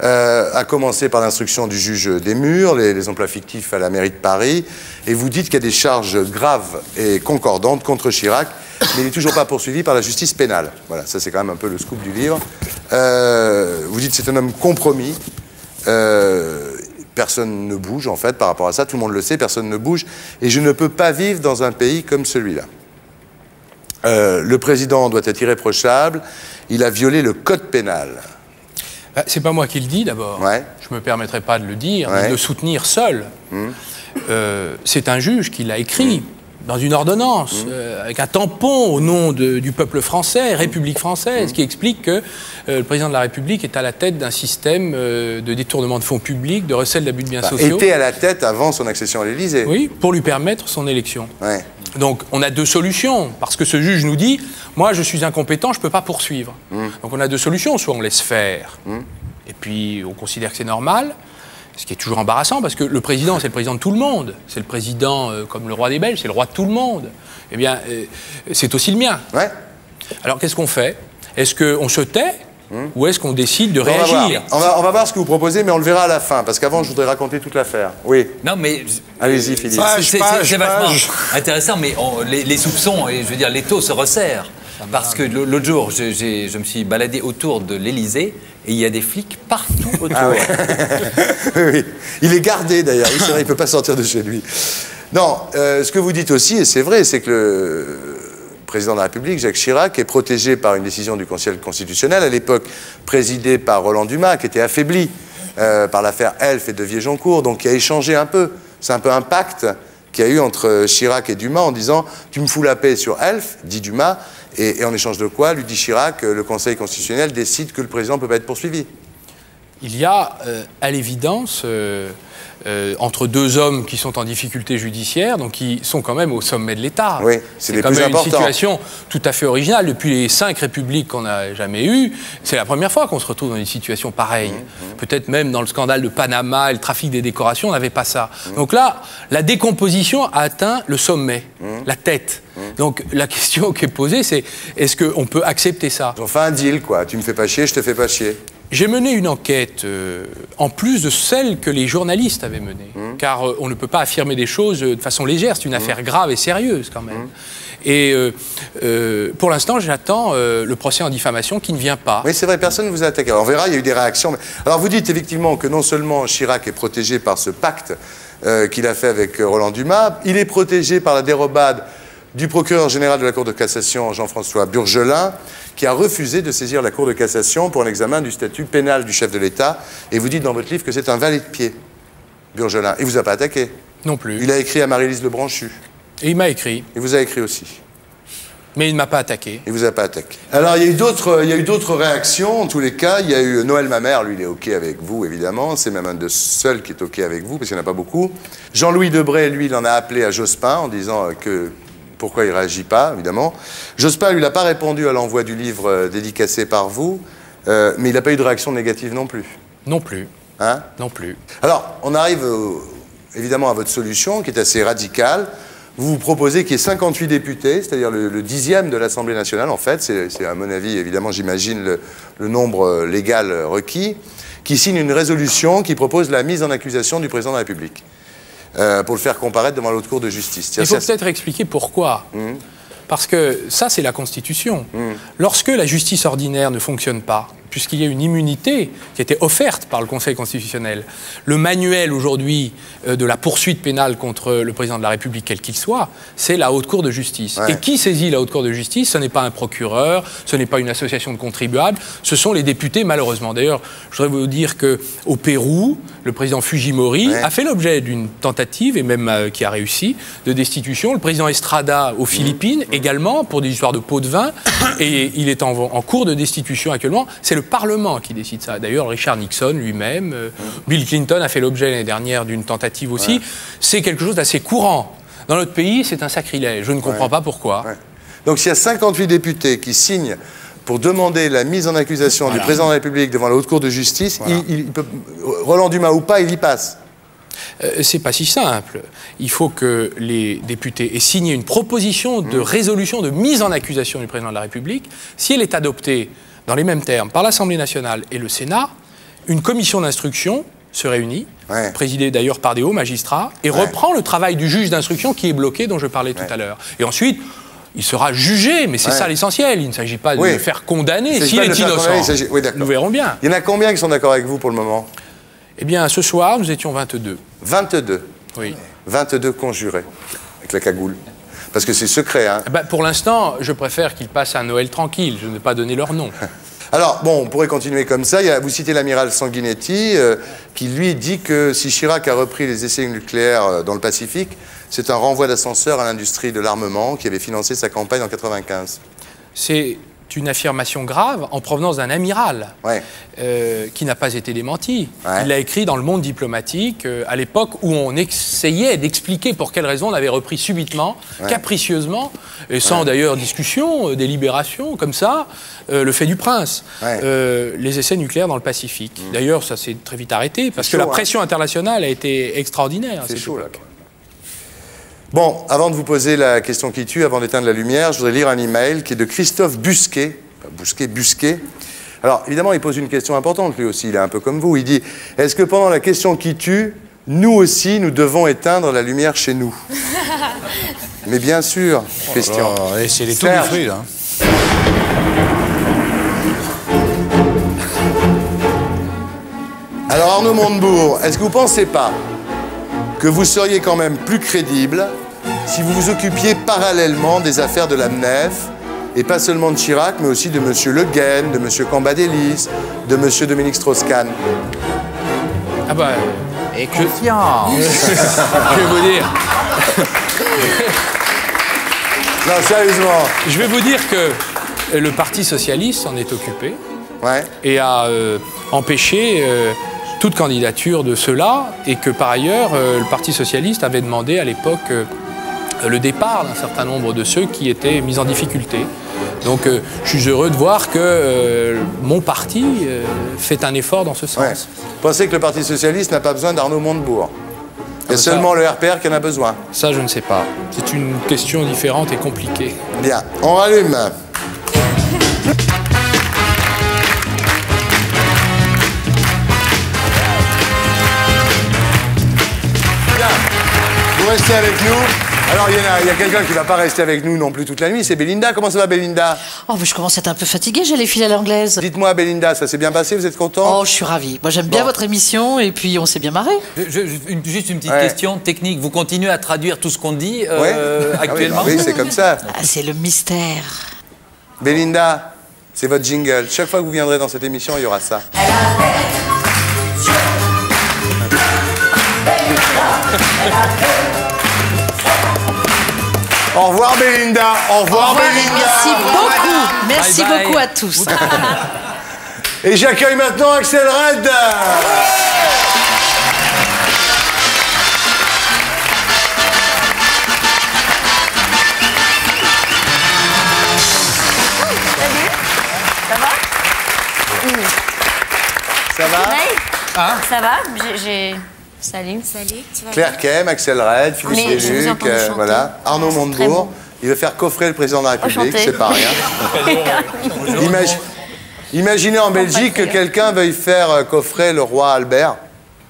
Euh, à commencer par l'instruction du juge des murs, les, les emplois fictifs à la mairie de Paris, et vous dites qu'il y a des charges graves et concordantes contre Chirac, mais il n'est toujours pas poursuivi par la justice pénale. Voilà, ça c'est quand même un peu le scoop du livre. Euh, vous dites que c'est un homme compromis. Euh, personne ne bouge en fait par rapport à ça, tout le monde le sait, personne ne bouge, et je ne peux pas vivre dans un pays comme celui-là. Euh, le président doit être irréprochable, il a violé le code pénal. Bah, C'est pas moi qui le dis d'abord. Je me permettrai pas de le dire, Ouais. de le soutenir seul. Hmm. Euh, c'est un juge qui l'a écrit. dans une ordonnance, Mmh. euh, avec un tampon au nom de- du peuple français, République française, qui explique que euh, le président de la République est à la tête d'un système de détournement de fonds publics, de recel d'abus de biens sociaux. était à la tête avant son accession à l'Élysée. Oui, pour lui permettre son élection. Ouais. Donc on a deux solutions, parce que ce juge nous dit, moi je suis incompétent, je ne peux pas poursuivre. Mmh. Donc on a deux solutions, soit on laisse faire, et puis on considère que c'est normal, ce qui est toujours embarrassant, parce que le président, c'est le président de tout le monde. C'est le président, euh, comme le roi des Belges, c'est le roi de tout le monde. Eh bien, euh, c'est aussi le mien. Alors qu'est-ce qu'on fait? Est-ce qu'on se tait? Ou est-ce qu'on décide de On va, voir. réagir On, va, on va voir ce que vous proposez, mais on le verra à la fin, parce qu'avant, je voudrais raconter toute l'affaire. Oui. Non, mais. Allez-y, Philippe. C'est- vachement intéressant, mais on- les, les soupçons, et je veux dire, les taux se resserrent. Parce que l'autre jour, je, me suis baladé autour de l'Élysée et il y a des flics partout autour. Ah ouais. oui, oui. Il est gardé d'ailleurs, il ne peut pas sortir de chez lui. Non, euh, ce que vous dites aussi, et c'est vrai, c'est que le président de la République, Jacques Chirac, est protégé par une décision du Conseil constitutionnel, à l'époque présidée par Roland Dumas, qui était affaibli euh, par l'affaire Elf et de Viejoncourt, donc qui a échangé un peu. C'est un peu un pacte qu'il y a eu entre Chirac et Dumas en disant Tu me fous la paix sur Elf, dit Dumas, et, en échange de quoi, lui dit Chirac, euh, le Conseil constitutionnel décide que le président ne peut pas être poursuivi. Il y a, euh, à l'évidence, euh, entre deux hommes qui sont en difficulté judiciaire, donc qui sont quand même au sommet de l'État. Oui, c'est quand même une situation tout à fait originale. Depuis les cinq républiques qu'on n'a jamais eues, c'est la première fois qu'on se retrouve dans une situation pareille. Mmh, Peut-être même dans le scandale de Panama et le trafic des décorations, on n'avait pas ça. Mmh. Donc là, la décomposition a atteint le sommet, Mmh. la tête. Donc la question qui est posée, c'est est-ce qu'on peut accepter ça? Ils ont fait un deal, quoi. Tu me fais pas chier, je te fais pas chier. J'ai mené une enquête euh, en plus de celle que les journalistes avaient menée, car euh, on ne peut pas affirmer des choses euh, de façon légère, c'est une affaire grave et sérieuse quand même. Et euh, euh, pour l'instant, j'attends le procès en diffamation qui ne vient pas. Oui, c'est vrai, personne ne vous a attaqué. Alors, on verra, il y a eu des réactions. mais- Alors, vous dites effectivement que non seulement Chirac est protégé par ce pacte qu'il a fait avec Roland Dumas, il est protégé par la dérobade du procureur général de la Cour de cassation, Jean-François Burgelin, qui a refusé de saisir la Cour de cassation pour un examen du statut pénal du chef de l'État. Et vous dites dans votre livre que c'est un valet de pied, Burgelin. Il vous a pas attaqué Non plus. Il a écrit à Marie-Lise Lebranchu. Et il m'a écrit. Il vous a écrit aussi. Mais il ne m'a pas attaqué. Il vous a pas attaqué. Alors, il y a eu d'autres, il y a eu d'autres réactions. En tous les cas, il y a eu Noël Mamère, lui, il est OK avec vous, évidemment. C'est même un de seuls qui est OK avec vous, parce qu'il n'y en a pas beaucoup. Jean-Louis Debré, lui, il en a appelé à Jospin en disant euh, que pourquoi il réagit pas, évidemment. Jospin, lui, n'a pas répondu à l'envoi du livre euh, dédicacé par vous, euh, mais il n'a pas eu de réaction négative non plus. Non plus. Hein Non plus. Alors, on arrive euh, évidemment à votre solution qui est assez radicale. Vous vous proposez qu'il y ait 58 députés, c'est-à-dire le, le dixième de l'Assemblée nationale, en fait, c'est à mon avis, évidemment, j'imagine, le, le nombre légal requis, qui signe une résolution qui propose la mise en accusation du président de la République euh, pour le faire comparaître devant l'autre cour de justice. Il faut peut-être expliquer pourquoi. Parce que ça, c'est la Constitution. Lorsque la justice ordinaire ne fonctionne pas, puisqu'il y a une immunité qui était offerte par le Conseil constitutionnel, le manuel aujourd'hui euh, de la poursuite pénale contre le président de la République, quel qu'il soit, c'est la Haute Cour de justice. Ouais. Et qui saisit la Haute Cour de justice? Ce n'est pas un procureur, ce n'est pas une association de contribuables, ce sont les députés, malheureusement. D'ailleurs, je voudrais vous dire qu'au Pérou, le président Fujimori a fait l'objet d'une tentative, et même euh, qui a réussi, de destitution. Le président Estrada aux Philippines, également, pour des histoires de pots de vin, et il est en, en cours de destitution actuellement. C'est le Parlement qui décide ça. D'ailleurs, Richard Nixon lui-même, euh, Bill Clinton a fait l'objet l'année dernière d'une tentative aussi. C'est quelque chose d'assez courant. Dans notre pays, c'est un sacrilège. Je ne comprends Ouais. pas pourquoi. Donc s'il y a 58 députés qui signent pour demander la mise en accusation du président de la République devant la Haute Cour de justice, il- il peut- Roland Dumas ou pas, il y passe. Euh, c'est pas si simple. Il faut que les députés aient signé une proposition de résolution de mise en accusation du président de la République. Si elle est adoptée dans les mêmes termes par l'Assemblée nationale et le Sénat, une commission d'instruction se réunit, présidée d'ailleurs par des hauts magistrats, et reprend le travail du juge d'instruction qui est bloqué, dont je parlais tout à l'heure. Et ensuite, il sera jugé, mais c'est ça l'essentiel. Il ne s'agit pas de Oui. le faire condamner s'il est innocent. condamner, oui. Nous verrons bien. Il y en a combien qui sont d'accord avec vous pour le moment? Eh bien, ce soir, nous étions 22. 22 Oui. 22 conjurés, avec la cagoule. Parce que c'est secret, hein Eh ben, pour l'instant, je préfère qu'ils passent un Noël tranquille. Je ne vais pas donner leur nom. Alors, bon, on pourrait continuer comme ça. Il y a- vous citez l'amiral Sanguinetti, euh, qui lui dit que si Chirac a repris les essais nucléaires euh, dans le Pacifique, c'est un renvoi d'ascenseur à l'industrie de l'armement qui avait financé sa campagne en 95. C'est une affirmation grave en provenance d'un amiral euh, qui n'a pas été démenti. Il l'a écrit dans le monde diplomatique euh, à l'époque où on essayait d'expliquer pour quelles raisons on avait repris subitement, Ouais. capricieusement, et sans d'ailleurs discussion, euh, délibération, comme ça, le fait du prince, les essais nucléaires dans le Pacifique. D'ailleurs, ça s'est très vite arrêté parce que la hein. pression internationale a été extraordinaire. C'est chaud, là. Bon, avant de vous poser la question qui tue, avant d'éteindre la lumière, je voudrais lire un email qui est de Christophe Busquet. Busquet, Busquet. Alors, évidemment, il pose une question importante, lui aussi, il est un peu comme vous. Il dit Est-ce que pendant la question qui tue, nous aussi, nous devons éteindre la lumière chez nous? Mais bien sûr, Christian. et c'est les fruit, là. Alors Arnaud Montebourg, est-ce que vous ne pensez pas que vous seriez quand même plus crédible si vous vous occupiez parallèlement des affaires de la MNEF et pas seulement de Chirac, mais aussi de M. Le Guen, de M. Cambadélis, de M. Dominique Strauss-Kahn Ah bah. Et confiance je vais vous dire. Non, sérieusement. Je vais vous dire que le Parti socialiste s'en est occupé et a euh, empêché euh, toute candidature de ceux-là et que par ailleurs euh, le Parti socialiste avait demandé à l'époque euh, le départ d'un certain nombre de ceux qui étaient mis en difficulté. Donc euh, je suis heureux de voir que euh, mon parti euh, fait un effort dans ce sens. Vous pensez que le Parti Socialiste n'a pas besoin d'Arnaud Montebourg Il y a ça- seulement le RPR qui en a besoin. Ça, je ne sais pas. C'est une question différente et compliquée. Bien, on rallume. Vous restez avec nous. Alors, il y, en a- il y a quelqu'un qui ne va pas rester avec nous non plus toute la nuit, c'est Belinda. Comment ça va, Belinda? Oh, mais je commence à être un peu fatiguée, j'allais filer à l'anglaise. Dites-moi, Belinda, ça s'est bien passé, vous êtes content? Oh, je suis ravie. Moi, j'aime bien votre émission et puis on s'est bien marré. Je- je- une- juste une petite Ouais. question technique. Vous continuez à traduire tout ce qu'on dit euh, Ouais. Ah oui, actuellement bah oui, c'est comme ça. Ah, c'est le mystère. Belinda, c'est votre jingle. Chaque fois que vous viendrez dans cette émission, il y aura ça. Au revoir Belinda. Au revoir, Au revoir Belinda. merci beaucoup. Merci Bye bye. beaucoup à tous. Et j'accueille maintenant Axel Red. Ça va? Ça va? Hein Ça va? J'ai- J'ai. Salut. Salut, tu vas Claire Kem, Axel Red, Philippe Léluc, euh, voilà. Arnaud Montebourg. bon. Il veut faire coffrer le président de la République, c'est pas rien. Imagi- Imaginez en Belgique que quelqu'un veuille faire euh, coffrer le roi Albert.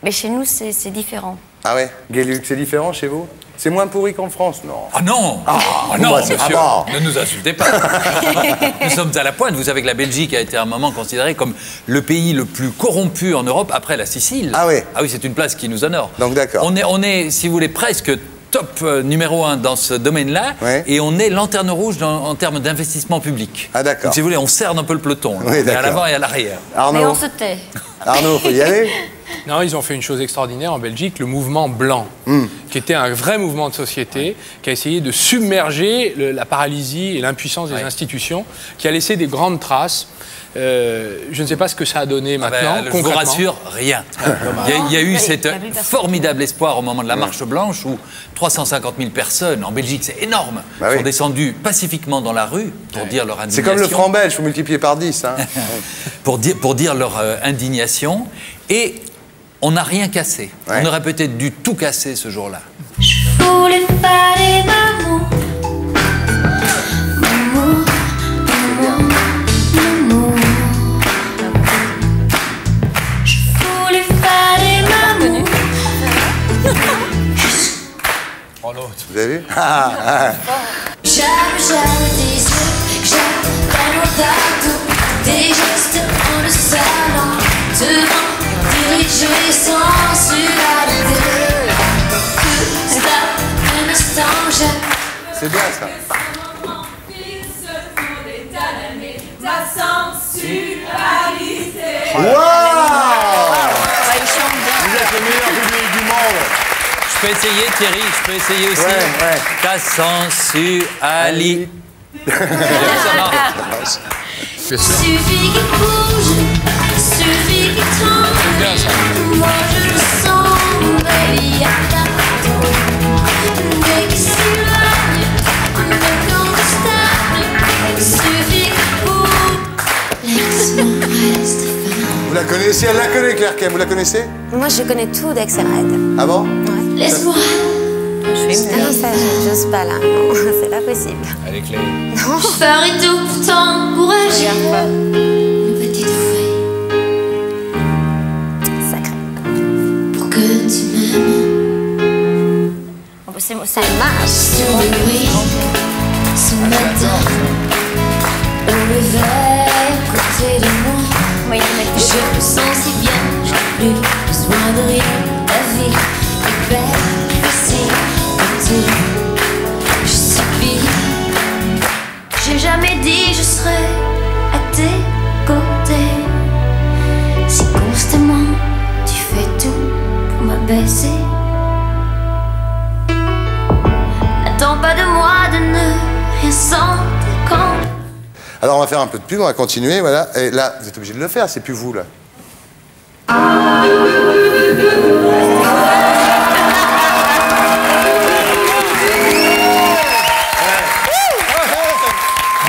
Mais chez nous, c'est c'est différent. Ah ouais, Guéluc, c'est différent chez vous? C'est moins pourri qu'en France, non Ah non Ah, Ah non, c'est- monsieur, ah bon. ne nous insultez pas. nous sommes à la pointe. Vous savez que la Belgique a été à un moment considérée comme le pays le plus corrompu en Europe après la Sicile. Ah oui Ah oui, c'est une place qui nous honore. Donc d'accord. On est, on est, si vous voulez, presque top euh, numéro un dans ce domaine-là, et on est lanterne rouge dans- en termes d'investissement public. Ah d'accord. Donc, si vous voulez, on cerne un peu le peloton, là. Oui, On est à l'avant et à l'arrière. Mais on se tait. Arnaud, faut y aller Non, ils ont fait une chose extraordinaire en Belgique, le mouvement blanc, Hmm. qui était un vrai mouvement de société, qui a essayé de submerger le- la paralysie et l'impuissance des institutions, qui a laissé des grandes traces. Euh, je ne sais pas ce que ça a donné Ah ben, maintenant. je vous rassure, rien. Il y a, il y a eu cet formidable espoir au moment de la marche blanche où 350 000 personnes, en Belgique c'est énorme, Bah oui. sont descendues pacifiquement dans la rue pour dire leur C'est indignation. comme le franc belge, faut multiplier par 10. Hein. pour, dire, pour dire leur euh, indignation. Et on n'a rien cassé. On aurait peut-être dû tout casser ce jour-là. voulais faire des Vous avez vu? J'aime, j'aime tes yeux, j'aime tellement tes gestes en le salon, devant, dirigés sans sensualité. Tout ça, un instant, j'aime. C'est bien ça. Vous êtes le meilleur public du monde. Je peux essayer, Thierry, je peux essayer aussi. Ouais, ouais. Ta sensualité. Ça marche. Suffit qu'il bouge, suffit qu'il tremble. Moi je le sens, baby, à ta connaissez Elle la connaît, Claire Kem. Vous la connaissez? Moi, je connais tout d'Axel Red. Ah bon? Laisse-moi. Je vais me non, ça, j'ose pas là. Non, c'est pas possible. Allez, Claire. Non. Je ferai tout pour t'encourager. Une petite feuille. Sacré. Pour que tu m'aimes. C'est ça marche. Sur le bruit, ce matin, au lever côté de je me sens si bien, j'ai plus besoin de rien. La vie est belle, va faire un peu de pub, on va continuer, voilà. Et là, vous êtes obligé de le faire, c'est plus vous là.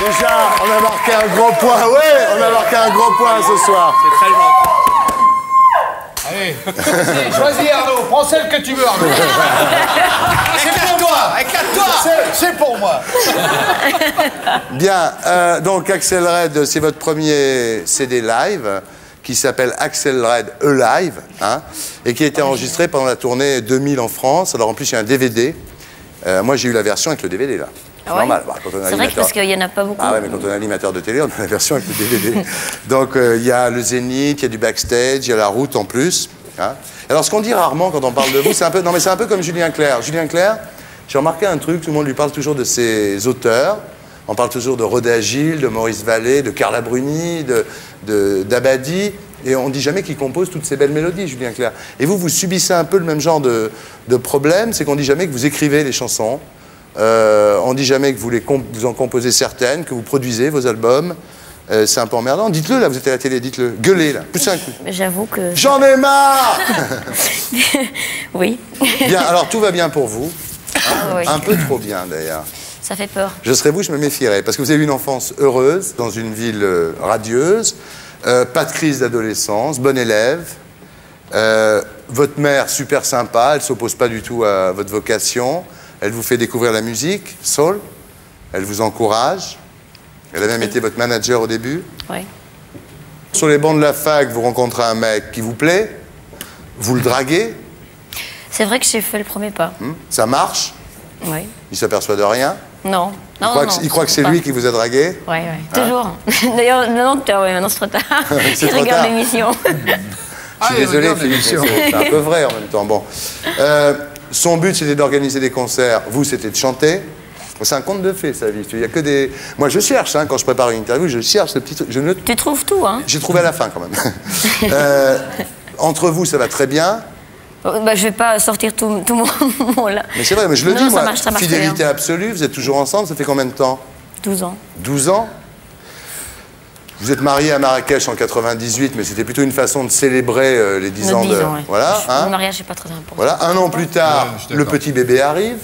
Déjà, on a marqué un gros point, ouais, on a marqué un gros point ce soir. C'est très gentil. Allez, choisis, Arnaud, prends celle que tu veux Arnaud. C'est pour moi, éclate-toi C'est- C'est pour moi Bien, euh, donc Axel Red, c'est votre premier CD live qui s'appelle Axel Red E-Live, hein, et qui a été enregistré pendant la tournée 2000 en France. Alors en plus, il y a un DVD. Euh, moi, j'ai eu la version avec le DVD là. C'est Ah ouais normal. Bah, C'est vrai que parce qu'il n'y en a pas beaucoup. Ah ouais, mais quand on est animateur de télé, on a la version avec le DVD. Donc euh, il y a le Zénith, il y a du backstage, il y a la route en plus. hein. Alors ce qu'on dit rarement quand on parle de vous, c'est un peu, non mais c'est un peu comme Julien Clerc. Julien Clerc, j'ai remarqué un truc, tout le monde lui parle toujours de ses auteurs. On parle toujours de Roda Gilles, de Maurice Vallée, de Carla Bruni, de, de- d'Abadi. Et on dit jamais qu'il compose toutes ces belles mélodies, Julien Clerc. Et vous, vous subissez un peu le même genre de, de problème, c'est qu'on dit jamais que vous écrivez les chansons. Euh, on dit jamais que vous, les comp- vous en composez certaines, que vous produisez vos albums. Euh, c'est un peu emmerdant. Dites-le, là, vous êtes à la télé, dites-le. Gueulez, là. Poussez un coup. J'avoue que. J'en ai marre oui. Bien, alors tout va bien pour vous. Ah oui. Un peu trop bien, d'ailleurs. Ça fait peur. Je serais vous, je me méfierais. Parce que vous avez eu une enfance heureuse, dans une ville euh, radieuse, euh, pas de crise d'adolescence, bon élève. Euh, votre mère, super sympa, elle s'oppose pas du tout à votre vocation. Elle vous fait découvrir la musique, soul. Elle vous encourage. Elle a même été votre manager au début. Oui. Sur les bancs de la fac, vous rencontrez un mec qui vous plaît. Vous le draguez. C'est vrai que j'ai fait le premier pas. hmm, Ça marche. Oui. Il s'aperçoit de rien. Non. Il Non, croit non, que, il croit que c'est lui qui vous a dragué. Oui, oui. Hein Toujours. D'ailleurs, non, ouais, maintenant c'est trop tard. Trop regarde tard. l'émission. Je suis Ah, il désolé, c'est un peu vrai en même temps. Bon. Euh, son but, c'était d'organiser des concerts. Vous, c'était de chanter. C'est un conte de fées, sa vie. Il y a que des... Moi, je cherche, hein, quand je prépare une interview, je cherche ce petit truc. Je ne... Tu trouves tout, hein J'ai trouvé à la fin, quand même. Euh, entre vous, ça va très bien. Oh, bah, Je vais pas sortir tout, tout mon, mon là. Mais c'est vrai, mais je le Non, dis, moi. marche, fidélité bien. absolue, vous êtes toujours ensemble, ça fait combien de temps? 12 ans. 12 ans? Vous êtes marié à Marrakech en 98, mais c'était plutôt une façon de célébrer euh, les 10 Nos ans 10 de... ans, ouais. Voilà, hein Le mariage, c'est pas très important. Voilà, un an plus tard, Ouais, je le petit bébé arrive.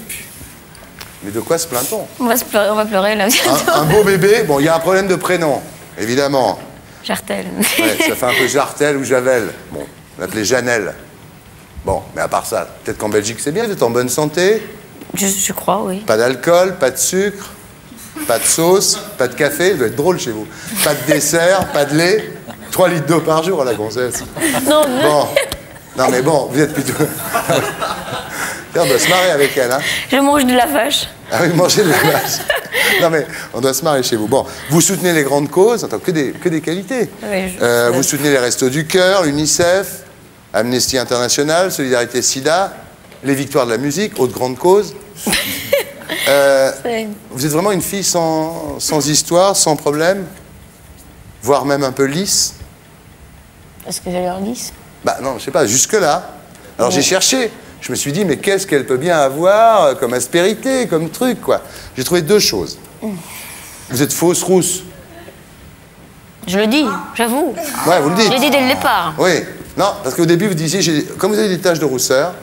Mais de quoi se plaint-on? On va, se pleurer, on va pleurer là. un, un beau bébé, bon, il y a un problème de prénom, évidemment. Jartel. Ouais, ça fait un peu Jartel ou Javel. Bon, on l'appelait Janelle. Bon, mais à part ça, peut-être qu'en Belgique c'est bien, vous êtes en bonne santé, Je, je crois, oui. pas d'alcool, pas de sucre, pas de sauce, pas de café, ça doit être drôle chez vous. Pas de dessert, pas de lait, 3 litres d'eau par jour à la gonzesse. Non, Bon, non mais bon, vous êtes plutôt... on doit se marrer avec elle, hein je mange de la vache. Ah oui, manger de la vache. Non mais on doit se marrer chez vous. Bon, vous soutenez les grandes causes, attends, que des, que des qualités. Oui, je- Euh, vous soutenez les Restos du Cœur, l'UNICEF, Amnesty International, Solidarité SIDA, les Victoires de la musique, autre grande cause. Euh, vous êtes vraiment une fille sans, sans histoire, sans problème, voire même un peu lisse. Est-ce que j'ai leur lisse? Bah non, je sais pas, jusque-là. Alors Ouais. j'ai cherché. Je me suis dit, mais qu'est-ce qu'elle peut bien avoir euh, comme aspérité, comme truc, quoi? J'ai trouvé deux choses. Vous êtes fausse rousse. Je le dis, j'avoue. Ouais, vous le dites. Je l'ai dit dès le départ. Oui. Non, parce qu'au début, vous disiez, j'ai- comme vous avez des taches de rousseur,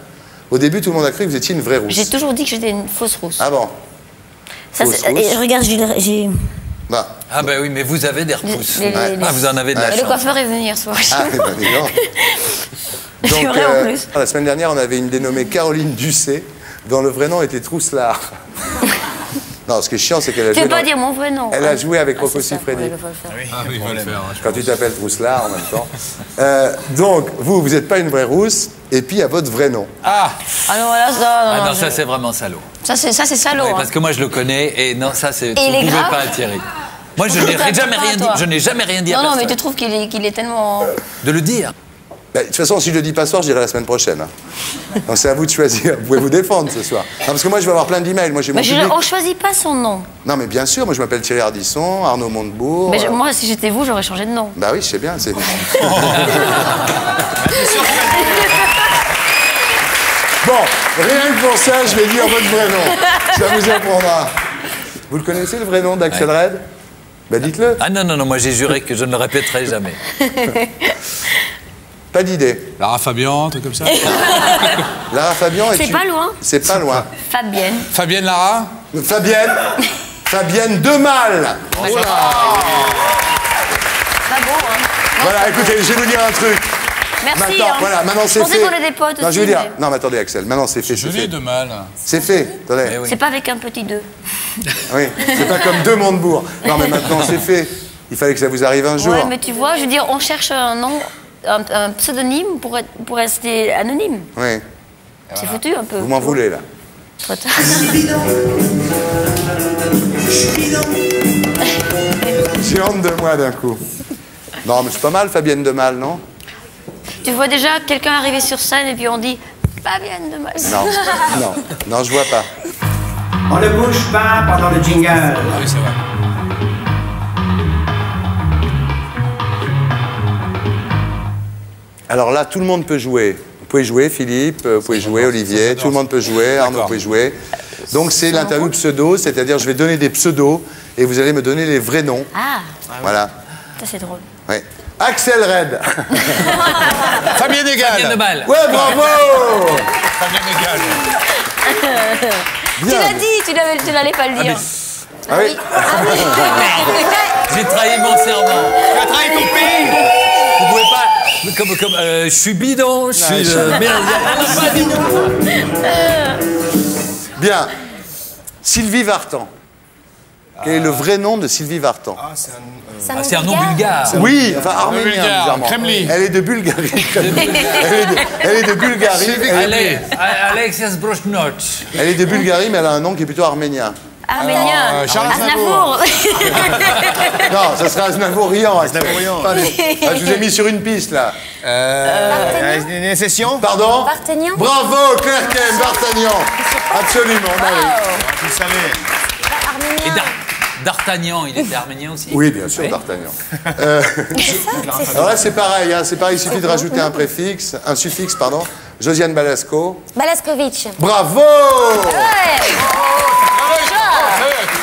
au début, tout le monde a cru que vous étiez une vraie rousse. J'ai toujours dit que j'étais une fausse rousse. Ah bon Ça, fausse c'est- rousse. et regarde, j'ai-. Bah. Ah ben oui, mais vous avez des repousses. les- les- Ah, vous en avez de la Et le chance. coiffeur est venu hier soir. Ah, ben, donc. Vrai en euh, plus. la semaine dernière, on avait une dénommée Caroline Ducé, dont le vrai nom était Trousselard. non, ce qui est chiant, c'est qu'elle a Tu joué. pas dans- dire mon vrai nom Elle a joué avec Ah, Rocco Siffredi. Ah oui, le faire. hein, Quand tu t'appelles Trousselard en même temps. Euh, donc, vous, vous n'êtes pas une vraie rousse, et puis à votre vrai nom. Ah Ah non, voilà, ça. Non, Ah non, je- ça c'est vraiment salaud. ça, c'est ça, c'est salaud. Oui, hein. parce que moi je le connais et non, ça c'est. Est ne grave pas attirer. Moi je n'ai jamais rien dit. Je n'ai jamais rien dit à Non, non, mais tu trouves qu'il est, qu'il est tellement. De le dire. Bah, de toute façon, si je le dis pas ce soir, je dirai la semaine prochaine. hein. Donc c'est à vous de choisir. Vous pouvez vous défendre ce soir. Non, parce que moi, je vais avoir plein d'emails. Moi, j'ai mon je, public. on choisit pas son nom. Non, mais bien sûr, moi, je m'appelle Thierry Ardisson, Arnaud Montebourg. Mais je- euh, moi, si j'étais vous, j'aurais changé de nom. Bah oui, je sais bien. C'est... bon, rien que pour ça, je vais dire votre vrai nom. Ça vous apprendra. Vous le connaissez, le vrai nom d'Axel Red? Bah dites-le. Ah non, non, non, moi j'ai juré que je ne le répéterai jamais. Pas d'idée. Lara Fabian, un truc comme ça. Lara Fabian est C'est pas loin. C'est pas loin. Fabienne. Fabienne Lara Fabienne. Fabienne Demal. Pas beau, hein. Voilà, écoutez, je vais vous dire un truc. Merci. Maintenant, hein. voilà, maintenant Je c'est fait. qu'on était des potes non, aussi, je veux dire, mais- non, mais attendez, Axel, maintenant c'est fait, Joli fait. de mal. C'est fait, attendez. C'est pas avec un petit 2. Oui, c'est pas comme deux Montebourg. Non, mais maintenant c'est fait. Il fallait que ça vous arrive un jour. Ouais, mais tu vois, je veux dire, on cherche un nom, un, un pseudonyme pour, être, pour rester anonyme. Oui. C'est foutu un peu. Vous m'en voulez là. Trop tard. J'ai honte de moi d'un coup. Non, mais c'est pas mal, Fabienne Demal, non? Tu vois déjà quelqu'un arriver sur scène et puis on dit Fabienne de Mal. Non, non, non, je vois pas. On ne bouge pas pendant le jingle. Oui, c'est vrai. Alors là, tout le monde peut jouer. Vous pouvez jouer, Philippe, euh, vous pouvez jouer, Olivier, tout le monde peut jouer, Arnaud, vous pouvez jouer. Donc c'est l'interview pseudo, c'est-à-dire je vais donner des pseudos et vous allez me donner les vrais noms. Ah, Voilà. ça c'est drôle. Axel Red. Fabien Egal. Fabien. Ouais, bravo Fabien Egal. Tu l'as dit, tu n'allais pas le dire. Ah oui J'ai trahi mon serment. Tu as trahi ton pays. Comme, comme, euh, je suis bidon, je suis. euh, merde, Bien. Sylvie Vartan. Quel est le vrai nom de Sylvie Vartan Ah, c'est un nom bulgare. Oui, enfin arménien, bizarrement. Kremli. Elle est de Bulgarie. elle, est de, elle est de Bulgarie. Elle est, Brochnoch. elle est de Bulgarie, mais elle a un nom qui est plutôt arménien. Arménien. euh, Charles Aznavour. Non, ça serait Aznavourian. Aznavourian. Ah, je vous ai mis sur une piste, là. Euh, Une session Pardon D'Artagnan Bravo, Claire Kem, D'Artagnan. Absolument, bah oui. Vous savez. Et D'Ar- D'Artagnan, il était arménien aussi Oui, bien sûr, D'Artagnan. Euh, alors là, c'est pareil, hein, c'est pareil, il suffit de rajouter un préfixe, un suffixe, pardon. Josiane Balasco. Balaskovic. Bravo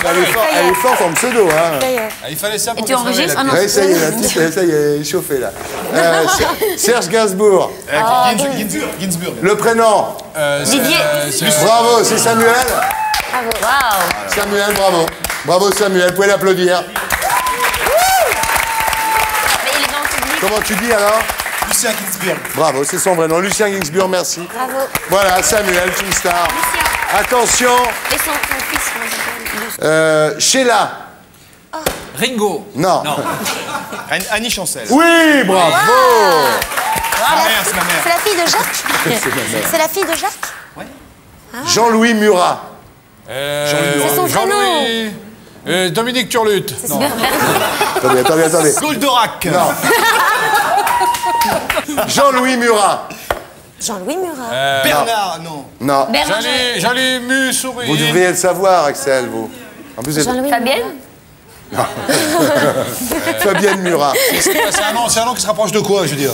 elle est, elle est forte en pseudo, hein. Ah, il fallait ça pour Et tu enregistres Ah non. Ouais, ça y est, la petite, ça y est, chauffée là. Euh, Ser- Serge Gainsbourg. Euh, Ginsburg, Ginsburg, Ginsburg. Le prénom. Euh, Didier. euh, Bravo, c'est Samuel. Bravo. Waouh. Samuel, bravo. Bravo Samuel, vous pouvez l'applaudir. Comment tu dis alors? Lucien Ginsburg. Bravo, c'est son vrai nom. Lucien Ginsburg, merci. Bravo. Voilà, Samuel, une star. Attention, Et son, son fils, euh, Sheila. Ringo. Non. Non. Annie- Annie Chancel. Oui, bravo. Ah, ma mère, c'est ma mère. C'est la fille de Jacques C'est la fille de Jacques Jean-Louis Murat. Euh, C'est son Jean-Louis. Euh, Dominique Turlut. Non. Attendez, attendez, attendez. Goldorak. Non. Jean-Louis Murat. Jean-Louis Murat. Euh, Bernard, non. Non. Bernard. Jean-Louis Jean-Louis Mussouris. Vous devriez le savoir, Axel, vous. En plus, êtes Jean-Louis Fabienne Fabienne Murat. C'est un, nom- c'est un nom qui se rapproche de quoi, je veux dire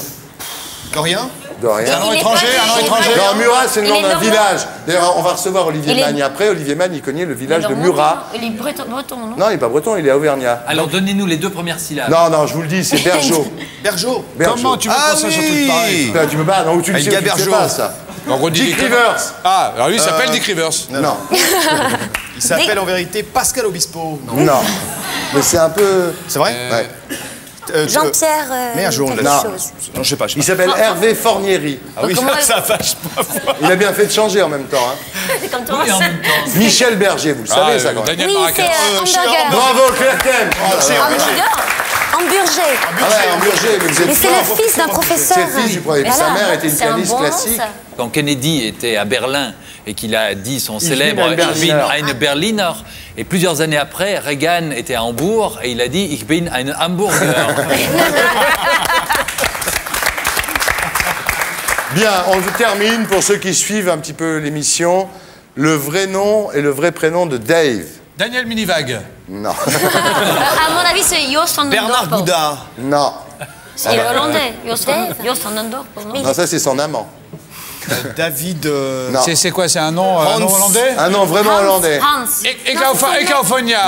Gorien De rien. Un nom étranger, un nom étranger. Non, Murat, c'est le nom d'un village. D'ailleurs, on va recevoir Olivier Magne après. Olivier Magne, il connaît le village de Non, Murat. Il est breton, non Non, il n'est pas breton, il est auvergnat. Alors donnez-nous les deux premières syllabes. Non, non, je vous le dis, c'est Bergeau. Bergeau. Comment tu veux Ah oui. pareil Ben, tu me bats, non, ou tu le Avec sais tu pas, ça. Donc on dit Dick Rivers. Ah, alors lui il s'appelle Euh, Dick Rivers. Non, Il s'appelle en vérité Pascal Obispo. non. Mais c'est un peu... C'est vrai Ouais. Euh, Jean-Pierre. euh, Merde, je quelque Non. chose. Non, je sais pas. je sais Il pas. s'appelle Hervé Fornieri. Ah oui, Comment ça vache pas. Il a bien fait de changer en même temps. hein. C'est comme toi. Oui, en même temps. Michel Berger, vous le Ah, savez euh, ça quand même. Daniel Oui, c'est euh, Euh, hamburger. Bravo Claire Kem. Hamburger Hamburger. Ah ouais, en Burger, mais vous êtes Mais c'est le fils d'un professeur. C'est le fils du premier. Sa mère était une un pianiste classique. ça. Quand Kennedy était à Berlin et qu'il a dit son Ich célèbre bin ein Berliner. Ich bin ein Berliner, et plusieurs années après, Reagan était à Hambourg et il a dit Ich bin ein Hamburger. Bien, on termine pour ceux qui suivent un petit peu l'émission. Le vrai nom et le vrai prénom de Dave. Daniel Minivag. Non. À mon avis, c'est Joost van den Bernard Dorpel. Gouda. Non. C'est hollandais. Joost van, Joost Non, ça c'est son amant. David. euh. C'est quoi C'est un nom, euh, un nom hollandais Un nom vraiment hollandais. Hans. Ekaufonia.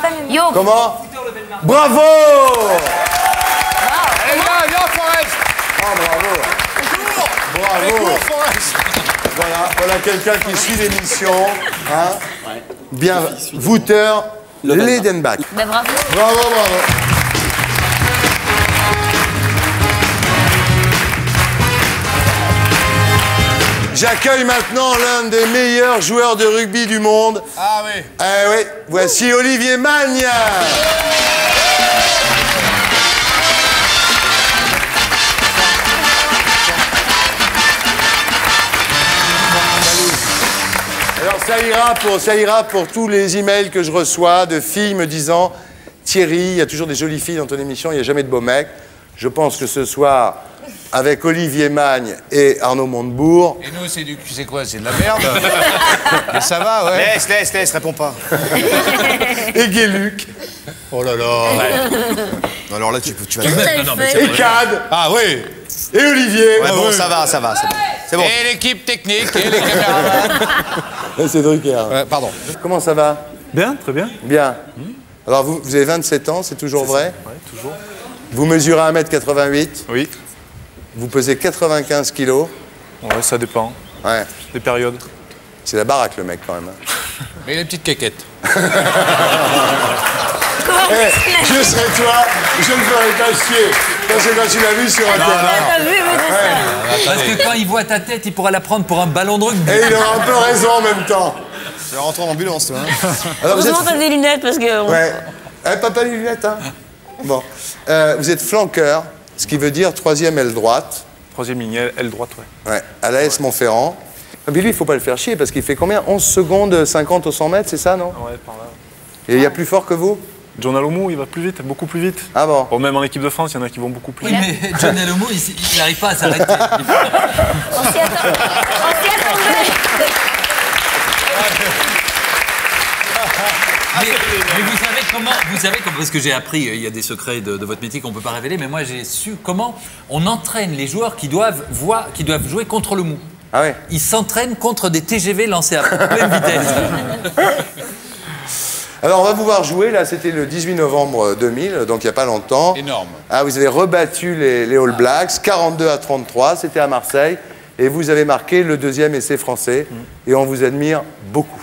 Pas le Joop. Comment Bravo Eh bien, viens, Forrest. Ah, bravo Bravo Voilà, voilà quelqu'un qui suit l'émission. Hein Bien, Wouter Ledenbach. Ben bravo. Bravo, bravo. J'accueille maintenant l'un des meilleurs joueurs de rugby du monde. Ah oui. Eh oui, voici Olivier Magne. Alors ça ira, pour, ça ira pour tous les emails que je reçois de filles me disant Thierry, il y a toujours des jolies filles dans ton émission, il n'y a jamais de beaux mecs. Je pense que ce soir, avec Olivier Magne et Arnaud Montebourg, Et nous, c'est du. C'est quoi C'est de la merde Mais ça va, ouais. Laisse, laisse, laisse, réponds pas. et Guéluc, Oh là là. Non, alors là, tu, tu vas. Non, non, et. Cad, Ah oui. et Olivier. Ouais, bon, ça va, ça va, c'est bon. C'est bon. Et l'équipe technique et les caméramans. C'est Drucker. Ouais, pardon. Comment ça va? Bien, très bien. Bien. Alors vous, vous avez 27 ans, c'est toujours vrai? Oui, toujours. Vous mesurez 1m88, Oui, vous pesez 95 kilos. ouais, ça dépend. Ouais, Des périodes. c'est la baraque le mec quand même. hein. Mais les petites quéquettes. Eh, je serais toi, je ne ferais pas chier. Parce que quand tu l'as vu sur un terrain. Parce que quand il voit ta tête, il pourra la prendre pour un ballon de rugby. Et il aura un peu raison en même temps. Tu vas rentrer en ambulance, toi. hein. Alors vous êtes. T'as des lunettes parce que. Ouais. Eh, papa les lunettes, hein Bon. Euh, vous êtes flanqueur, ce qui veut dire troisième aile droite. Troisième ligne, aile, droite, ouais. Ouais, à l'AS Montferrand. Ah, Mais lui, il faut pas le faire chier parce qu'il fait combien? 11 secondes 50 au 100 mètres, c'est ça, non? Ouais, par là. Et il y a plus fort que vous? John Alomou, il va plus vite, beaucoup plus vite. Ah bon? Bon, même en équipe de France, il y en a qui vont beaucoup plus Oui, vite. mais John Alomo, il n'arrive pas à s'arrêter. On s'y attend- on s'y attendait. Mais, mais vous savez comment, vous savez comment, parce que j'ai appris, euh, il y a des secrets de, de votre métier qu'on ne peut pas révéler, mais moi j'ai su comment on entraîne les joueurs qui doivent, voir, qui doivent jouer contre le mou. Ah ouais Ils s'entraînent contre des TGV lancés à pleine vitesse. Alors, on va vous voir jouer. Là, c'était le 18 novembre 2000, donc il n'y a pas longtemps. Énorme. Ah, vous avez rebattu les, les All Blacks, 42 à 33. C'était à Marseille. Et vous avez marqué le deuxième essai français. Et on vous admire beaucoup.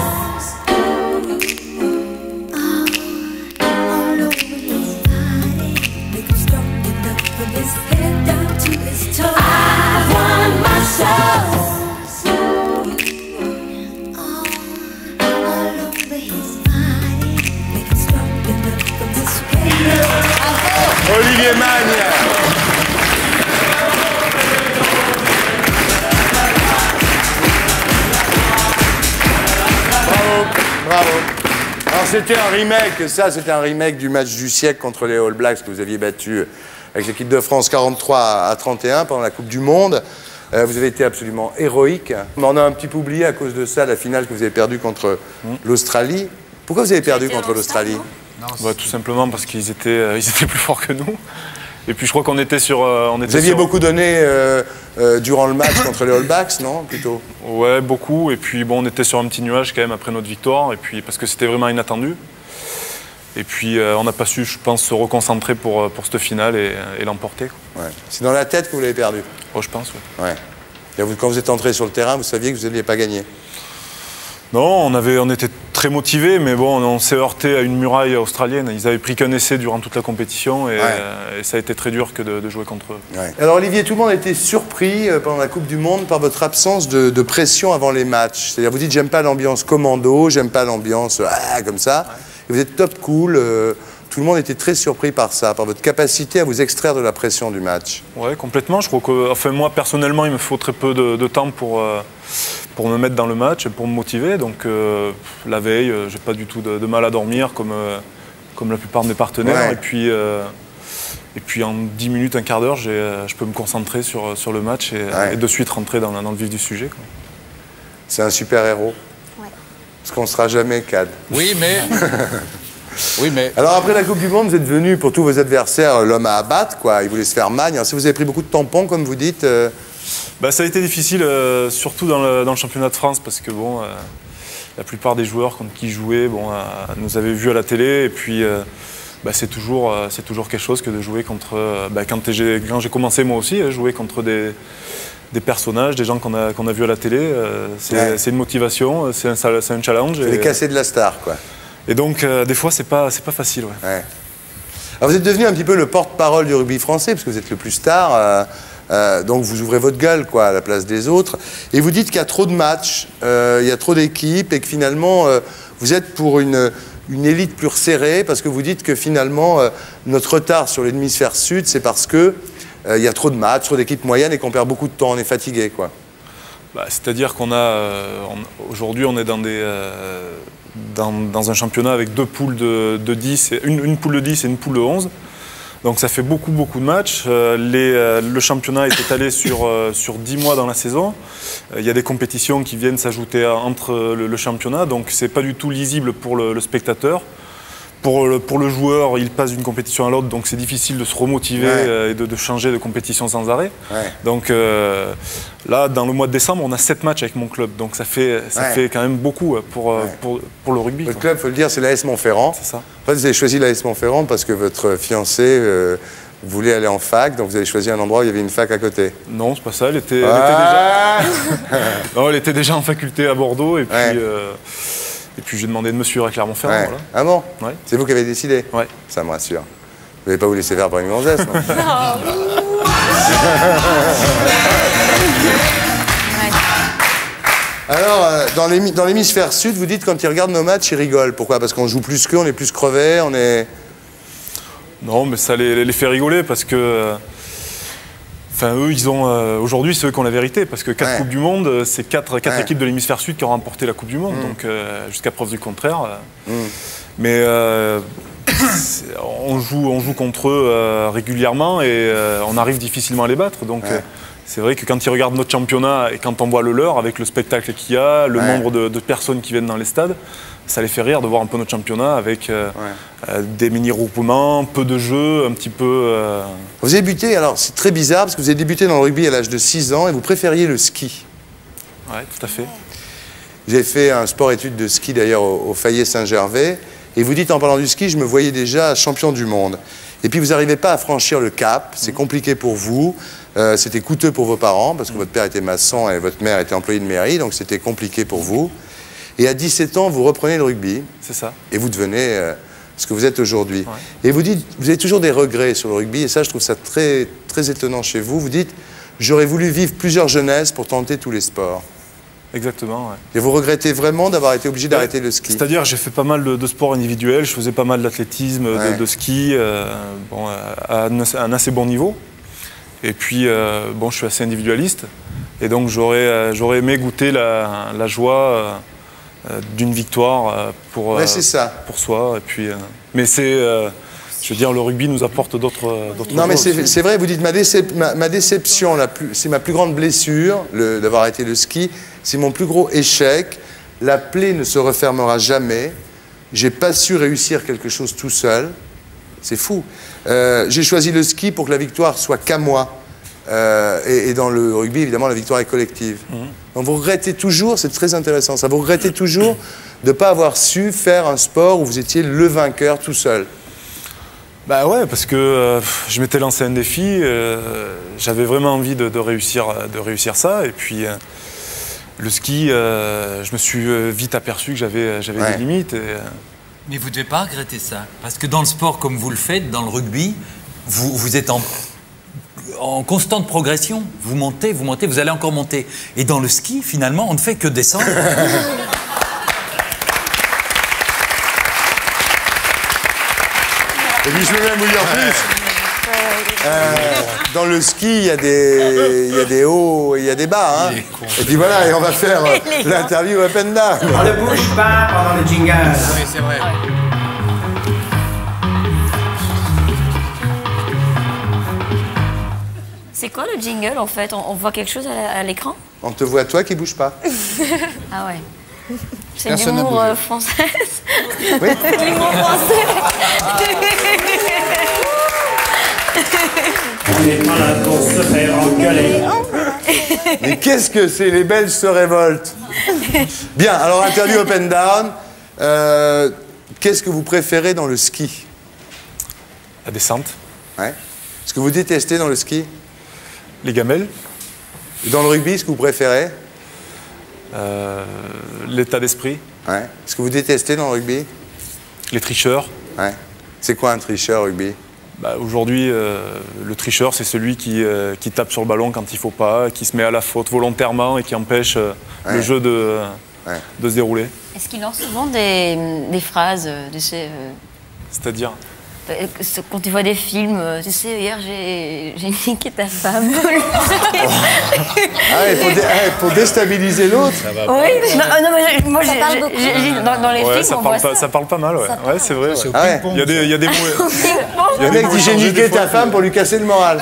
Olivier Magne. Bravo. bravo. Alors c'était un remake, ça c'était un remake du match du siècle contre les All Blacks que vous aviez battu avec l'équipe de France 43 à 31 pendant la Coupe du Monde. Euh, vous avez été absolument héroïque. Mais on a un petit peu oublié à cause de ça la finale que vous avez perdue contre l'Australie. Pourquoi vous avez perdu contre l'Australie bah, tout simplement parce qu'ils étaient, euh, ils étaient plus forts que nous. Et puis je crois qu'on était sur. euh, on était Vous aviez sur- beaucoup donné euh, euh, durant le match contre les All Blacks, non Plutôt? Ouais, beaucoup. Et puis bon, on était sur un petit nuage quand même après notre victoire. Et puis parce que c'était vraiment inattendu. Et puis euh, on n'a pas su, je pense, se reconcentrer pour, pour cette finale et, et l'emporter. Ouais. C'est dans la tête que vous l'avez perdu? Oh, je pense, ouais. Ouais. Et vous- quand vous êtes entré sur le terrain, vous saviez que vous n'alliez pas gagner? Non, on, avait, on était très motivés, mais bon, on s'est heurté à une muraille australienne. Ils avaient pris qu'un essai durant toute la compétition et, euh, et ça a été très dur que de, de jouer contre eux. Alors Olivier, tout le monde a été surpris euh, pendant la Coupe du Monde par votre absence de, de pression avant les matchs. C'est-à-dire vous dites j'aime pas l'ambiance commando, j'aime pas l'ambiance ah, comme ça. Et vous êtes top cool. euh, tout le monde était très surpris par ça, par votre capacité à vous extraire de la pression du match. Ouais, complètement. Je crois que, enfin, moi, personnellement, il me faut très peu de, de temps pour, euh, pour me mettre dans le match et pour me motiver. Donc, euh, la veille, euh, j'ai pas du tout de, de mal à dormir comme, euh, comme la plupart de mes partenaires. Ouais. Et, puis, euh, et puis, en 10 minutes, un quart d'heure, j'ai, euh, je peux me concentrer sur, sur le match et, et de suite rentrer dans, dans le vif du sujet. C'est un super héros. Parce qu'on ne sera jamais CAD. Oui, mais. oui, mais. Alors après la Coupe du Monde, vous êtes venu pour tous vos adversaires euh, l'homme à abattre, quoi. Ils voulaient se faire magne. Alors, si vous avez pris beaucoup de tampons, comme vous dites. euh, Bah, ça a été difficile, euh, surtout dans le, dans le championnat de France, parce que bon, euh, la plupart des joueurs contre qui jouaient bon, euh, nous avaient vus à la télé, et puis euh, bah, c'est toujours, euh, c'est toujours quelque chose que de jouer contre. euh, bah, quand j'ai quand j'ai commencé moi aussi, euh, jouer contre des, des personnages, des gens qu'on a, qu'on a vus à la télé, euh, c'est Ouais. c'est une motivation, c'est un, c'est un challenge. vous les et, casser de la star, quoi. Et donc, euh, des fois, c'est pas, c'est pas facile. ouais. Ouais. Alors vous êtes devenu un petit peu le porte-parole du rugby français, parce que vous êtes le plus star. euh, euh, donc vous ouvrez votre gueule quoi, à la place des autres. Et vous dites qu'il y a trop de matchs, euh, il y a trop d'équipes, et que finalement, euh, vous êtes pour une, une élite plus resserrée, parce que vous dites que finalement, notre retard sur l'hémisphère sud, c'est parce que il y a trop de matchs, trop d'équipes moyennes, et qu'on perd beaucoup de temps, on est fatigué. quoi. Bah, C'est-à-dire qu'on a, on- aujourd'hui, on est dans, des, dans, un championnat avec deux poules de, de 10, et une, poule de 10 et une poule de 11. Donc ça fait beaucoup, beaucoup de matchs. Euh, euh, le championnat est étalé sur, euh, sur 10 mois dans la saison. Euh, Il y a des compétitions qui viennent s'ajouter entre le, championnat, donc c'est pas du tout lisible pour le spectateur. Pour le, pour le joueur, il passe d'une compétition à l'autre, donc c'est difficile de se remotiver Ouais. euh, et de, de changer de compétition sans arrêt. Ouais. Donc euh, là, dans le mois de décembre, on a 7 matchs avec mon club, donc ça fait, ça Ouais. fait quand même beaucoup euh, pour, pour, pour le rugby. Votre quoi. club, il faut le dire, c'est l'AS Montferrand. C'est ça. En fait, vous avez choisi l'AS Montferrand parce que votre fiancé euh, voulait aller en fac, donc vous avez choisi un endroit où il y avait une fac à côté. Non, c'est pas ça. Elle était, elle était déjà... non, elle était déjà en faculté à Bordeaux et puis, euh, et puis j'ai demandé de me suivre à Clermont-Ferrand. Ouais. voilà. Ah bon Ouais. C'est vous qui avez décidé Ouais. Ça me rassure. Vous n'allez pas vous laisser faire par une gonzesse, non Alors, euh, dans l'hémi- dans l'hémisphère sud, vous dites quand ils regardent nos matchs, ils rigolent. Pourquoi? Parce qu'on joue plus qu'eux, on est plus crevés, on est... Non, mais ça les, les fait rigoler parce que. Enfin, eux, ils ont. euh, Aujourd'hui, c'est eux qui ont la vérité parce que 4 Ouais. Coupes du Monde, euh, c'est 4, quatre Ouais. équipes de l'hémisphère sud qui ont remporté la Coupe du Monde. Mm. Donc, euh, jusqu'à preuve du contraire. Mm. Mais on, joue, on joue contre eux régulièrement et on arrive difficilement à les battre. Donc, Ouais. C'est vrai que quand ils regardent notre championnat et quand on voit le leur, avec le spectacle qu'il y a, le Ouais. nombre de, de personnes qui viennent dans les stades, ça les fait rire de voir un peu notre championnat avec euh, euh, des mini-regroupements, peu de jeux, un petit peu. euh, Vous avez débuté, alors c'est très bizarre, parce que vous avez débuté dans le rugby à l'âge de 6 ans et vous préfériez le ski. Ouais, tout à fait. Vous avez fait un sport-études de ski d'ailleurs au, au Fayet Saint-Gervais. Et vous dites en parlant du ski, je me voyais déjà champion du monde. Et puis vous n'arrivez pas à franchir le cap, c'est compliqué pour vous, euh, c'était coûteux pour vos parents, parce que votre père était maçon et votre mère était employée de mairie, donc c'était compliqué pour vous. Et à 17 ans, vous reprenez le rugby. C'est ça. Et vous devenez euh, ce que vous êtes aujourd'hui. Et vous dites, vous avez toujours des regrets sur le rugby, et ça, je trouve ça très, très étonnant chez vous. Vous dites, j'aurais voulu vivre plusieurs jeunesses pour tenter tous les sports. Exactement. ouais. Et vous regrettez vraiment d'avoir été obligé d'arrêter le ski C'est-à-dire, j'ai fait pas mal de, de sports individuels, je faisais pas mal d'athlétisme, de- Ouais. de, ski, euh, bon, à un, assez- un assez bon niveau. Et puis, euh, bon, je suis assez individualiste. Et donc, j'aurais euh, j'aurais aimé goûter la, la joie euh, d'une victoire pour, ça. pour soi. Et puis, mais c'est, je veux dire, le rugby nous apporte d'autres d'autres Non, mais choses. c'est vrai, vous dites ma, décep- ma, ma déception, c'est ma plus grande blessure, le- d'avoir arrêté le ski. C'est mon plus gros échec. La plaie ne se refermera jamais. J'ai pas su réussir quelque chose tout seul. C'est fou. Euh, J'ai choisi le ski pour que la victoire soit qu'à moi. Euh, et, et dans le rugby, évidemment, la victoire est collective. Donc vous regrettez toujours, c'est très intéressant ça, vous regrettez toujours de ne pas avoir su faire un sport où vous étiez le vainqueur tout seul. Bah ouais, parce que euh, je m'étais lancé un défi, j'avais vraiment envie de, de réussir, de réussir ça, et puis le ski, euh, je me suis euh, vite aperçu que j'avais j'avais Ouais. des limites. Et, euh, Mais vous ne devez pas regretter ça. Parce que dans le sport, comme vous le faites, dans le rugby, vous, vous êtes en, en constante progression. Vous montez, vous montez, vous allez encore monter. Et dans le ski, finalement, on ne fait que descendre. Et puis je vais même vous dire plus. Euh, dans le ski, il y, a des- il y a des hauts et il y a des bas. hein. Et puis voilà, et on va faire l'interview and down. On ne bouge pas pendant le jingle. Oui, c'est vrai. C'est quoi le jingle en fait? On, on voit quelque chose à à l'écran? On te voit toi qui bouge pas. Ah ouais. C'est l'humour euh, français. Oui. l'humour français. On n'est pas là pour se faire engueuler. Mais qu'est-ce que c'est Les Belges se révoltent? Bien, alors interview up and down. Euh, qu'est-ce que vous préférez dans le ski? La descente. Ouais. Ce que vous détestez dans le ski? Les gamelles. Et dans le rugby, ce que vous préférez? Euh, L'état d'esprit. Ouais. Ce que vous détestez dans le rugby? Les tricheurs. Ouais. C'est quoi un tricheur rugby? Bah, Aujourd'hui, euh, le tricheur, c'est celui qui, euh, qui tape sur le ballon quand il faut pas, qui se met à la faute volontairement et qui empêche euh, le jeu de, de se dérouler. Est-ce qu'il lance souvent des, des phrases, sais, euh, C'est-à-dire? Quand tu vois des films, euh, tu sais, hier j'ai j'ai niqué ta femme. Ah ouais, pour, dé- ah, pour déstabiliser l'autre Oui, non, non, mais moi, Ça j'ai- parle beaucoup. dans, dans les Ouais, films, ça on parle, voit pas, ça. ça parle pas mal, ouais. Ouais, c'est vrai. ouais. Ah ouais. Il y a des, il y a des mots. Le mec dit j'ai niqué ta femme pour lui casser le moral.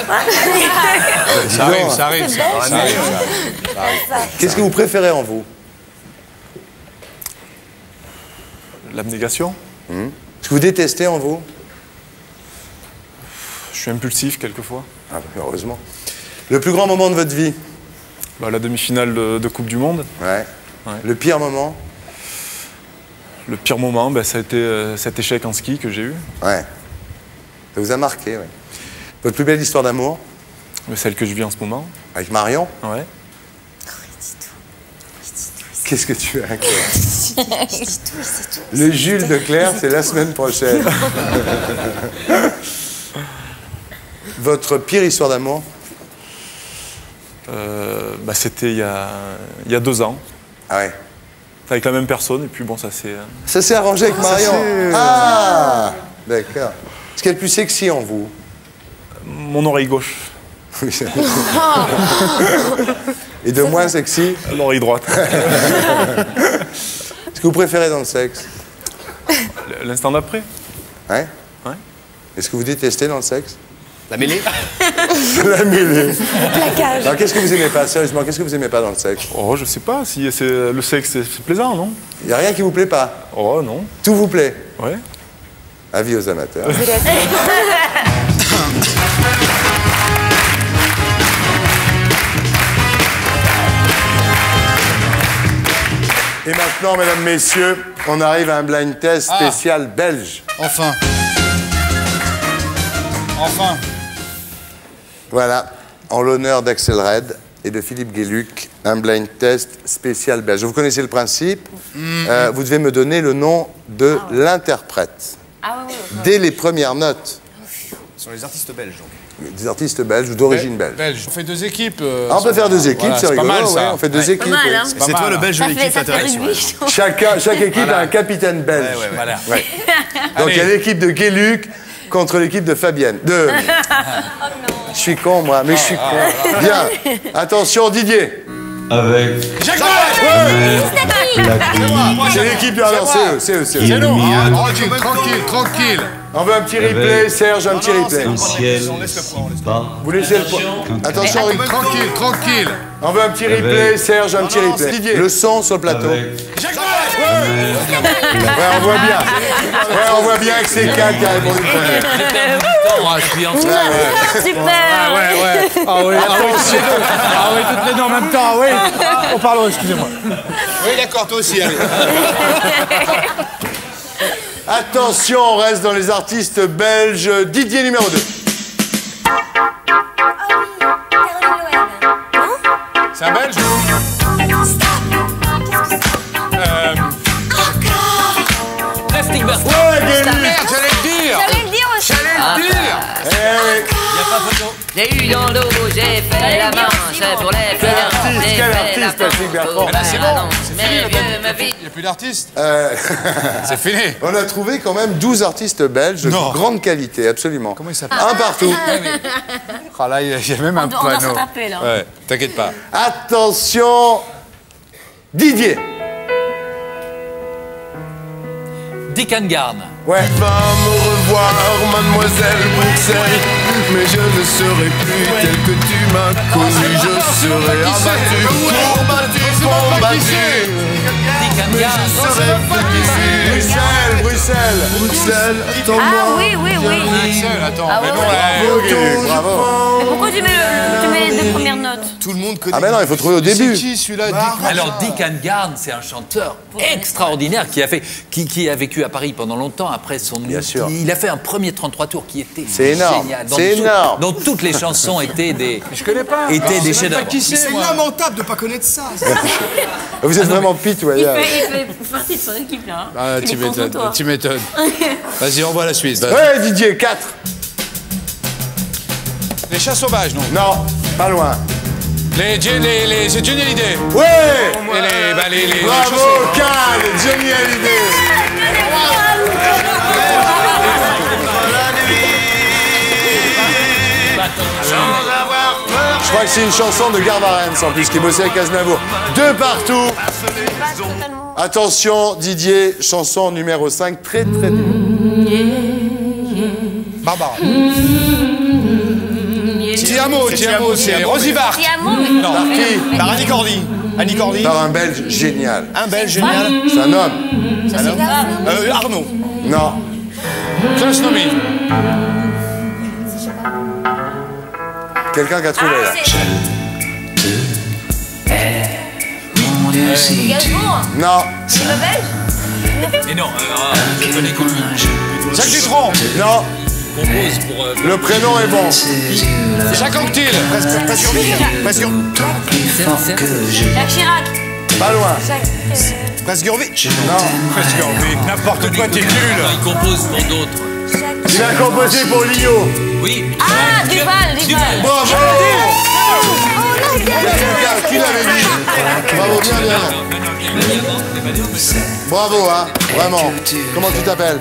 Ça arrive, ça arrive, ça, ça arrive. ça arrive. Qu'est-ce que vous préférez en vous? L'abnégation? Ce que vous détestez en vous? Je suis impulsif quelquefois. Ah, bah, heureusement. Le plus grand moment de votre vie Bah, la demi-finale de, de Coupe du Monde. Ouais. Le pire moment Le pire moment, bah, ça a été euh, cet échec en ski que j'ai eu. Ouais. Ça vous a marqué, ouais. Votre plus belle histoire d'amour Mais Celle que je vis en ce moment. Avec Marion Ouais. Qu'est-ce que tu as, Claire Le Jules de Claire, c'est la semaine prochaine. Votre pire histoire d'amour Euh, bah, C'était il, y a- il y a deux ans. Ah ouais Avec la même personne, et puis bon, ça c'est. euh, Ça s'est arrangé avec Ah, Marion s'est- Ah D'accord. Ce qui est le plus sexy en vous Mon oreille gauche. Oui, c'est- Et de moins sexy L'oreille droite. Ce que vous préférez dans le sexe L'instant d'après Ouais Ouais. Est-ce que vous détestez dans le sexe La mêlée La mêlée. Plaquage. Alors qu'est-ce que vous aimez pas Sérieusement, qu'est-ce que vous aimez pas dans le sexe? Oh, je sais pas. Si c'est le sexe, c'est c'est plaisant, non? Il n'y a rien qui vous plaît pas? Oh, non. Tout vous plaît? Ouais. Avis aux amateurs. Et maintenant, mesdames, messieurs, on arrive à un blind test Ah. spécial belge. Enfin. Enfin. Voilà, en l'honneur d'Axel Red et de Philippe Guéluc, un blind test spécial belge. Vous connaissez le principe Euh, Vous devez me donner le nom de l'interprète. Ah oui, oui. Dès les premières notes Ce sont les artistes belges, donc. des artistes belges ou d'origine belge. Belge. On fait deux équipes. euh, Ah, on peut faire deux équipes, voilà, c'est rigolo. pas mal, ça. on fait deux Ouais. équipes. Pas mal, oui. hein. C'est toi le belge de l'équipe. Chacun, chaque équipe Voilà. a un capitaine belge. Ouais, ouais, ouais. Voilà. Ouais. Donc il y a l'équipe de Guéluc contre l'équipe de Fabienne. De... Je suis con, moi, mais je suis con. Bien. Attention, Didier. avec Jacques. C'est l'équipe c'est eux, c'est eux, c'est eux. C'est nous. Ah, Tranquille, tranquille, tranquille. On veut un petit replay, Serge, un petit replay. un ciel. Vous laissez le point. Attention, Tranquille, tranquille, tranquille. on veut un petit replay, Serge, un petit replay. Didier. Le son sur le plateau. Ouais, on voit bien. Ouais, on voit bien que c'est Cal qui a répondu le premier. Oh, je suis en Ouais, ouais. Super Ouais, ouais. Ah oui, ah oui, toutes les deux. Ah oui, toutes les deux en même temps, oui. Oh, pardon, excusez-moi. Oui, d'accord, toi aussi, allez. Attention, on reste dans les artistes belges. Didier numéro 2. C'est un belge Euh, Plastic Bertrand. Ouais, j'allais le dire J'allais le dire aussi J'allais le dire Eh oui. Y a pas photo. J'ai eu dans l'eau, j'ai fait la manche pour les Quel artiste, J'ai quel artiste, Patrick Bertrand. Là, c'est bon, c'est fini. Il n'y a plus d'artistes Euh, C'est fini. on a trouvé quand même 12 artistes belges de grande qualité, absolument. Comment il s'appelle Un partout. Ah là, il y a- même un panneau. s'attraper, là. Ouais, t'inquiète pas. Attention, Didier. Dick Garn. Ouais. Va me revoir, mademoiselle Bruxelles. Mais je ne serai plus tel que tu m'as connu. Je serai abattu, combattu, combattu. Dick Mais je serai plus Bruxelles, Bruxelles. Bruxelles, Ah attends-moi. oui, oui, oui. Axel, attends. Ah mais non, Bravo. Mais pourquoi tu mets, le, tu mets les deux premières notes tout le monde connaît. Ah ben non, il faut trouver au C'est début. qui celui-là Dick Alors Dick Garn, c'est un chanteur extraordinaire qui a fait, qui, qui a vécu à Paris pendant longtemps après son. Bien sûr. Il a fait un premier 33 tours qui était C'est énorme, génial. C'est tout- énorme. Dont toutes les chansons étaient des. Je connais pas. Étaient Alors, des chefs-d'œuvre. c'est, lamentable de pas connaître ça. Vous êtes vraiment pitoyable. il fait, il fait partie de son équipe là. hein. Ah, tu m'étonnes, toi. tu m'étonnes. Vas-y, on voit la suite. Ouais, Didier, 4. Les chats sauvages, non Non, pas loin. Les, les, les, c'est Johnny Hallyday. Ouais Et les, bah, les, les, Bravo. Cal, Johnny Hallyday. Je crois que c'est une chanson de Garbarens en plus, qui bossait avec Aznavour. Deux partout. Attention, Didier, chanson numéro 5, très très dur. Barbara. Tiamo, Tiamo, c'est Rosie Bart. Non. Par qui Par Annie Cordy. Annie Cordy. Par un Belge génial. Un belge génial. C'est un homme. Un homme. Euh, Arnaud. Non. Klaus Nomi. Quelqu'un qui a trouvé là. Gainsbourg Non. C'est le belge Mais non, euh, je connais qu'on Jacques Dutronc. Non. pour. euh, Le prénom est bon. Jacques Anquetil. Presque, presque, presque, Jacques Chirac Pas loin. presque Urbi. Non. Presque. N'importe quoi, t'es nul. Il compose pour d'autres. Il a composé pour Lio. Oui. Ah, Duval, Duval Bravo Qui l'avait dit Bravo, bien, bien. Bravo, hein, vraiment. Comment tu t'appelles?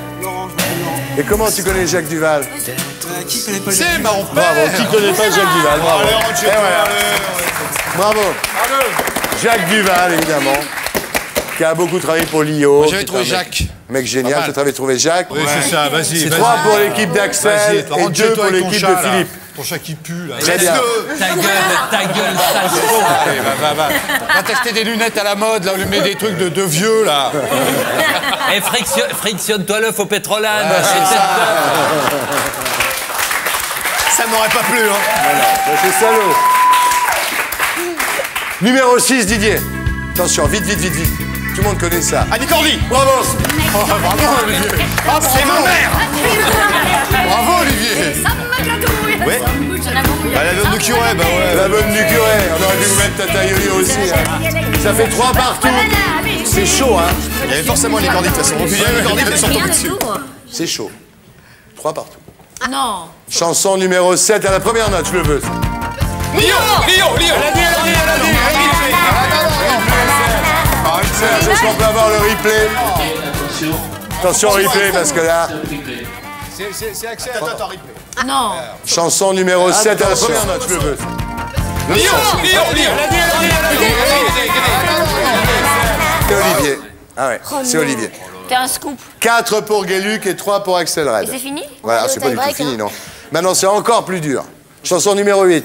Et comment tu connais Jacques Duval? Qui connaît pas C'est mon Bravo, père. qui connaît pas Jacques Duval? Bravo. Allez, on tue, voilà. allez. Bravo. Jacques Duval, évidemment, qui a beaucoup travaillé pour Lio. J'avais trouvé Jacques. Mec génial, tu avais trouvé Jacques. Oui, c'est ça, vas-y. C'est trois pour l'équipe d'Axel Vas-y, et deux pour l'équipe de. Philippe. Ton chat qui pue, là. Très bien. Ta gueule, ta gueule, Allez, va, va, va. Va t'acheter des lunettes à la mode, là, on lui met des trucs de, vieux, là. Et frictionne- frictionne-toi l'œuf au pétrolane. C'est ça. Ça m'aurait pas plu, hein. Voilà, c'est salaud. Numéro 6, Didier. Attention, vite, vite, vite, vite. Tout le monde connaît ça. Annie Cordy. Bravo Oh, bravo, Olivier. Ah, c'est ma mère. Bravo, Olivier. Ouais. Bah, la bonne du curé, bah ouais. La bonne du curé. On aurait dû vous mettre Tata Yoli aussi. hein. Ça fait trois partout. C'est chaud, hein Il y avait forcément les Cordy, de toute façon. Il y avait les Cordy, ils sont dessus. C'est chaud. Trois partout. Non Chanson numéro 7 à la première note, je le veux. Lio, Lio, Lio. Elle a dit, elle a dit, elle a dit. Ah, Serge, est-ce qu'on peut avoir le replay Attention, replay, parce que là, C'est- C'est c'est Axel. Attends, attends, replay. Non chanson numéro 7 à la Attention. première note, je le veux. A dit, elle a dit. Ah ouais, Oh c'est. Olivier. T'es un scoop. 4 pour Gueluc et 3 pour Axel Et Red. c'est fini Voilà, c'est au pas du tout fini, hein. non. Maintenant, c'est encore plus dur. Chanson numéro 8.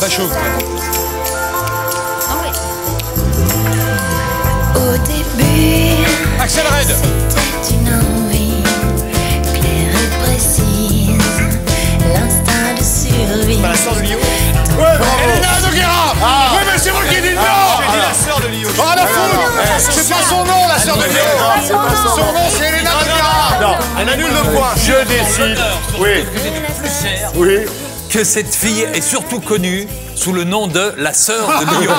Bachot. Axel Red. c'était une envie claire et précise, l'instinct de survie. Pas la sœur de Lio. Ouais, Elena Noguera Ah. Oui, mais c'est moi qui ai dit le nom. J'ai dit la sœur de Lio. Oh, la foutre C'est pas son nom, la sœur de Lio. Son nom, c'est Elena Noguera Non, On annule le point. je décide. Oui, oui. Que cette fille est surtout connue sous le nom de la sœur de Lyon.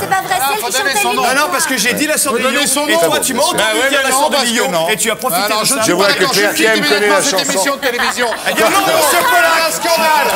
C'est pas vrai, Ah, qui chantait son lui. nom. Ah non, parce que j'ai dit la sœur de Lio. son Et nom. toi, tu m'as entendu Bah ouais, dire mais la sœur de non. Et tu as profité de ça. Je vois pas que connaît la cette chanson. émission de télévision. Non, un scandale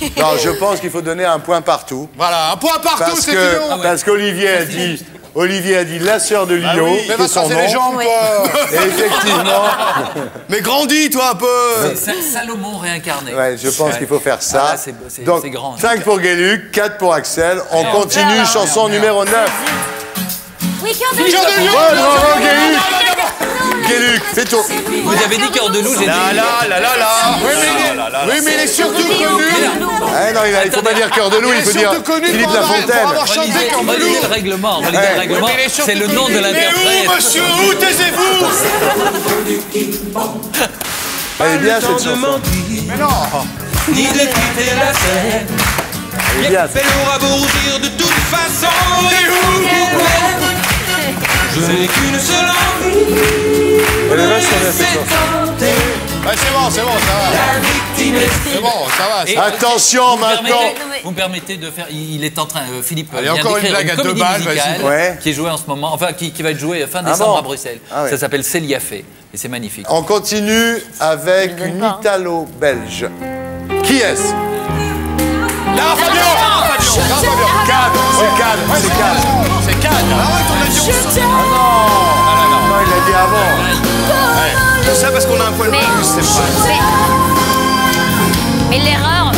Non, je pense qu'il faut donner un point partout. Voilà, un point partout, Parce c'est parce qu'Olivier a dit Olivier a dit la sœur de Lio, oui, qui mais va se les nom. jambes, toi Et effectivement, Mais grandis, toi, un peu. C'est Salomon réincarné. ouais, je pense qu'il faut faire ça. Ah, là, c'est- c'est- Donc c'est grand. 5 pour Gueluc, 4 pour Axel. On continue, chanson numéro 9. Oui, cœur de. Ouais, bravo Gueluc, fais tour. Vous avez dit cœur de loup, j'ai dit. La la. Oui, mais il est- surtout connu Ah non, il faut pas dire cœur de loup, il Il faut est dire surtout connu Philippe Lafontaine. Relisez, loup. le règlement, relisez Ouais. le règlement. C'est le nom de Mais où, l'interprète. monsieur Où taisez-vous Elle est bien cette chanson. Mais non Ni de quitter la scène. Elle est bien. Fait l'aura bourdir de toute façon. Je n'ai qu'une seule envie. Ouais, c'est bon, c'est bon, ça va. La victime est C'est bon, ça va. ça Et- va. Attention maintenant. permettez- Vous me permettez de faire. Il est en train. euh, Philippe Allez, vient encore une blague à deux balles. Ouais. qui est jouée en ce moment. Enfin, qui, qui va être jouée fin Ah décembre bon à Bruxelles. Ah ouais. Ça s'appelle Célia Fay. Et c'est magnifique. On continue avec une Italo-Belge. Qui est-ce? Lara Fabian Lara Fabian c'est Cad, c'est Cad. C'est Cannes Arrête ton avion. Non, il l'a dit avant. Tout ça parce qu'on a un poil Mais, plus, c'est pas. mais, mais l'erreur.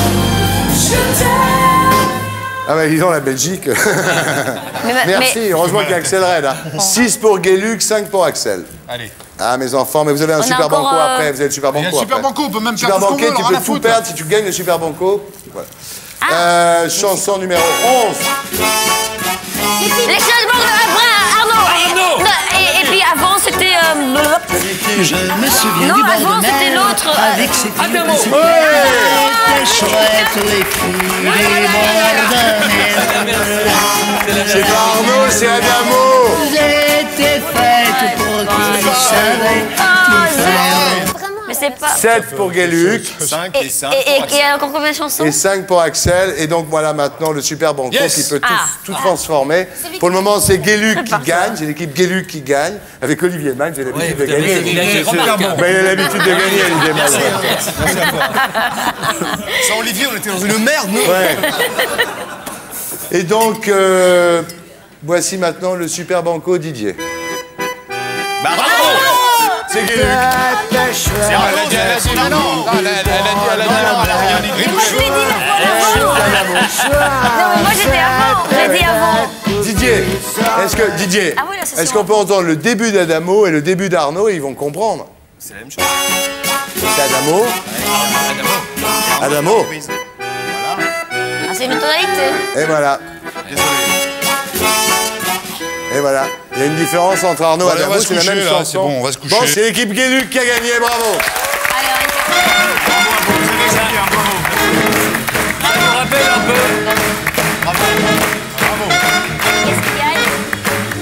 Ah bah disons la Belgique. Mais, mais- Merci, heureusement qu'il y a Axel Red. 6 pour Gueluc, 5 pour Axel. Allez. Ah mes enfants, mais vous avez un On super banco euh, après, vous avez le super Il y banco a le super après. banco, on peut même faire Super qu'on banquet, tu peux tout perdre si tu gagnes le super banco. Voilà. Ah. Euh, chanson numéro 11. Les changements de Arnaud. Arnaud. Non, et, et puis avant c'était. euh. Je me souviens Non, du bord avant, de c'était mer l'autre, euh, Avec ses filles Adamo. ses Ouais. C'était chouette les filles des bords de mer C'est pas Arnaud, c'est Adamo. Vous étiez faites pour qui savait Mais c'est pas. 7 pour Gueluc 5 Et, et 5. et, et, et encore combien de chansons et 5 pour Axel. Et donc voilà maintenant le super banco Yes. qui peut tout, Ah. tout transformer. Pour le moment, c'est Gueluc qui gagne. C'est l'équipe Gueluc qui gagne. Avec Olivier Mann, j'ai l'habitude Ouais, de gagner. il a l'habitude de gagner, Olivier Mann. Sans Olivier, on était dans une merde, nous. Ouais. Et donc, euh, voici maintenant le super banco Didier. Bah bravo C'est Gueluc. Elle a dit, elle a dit, non, non, elle a elle a dit, elle a dit, non, elle a rien dit. Mais moi je l'ai dit la fois d'avant. Non, mais moi j'étais avant. J'ai dit avant. Didier, est-ce que Didier, Ah c'est est-ce qu'on peut entendre le début d'Adamo et le début d'Arnaud et ils vont comprendre C'est la même chose. C'est Adamo. Adamo. Ah, c'est une tonalité. Et voilà. Et voilà. Il y a une différence entre Arnaud Bon, et Adamo, c'est la même là, chanson. c'est bon, on va se coucher. Bon, c'est l'équipe Guéluc qui a gagné, bravo. Ça nous rappelle un peu.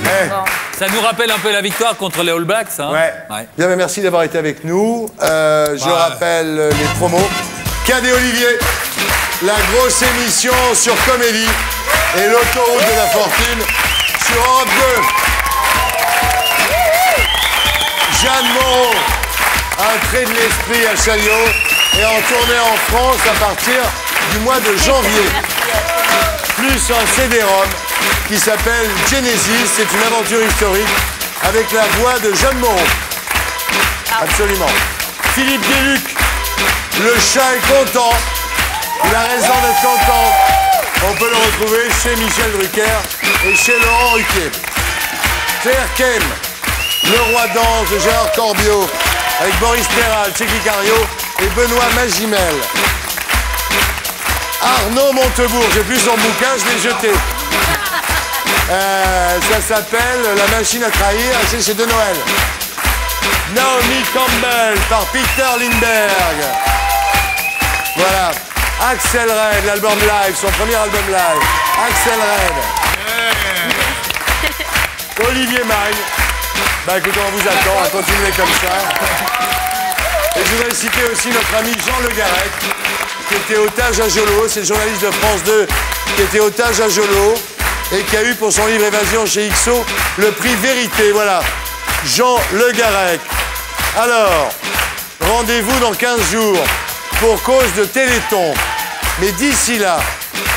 Eh, Ça nous rappelle un peu la victoire contre les All Blacks. Hein Ouais. Bien, mais merci d'avoir été avec nous. Euh, je rappelle euh, les promos. Cadet Olivier, la grosse émission sur Comédie et l'autoroute de la fortune sur Europe 2. Jeanne Moreau, un trait de l'esprit à Chaillot et en tournée en France à partir du mois de janvier. Plus un CD-ROM qui s'appelle Genesis. C'est une aventure historique avec la voix de Jeanne Moreau. Absolument. Philippe Guéluc, le chat est content. Il a raison d'être content. On peut le retrouver chez Michel Drucker et chez Laurent Ruquier. Kem, le roi danse de Gérard Corbiot, avec Boris Perral, Tchéky Cario et Benoît Magimel. Arnaud Montebourg, j'ai plus son bouquin, je l'ai jeté. Euh, ça s'appelle La machine à trahir, c'est chez De Noël. Naomi Campbell par Peter Lindbergh. Voilà. Axel Red, l'album live, son premier album live. Axel Red. Olivier Magne. Bah écoutez, on vous attend, on va continuer comme ça. Et je voudrais citer aussi notre ami Jean Le Garec, qui était otage à Jolo, c'est le journaliste de France 2 qui était otage à Jolo et qui a eu pour son livre Évasion chez XO le prix Vérité. Voilà, Jean Le Garec. Alors, rendez-vous dans 15 jours pour cause de Téléthon. Mais d'ici là,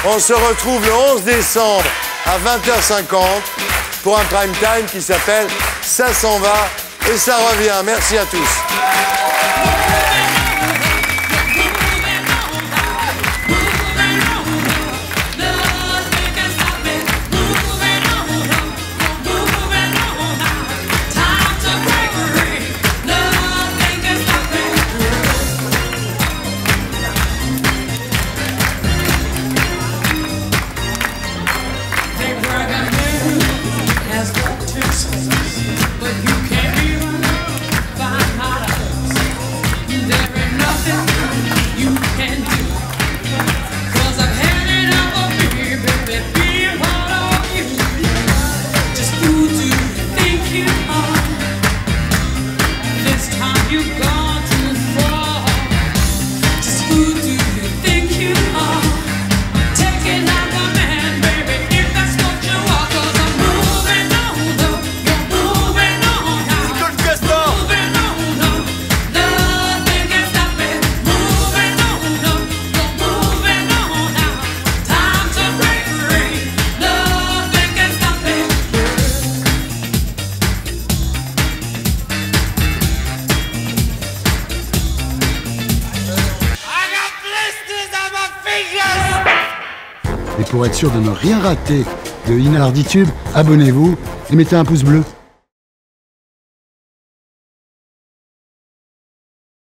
on se retrouve le 11 décembre à 20h50 pour un prime time qui s'appelle Ça s'en va et ça revient. Merci à tous. Pour être sûr de ne rien rater de Inarditube, abonnez-vous et mettez un pouce bleu.